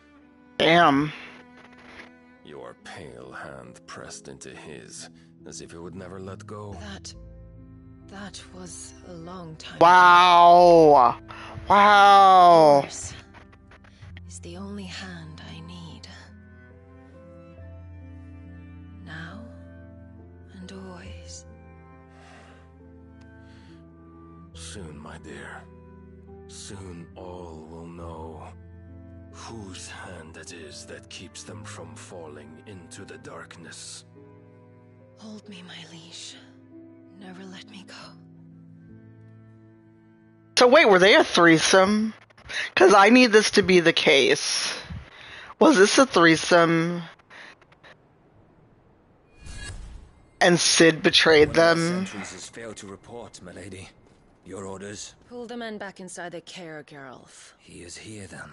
Damn. Your pale hand pressed into his, as if it would never let go. That. That was a long time. Wow. Wow. Yours is the only hand I need. Now and always. Soon, my dear. Soon all will know whose hand it is that keeps them from falling into the darkness. Hold me, my leash. Never let me go. So wait, were they a threesome? Because I need this to be the case. Was this a threesome? And Cid betrayed them? Sentries has failed to report, my lady. Your orders? Pull the men back inside the Caer, Geralf. He is here, then.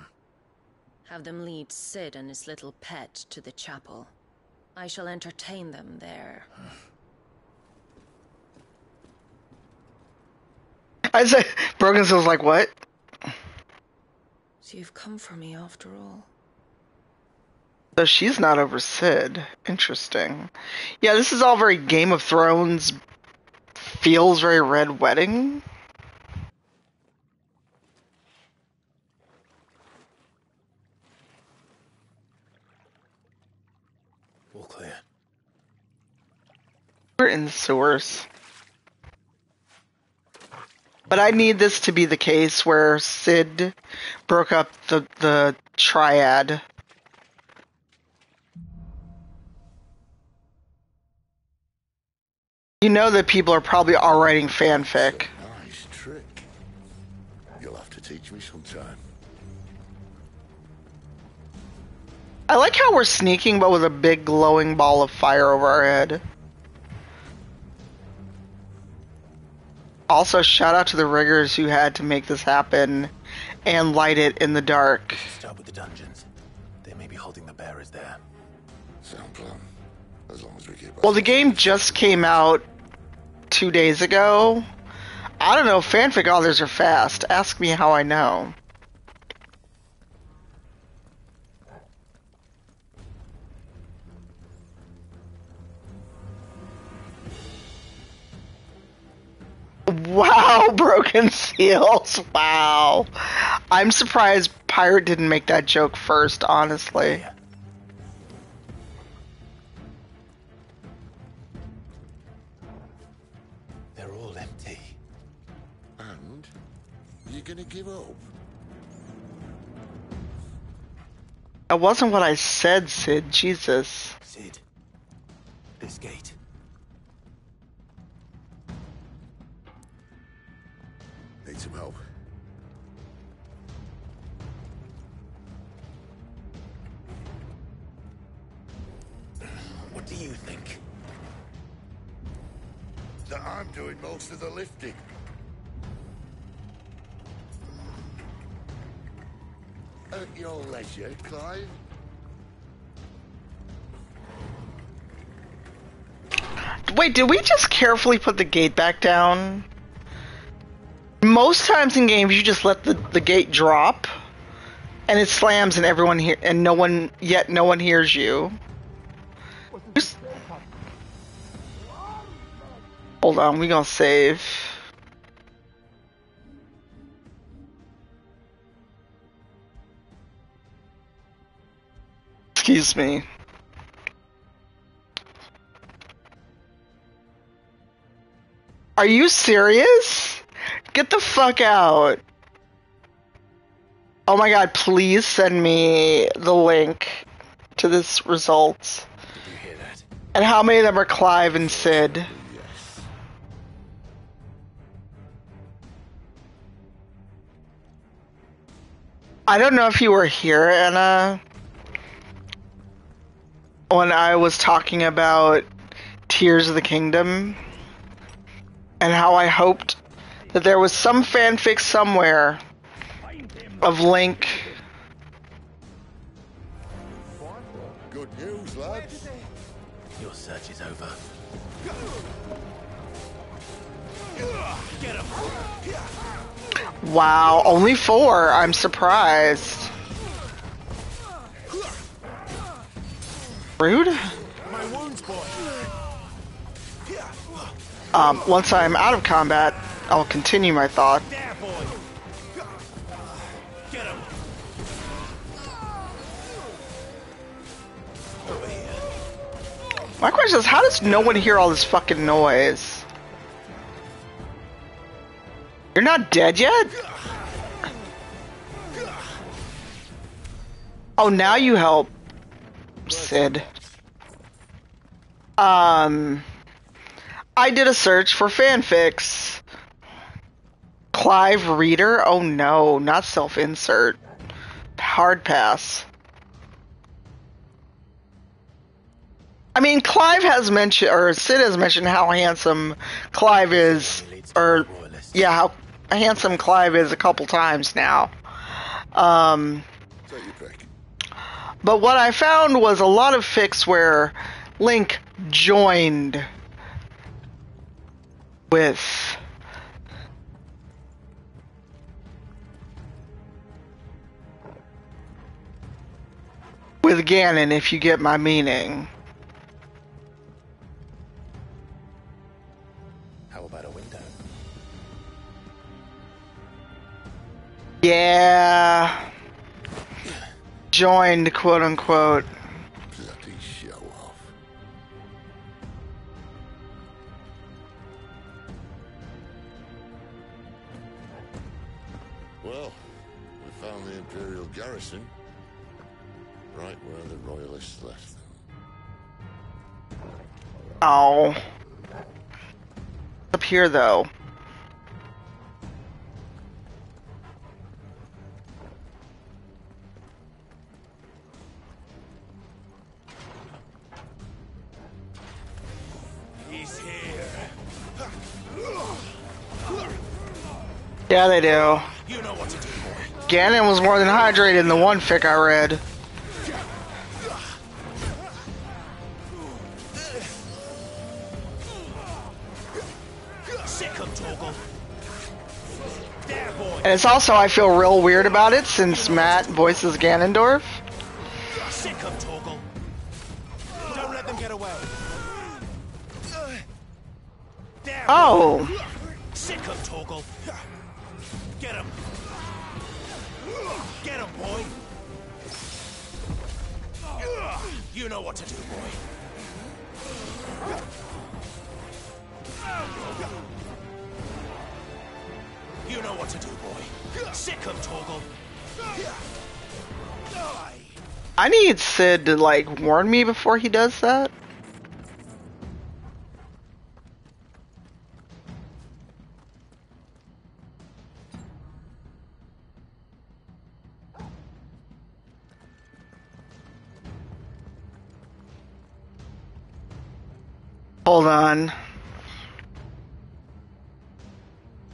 Have them lead Cid and his little pet to the chapel. I shall entertain them there. I said, Broken was like, what? So you've come for me after all. So she's not over Cid. Interesting. Yeah, this is all very Game of Thrones. Feels very Red Wedding. All clear. We're in the sewers. But I need this to be the case where Cid broke up the the triad. You know that people are probably all writing fanfic. Nice trick. You'll have to teach me sometime. I like how we're sneaking, but with a big glowing ball of fire over our head. Also, shout out to the riggers who had to make this happen and light it in the dark. Start with the dungeons. They may be holding the bearers there. Sound plan. As long as we keep Well, the game just came out two days ago. I don't know. Fanfic authors are fast. Ask me how I know. Wow, broken seals. Wow. I'm surprised Pirate didn't make that joke first, honestly. They're all empty. And you're gonna give up? That wasn't what I said, Cid. Jesus. Cid, this gate. Need some help. What do you think? That I'm doing most of the lifting. At your leisure, Clive. Wait, did we just carefully put the gate back down? Most times in games, you just let the, the gate drop, and it slams, and everyone here, and no one yet no one hears you. Just- Hold on, we gonna save. Excuse me. Are you serious? Get the fuck out. Oh my god, please send me the link to this results. And how many of them are Clive and Cid? I don't know if you were here, Anna, when I was talking about Tears of the Kingdom and how I hoped that there was some fanfic somewhere of Link. Good news, lads. Your search is over. Get! Wow, only four. I'm surprised. Rude. My wounds, boy. Um, once I'm out of combat, I'll continue my thought. My question is, how does no one hear all this fucking noise? You're not dead yet? Oh, now you help, Cid. Um, I did a search for fanfics. Clive Reader? Oh no, not self-insert. Hard pass. I mean, Clive has mentioned, or Cid has mentioned how handsome Clive is, or yeah, how handsome Clive is a couple times now. Um, but what I found was a lot of fics where Link joined with with Ganon, if you get my meaning. How about a window? Yeah. Joined, quote unquote. Bloody show off. Well, we found the Imperial garrison. Right where the Royalists left them. Oh. Up here, though. He's here. Yeah, they do. You know what to do, boy. Ganon was more than hydrated in the one fic I read. And it's also, I feel real weird about it since Matt voices Ganondorf. Sick of Torgal. Don't let them get away. There. Oh. Sick of Torgal. Get him. Get him, boy. You know what to do, boy. You know what to do, boy. Sick of Torgal. I need Cid to like warn me before he does that. Hold on.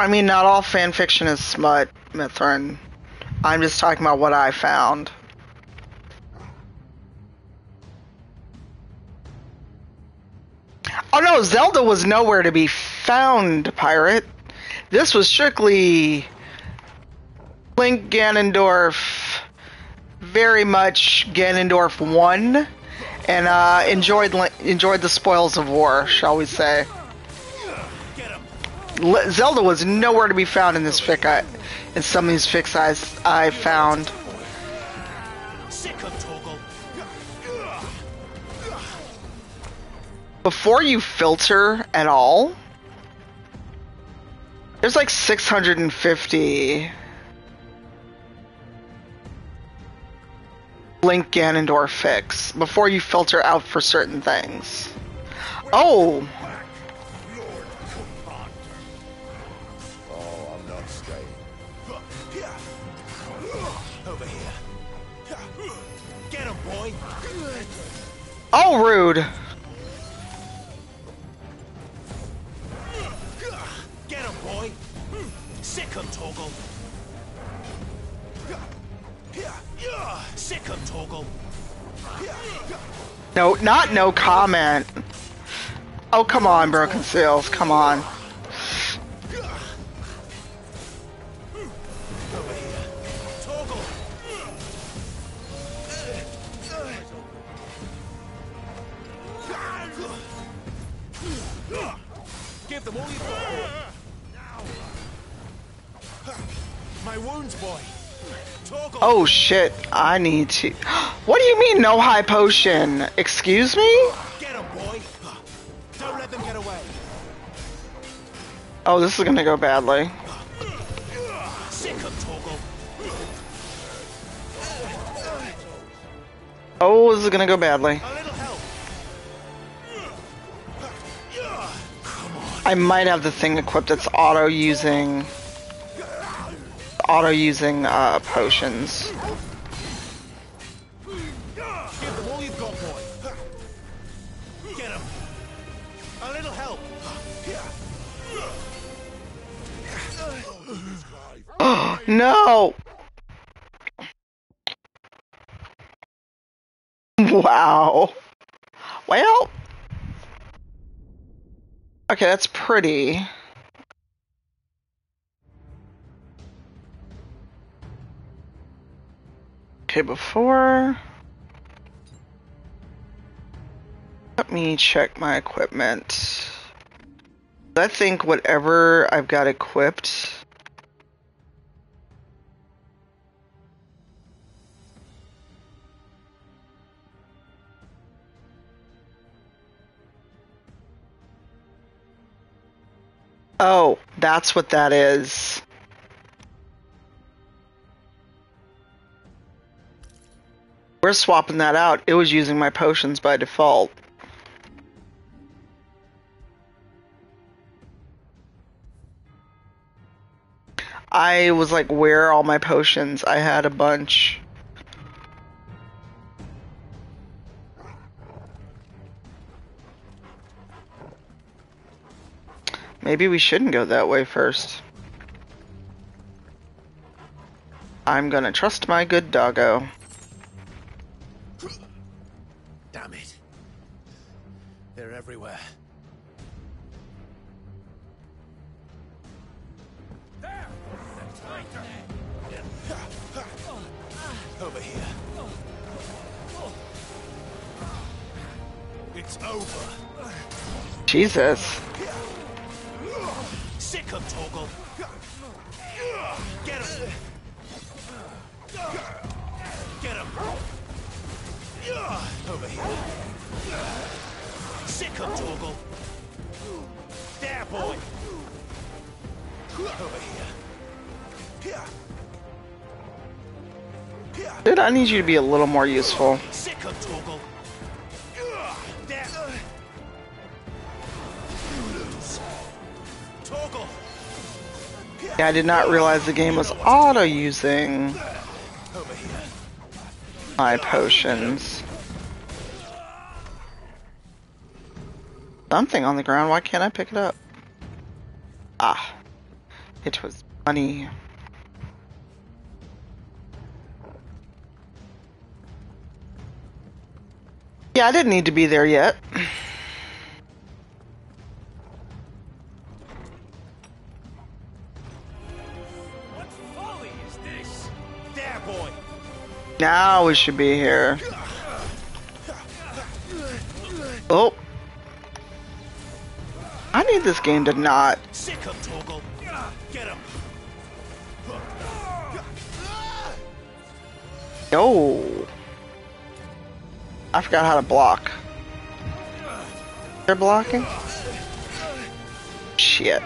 I mean, not all fan fiction is smut, Mithrin. I'm just talking about what I found. Oh no, Zelda was nowhere to be found, pirate. This was strictly Link Ganondorf, very much Ganondorf 1, and uh, enjoyed enjoyed the spoils of war, shall we say. Zelda was nowhere to be found in this fic I, in some of these fics I, I found. Before you filter at all, there's like 650 Link Ganondorf fix before you filter out for certain things. Oh, Oh, rude. Get him, boy. Sick him, Torgal. Sick him, Torgal. No, not no comment. Oh, come on, Broken Seals, come on. Give them all you've got. My wounds, boy. Torgal. Oh shit, I need to. What do you mean, no high potion? Excuse me? Get him, boy. Don't let them get away. Oh, this is gonna go badly. Sick him, Torgal. Oh, this is gonna go badly. I might have the thing equipped that's auto using auto using uh, potions. Give them all you've got, boy. Get him. A little help. no! Wow. Well. Okay, that's pretty. Okay, before... Let me check my equipment. I think whatever I've got equipped... Oh, that's what that is. We're swapping that out. It was using my potions by default. I was like, where are all my potions? I had a bunch. Maybe we shouldn't go that way first. I'm gonna trust my good doggo. Need you to be a little more useful. Yeah, I did not realize the game was auto using my potions. Something on the ground, why can't I pick it up? Ah, it was money. Yeah, I didn't need to be there yet. What folly is this? There, boy. Now we should be here. Oh. I need this game to not. Sick him, Torgal. Get him. Yo. I forgot how to block. They're blocking? Shit.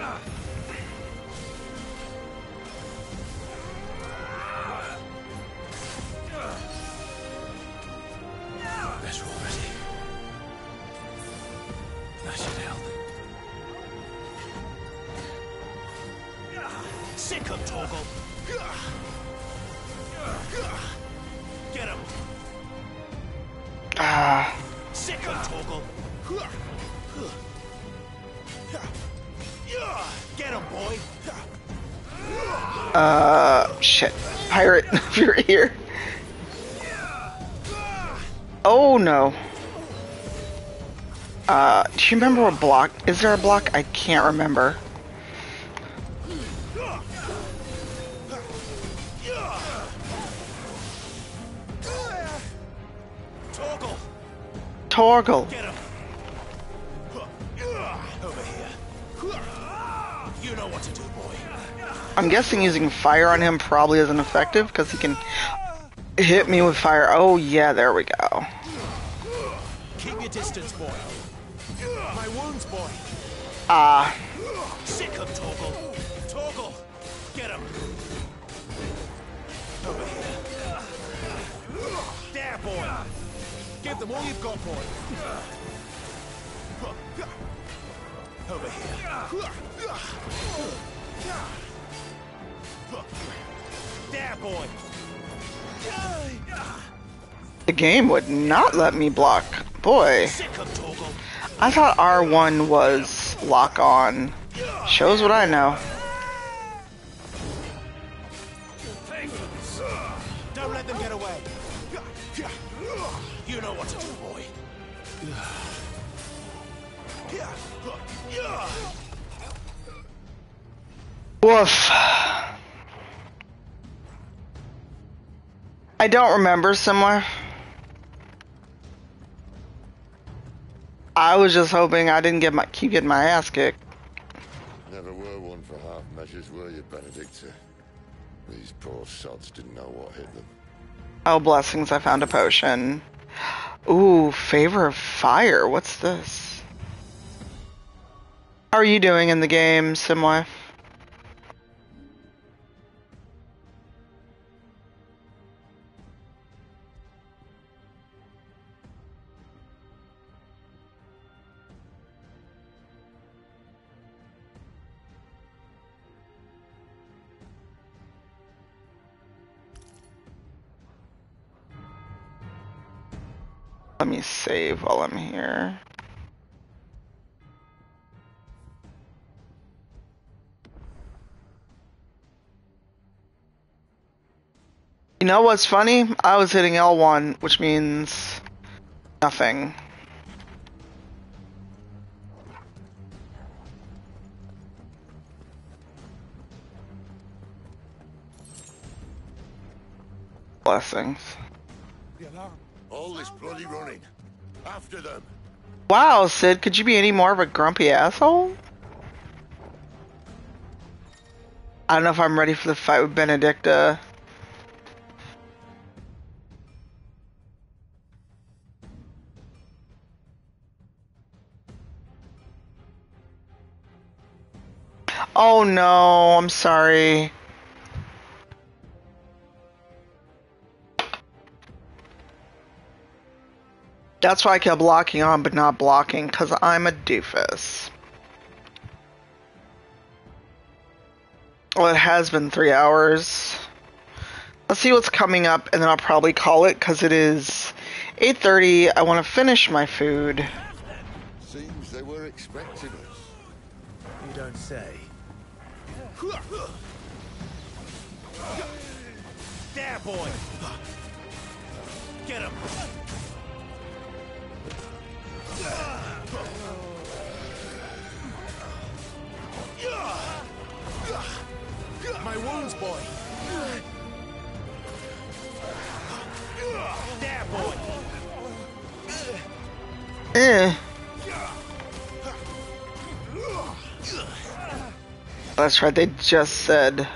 You remember what block? Is there a block? I can't remember. Get him. Over here. You know what to do, boy. I'm guessing using fire on him probably isn't effective because he can hit me with fire. Oh yeah, there we go. Ah. Sick him, Torgal. Torgal. Get him. Over here. There, boy. Give them all you've got, boy. Over here. There, boy. The game would not let me block. Boy. I thought R1 was lock on. Shows what I know. Don't let them get away. You know what to do, boy. Woof. I don't remember somewhere. I was just hoping I didn't get my keep getting my ass kicked. Never were one for half measures, were you, Benedikta? These poor sods didn't know what hit them. Oh, blessings, I found a potion. Ooh, favor of fire. What's this? How are you doing in the game, Simwife? Let me save while I'm here. You know what's funny? I was hitting L1, which means nothing. Blessings. All this bloody running. After them. Wow, Cid, could you be any more of a grumpy asshole? I don't know if I'm ready for the fight with Benedikta. Oh no, I'm sorry. That's why I kept locking on but not blocking, because I'm a doofus. Well, it has been three hours. Let's see what's coming up, and then I'll probably call it, because it is 8.30. I want to finish my food. Seems they were expecting us. You don't say. There, boy! Get him! My wounds, boy! There, boy! Eh. That's right, they just said.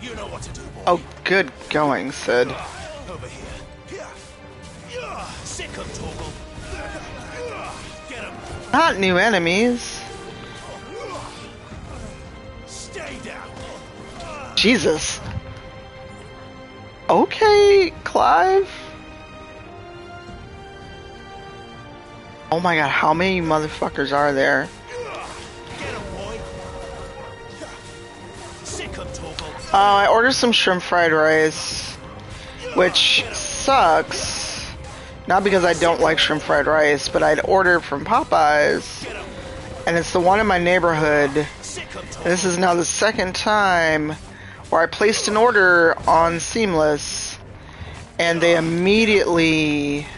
You know what to do, boy. Oh, good going, Cid. Over here. Sick Torgal. Get him. Not new enemies. Stay down. Jesus. Okay, Clive. Oh my god, how many motherfuckers are there? Uh, I ordered some shrimp fried rice, which sucks. Not because I don't like shrimp fried rice, but I'd ordered from Popeyes, and it's the one in my neighborhood. And this is now the second time where I placed an order on Seamless, and they immediately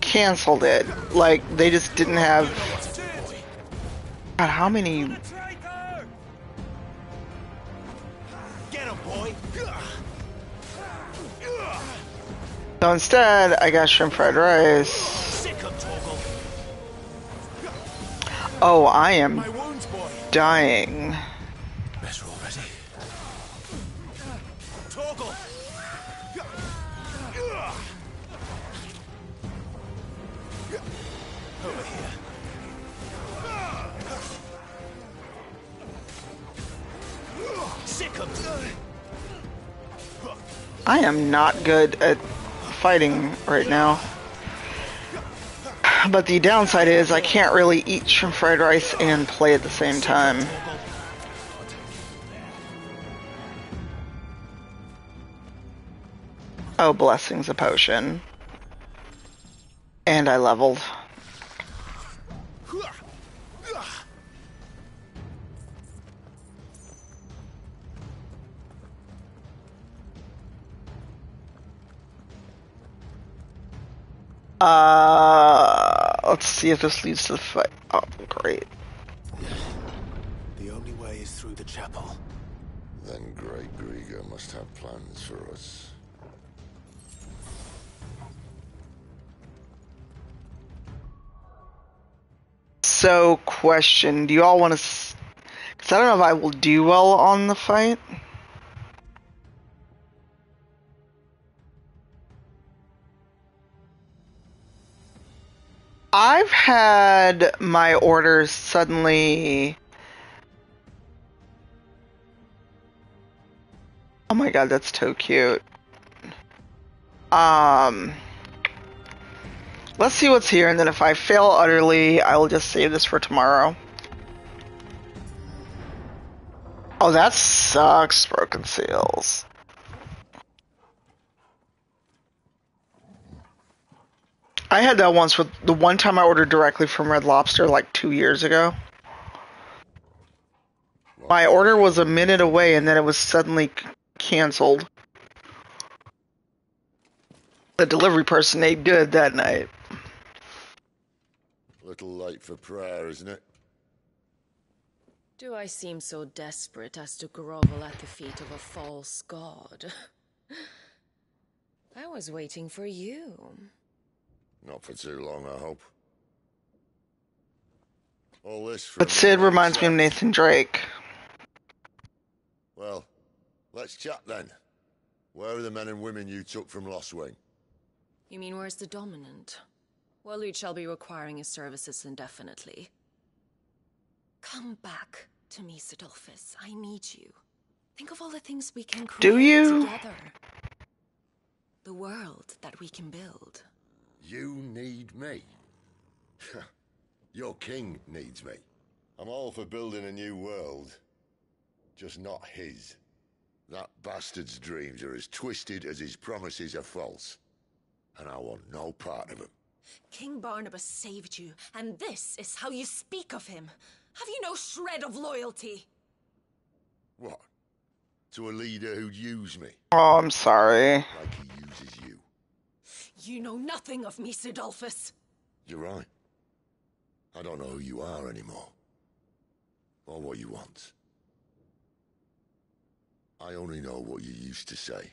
canceled it. Like, they just didn't have. God, how many So instead, I got shrimp fried rice. Oh, I am dying. Torgal. Over here. Sick him. I am not good at fighting right now. But the downside is I can't really eat shrimp fried rice and play at the same time. Oh, blessings, a potion. And I leveled. Uh, let's see if this leads to the fight. Oh, great. The only way is through the chapel. Then Great Greagor must have plans for us. So, question: Do you all want to? Because I don't know if I will do well on the fight. I've had my orders suddenly. Oh my god, that's so cute. Um. Let's see what's here, and then if I fail utterly, I will just save this for tomorrow. Oh, that sucks, Broken Seals. I had that once with the one time I ordered directly from Red Lobster like two years ago. My order was a minute away and then it was suddenly canceled. The delivery person ate good that night. A Little late for prayer, isn't it? Do I seem so desperate as to grovel at the feet of a false god? I was waiting for you. Not for too long, I hope. All this But Cid reminds me of Nathan Drake. Well, let's chat then. Where are the men and women you took from Lostwing? You mean where's the dominant? Well, you shall be requiring his services indefinitely. Come back to me, Cidolfus. I need you. Think of all the things we can create Do you? together. The world that we can build. You need me. Your king needs me. I'm all for building a new world. Just not his. That bastard's dreams are as twisted as his promises are false. And I want no part of them. King Barnabas saved you, and this is how you speak of him. Have you no shred of loyalty? What? To a leader who'd use me, Oh, I'm sorry. like he uses you. Know nothing of me, Cidolfus. You're right. I don't know who you are anymore. Or what you want. I only know what you used to say.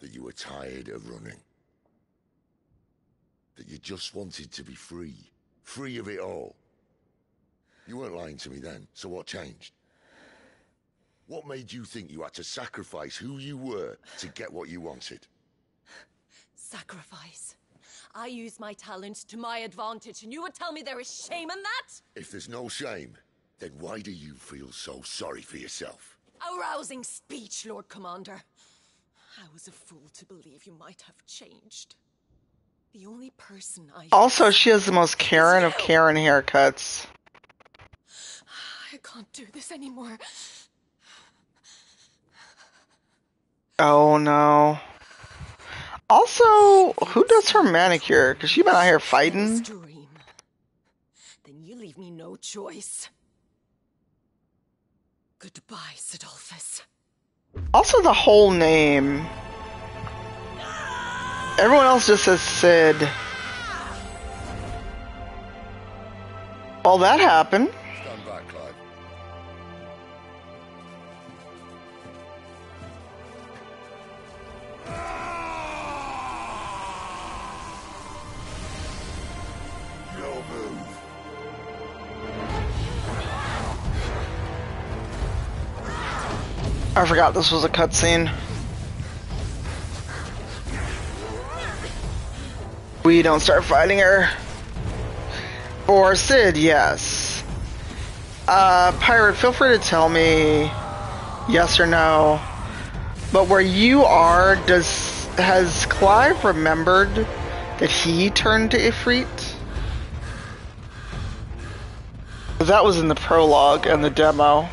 That you were tired of running. That you just wanted to be free. Free of it all. You weren't lying to me then, so what changed? What made you think you had to sacrifice who you were to get what you wanted? Sacrifice. I use my talents to my advantage, and you would tell me there is shame in that? If there's no shame, then why do you feel so sorry for yourself? A rousing speech, Lord Commander. I was a fool to believe you might have changed. The only person I Also, she has the most Karen of Karen haircuts. I can't do this anymore. Oh no. Also, who does her manicure? Because she been out here fighting. Dream. Then you leave me no choice. Goodbye, Cidolfus. Also, the whole name. Everyone else just says Cid. Well, that happened. I forgot this was a cutscene. We don't start fighting her. Or Cid, yes. Uh, Pirate, feel free to tell me yes or no. But where you are, does has Clive remembered that he turned to Ifrit? That was in the prologue and the demo.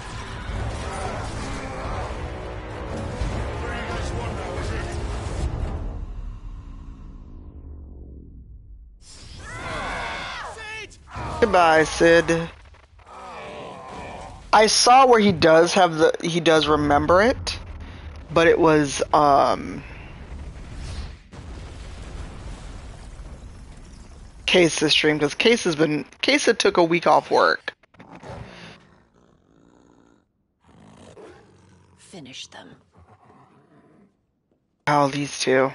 Goodbye, Cid. I saw where he does have the he does remember it, but it was um Case's stream because Case has been Case had took a week off work. Finish them. Oh, these two.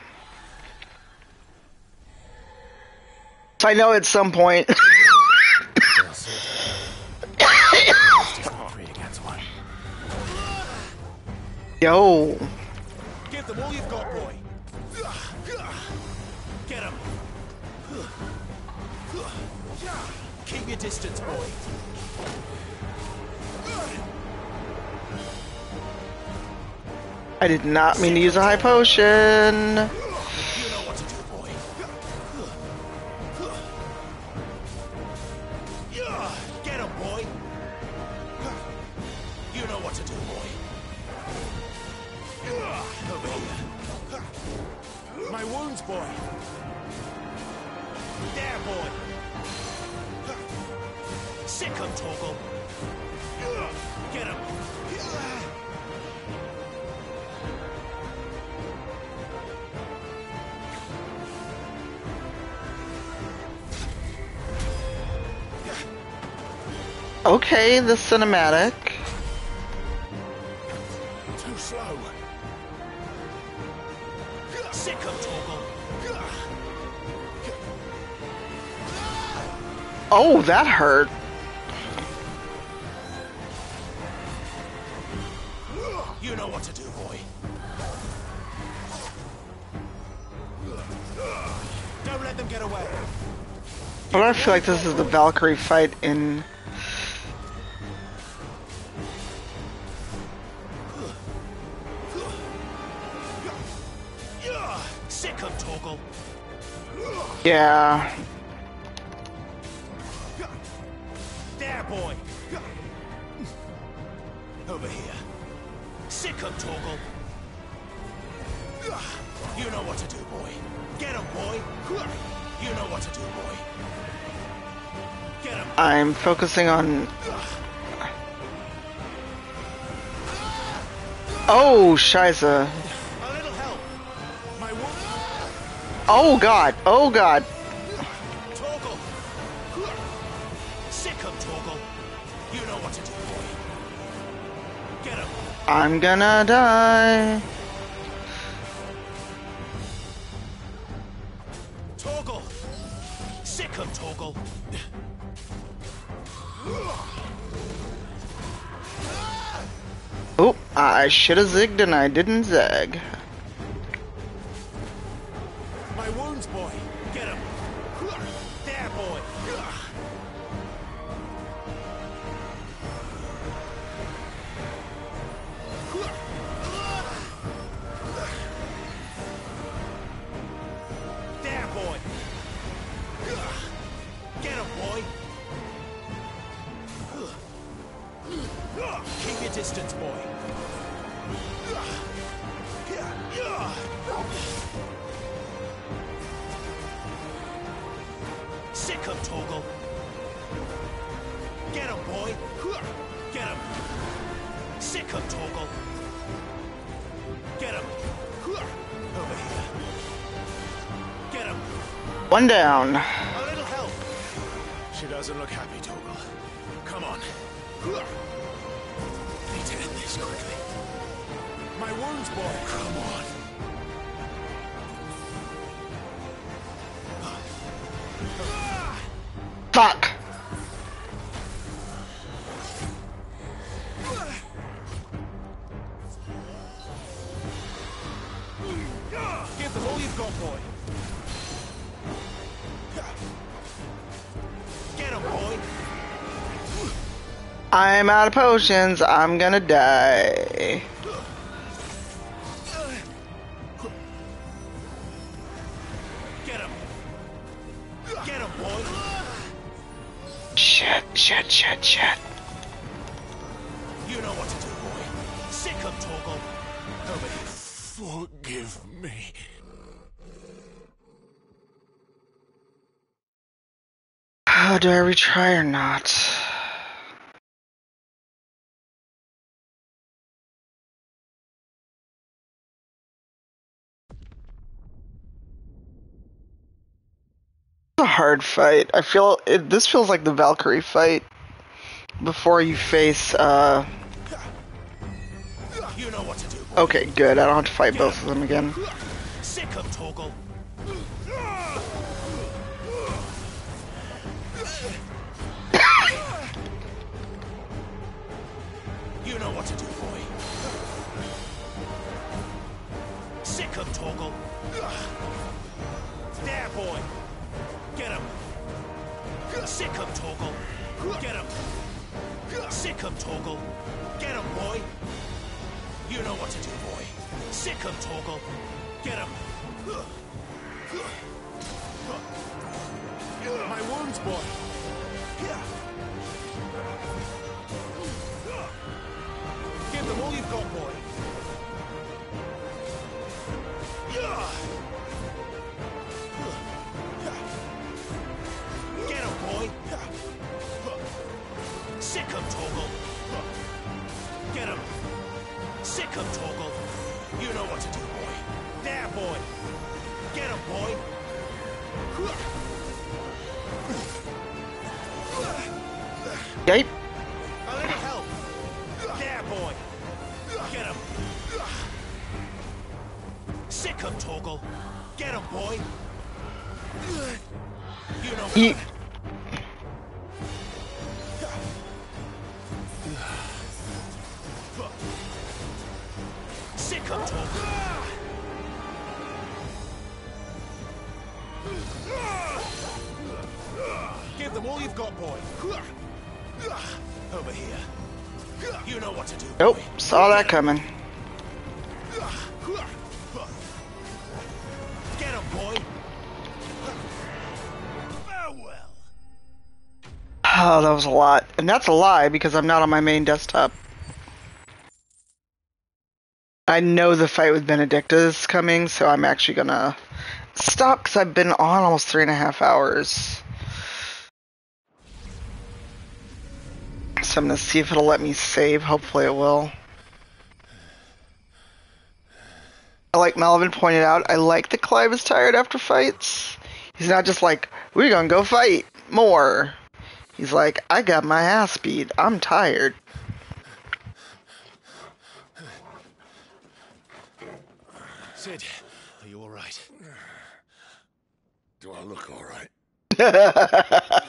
So I know at some point. Yo. Give them all you've got, boy. Get him. Keep your distance, boy. I did not mean to use a high potion. Okay, the cinematic. Too slow. Sick of. Oh, that hurt. You know what to do, boy. Don't let them get away. But I feel like this is the Valkyrie fight in. Yeah. There, boy. Over here. Sick of Torgal. You know what to do, boy. Get him, boy. You know what to do, boy. Get him. I'm focusing on. Oh, Shiza. Oh god. Oh god. Torgal. Sick of Torgal. You know what to do, boy. Get him. I'm gonna die. Torgal. Sick of Torgal. Oh, I should have zigged and I didn't zag. My wounds, boy. One down. A little help. She doesn't look happy. Come on. Need to end this quickly. My wounds, boy. Come on. Fuck. I'm out of potions. I'm gonna die. Get him. Get him, boy. Shit, shit, shit, shit. You know what to do, boy. Sick of Torgal. Over here. Forgive me. Oh, do I retry or not? Hard fight. I feel it, this feels like the Valkyrie fight before you face. uh... You know what to do, boy. Okay, good. I don't have to fight both of them again. Sick of Torgal. You know what to do, boy. Sick of Torgal. There, boy. Him. Sick of Torgal. Get him. Sick of Torgal. Get him, boy. You know what to do, boy. Sick of Torgal. Get him. My wounds, boy. Give them all you've got, boy. Sick of Torgal. You know what to do, boy. There, boy. Get him, boy. Gabe? A little help. There, boy. Get him. Sick of Torgal. Get him, boy. You know what? Saw that coming. Get him, boy. Farewell. Oh, that was a lot. And that's a lie because I'm not on my main desktop. I know the fight with Benedikta is coming, so I'm actually gonna stop because I've been on almost three and a half hours. So I'm gonna see if it'll let me save. Hopefully it will. Like Melvin pointed out, I like that Clive is tired after fights. He's not just like, we're gonna go fight more. He's like, I got my ass beat. I'm tired. Cid, are you all right? Do I look all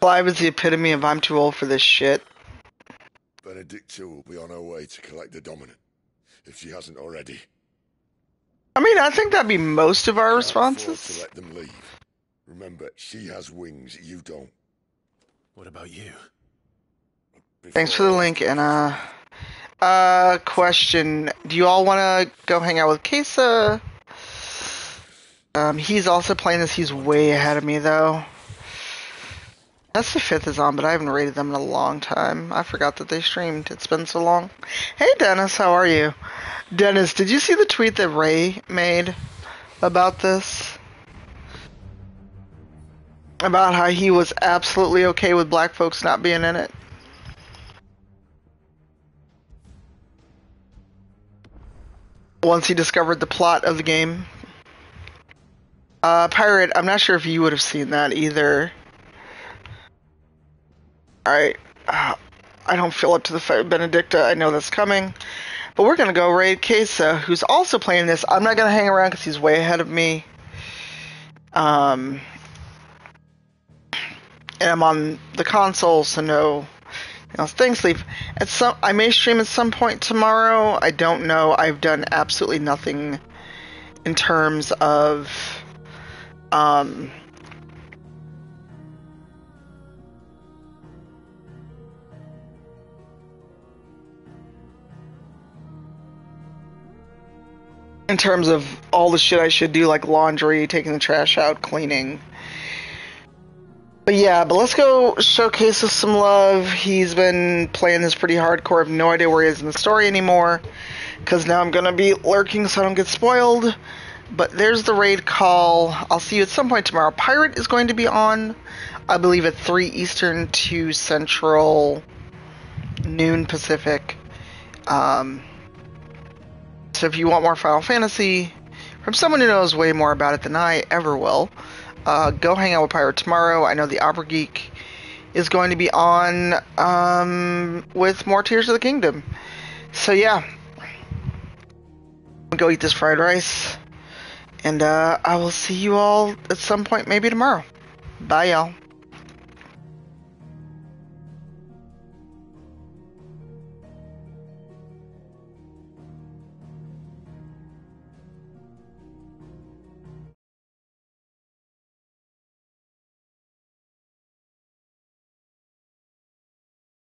right? Clive is the epitome of I'm too old for this shit. Benedikta will be on her way to collect the dominant, if she hasn't already. I mean, I think that'd be most of our responses. To responses. let them leave. Remember, she has wings, you don't. What about you? Thanks for the link, and uh, uh, question: Do you all want to go hang out with Kesa? Um, he's also playing this. He's way ahead of me, though. That's the fifth is on, but I haven't rated them in a long time. I forgot that they streamed. It's been so long. Hey, Dennis, how are you? Dennis, did you see the tweet that Ray made about this? About how he was absolutely okay with black folks not being in it? Once he discovered the plot of the game. Uh, Pirate, I'm not sure if you would have seen that either. Alright. Uh, I don't feel up to the fight Benedikta. I know that's coming. But we're gonna go raid Kesa, who's also playing this. I'm not gonna hang around because he's way ahead of me. Um, and I'm on the console, so no, you know, sleep. At some, I may stream at some point tomorrow. I don't know. I've done absolutely nothing in terms of, um, in terms of all the shit I should do, like laundry, taking the trash out, cleaning. But yeah, but let's go showcase us some love. He's been playing this pretty hardcore. I have no idea where he is in the story anymore. Because now I'm going to be lurking so I don't get spoiled. But there's the raid call. I'll see you at some point tomorrow. Pirate is going to be on, I believe, at 3 Eastern, 2 Central, noon Pacific. Um, so if you want more Final Fantasy from someone who knows way more about it than I ever will, uh, go hang out with Pirate tomorrow. I know the Opera Geek is going to be on um, with more Tears of the Kingdom. So yeah, go eat this fried rice, and uh, I will see you all at some point, maybe tomorrow. Bye, y'all.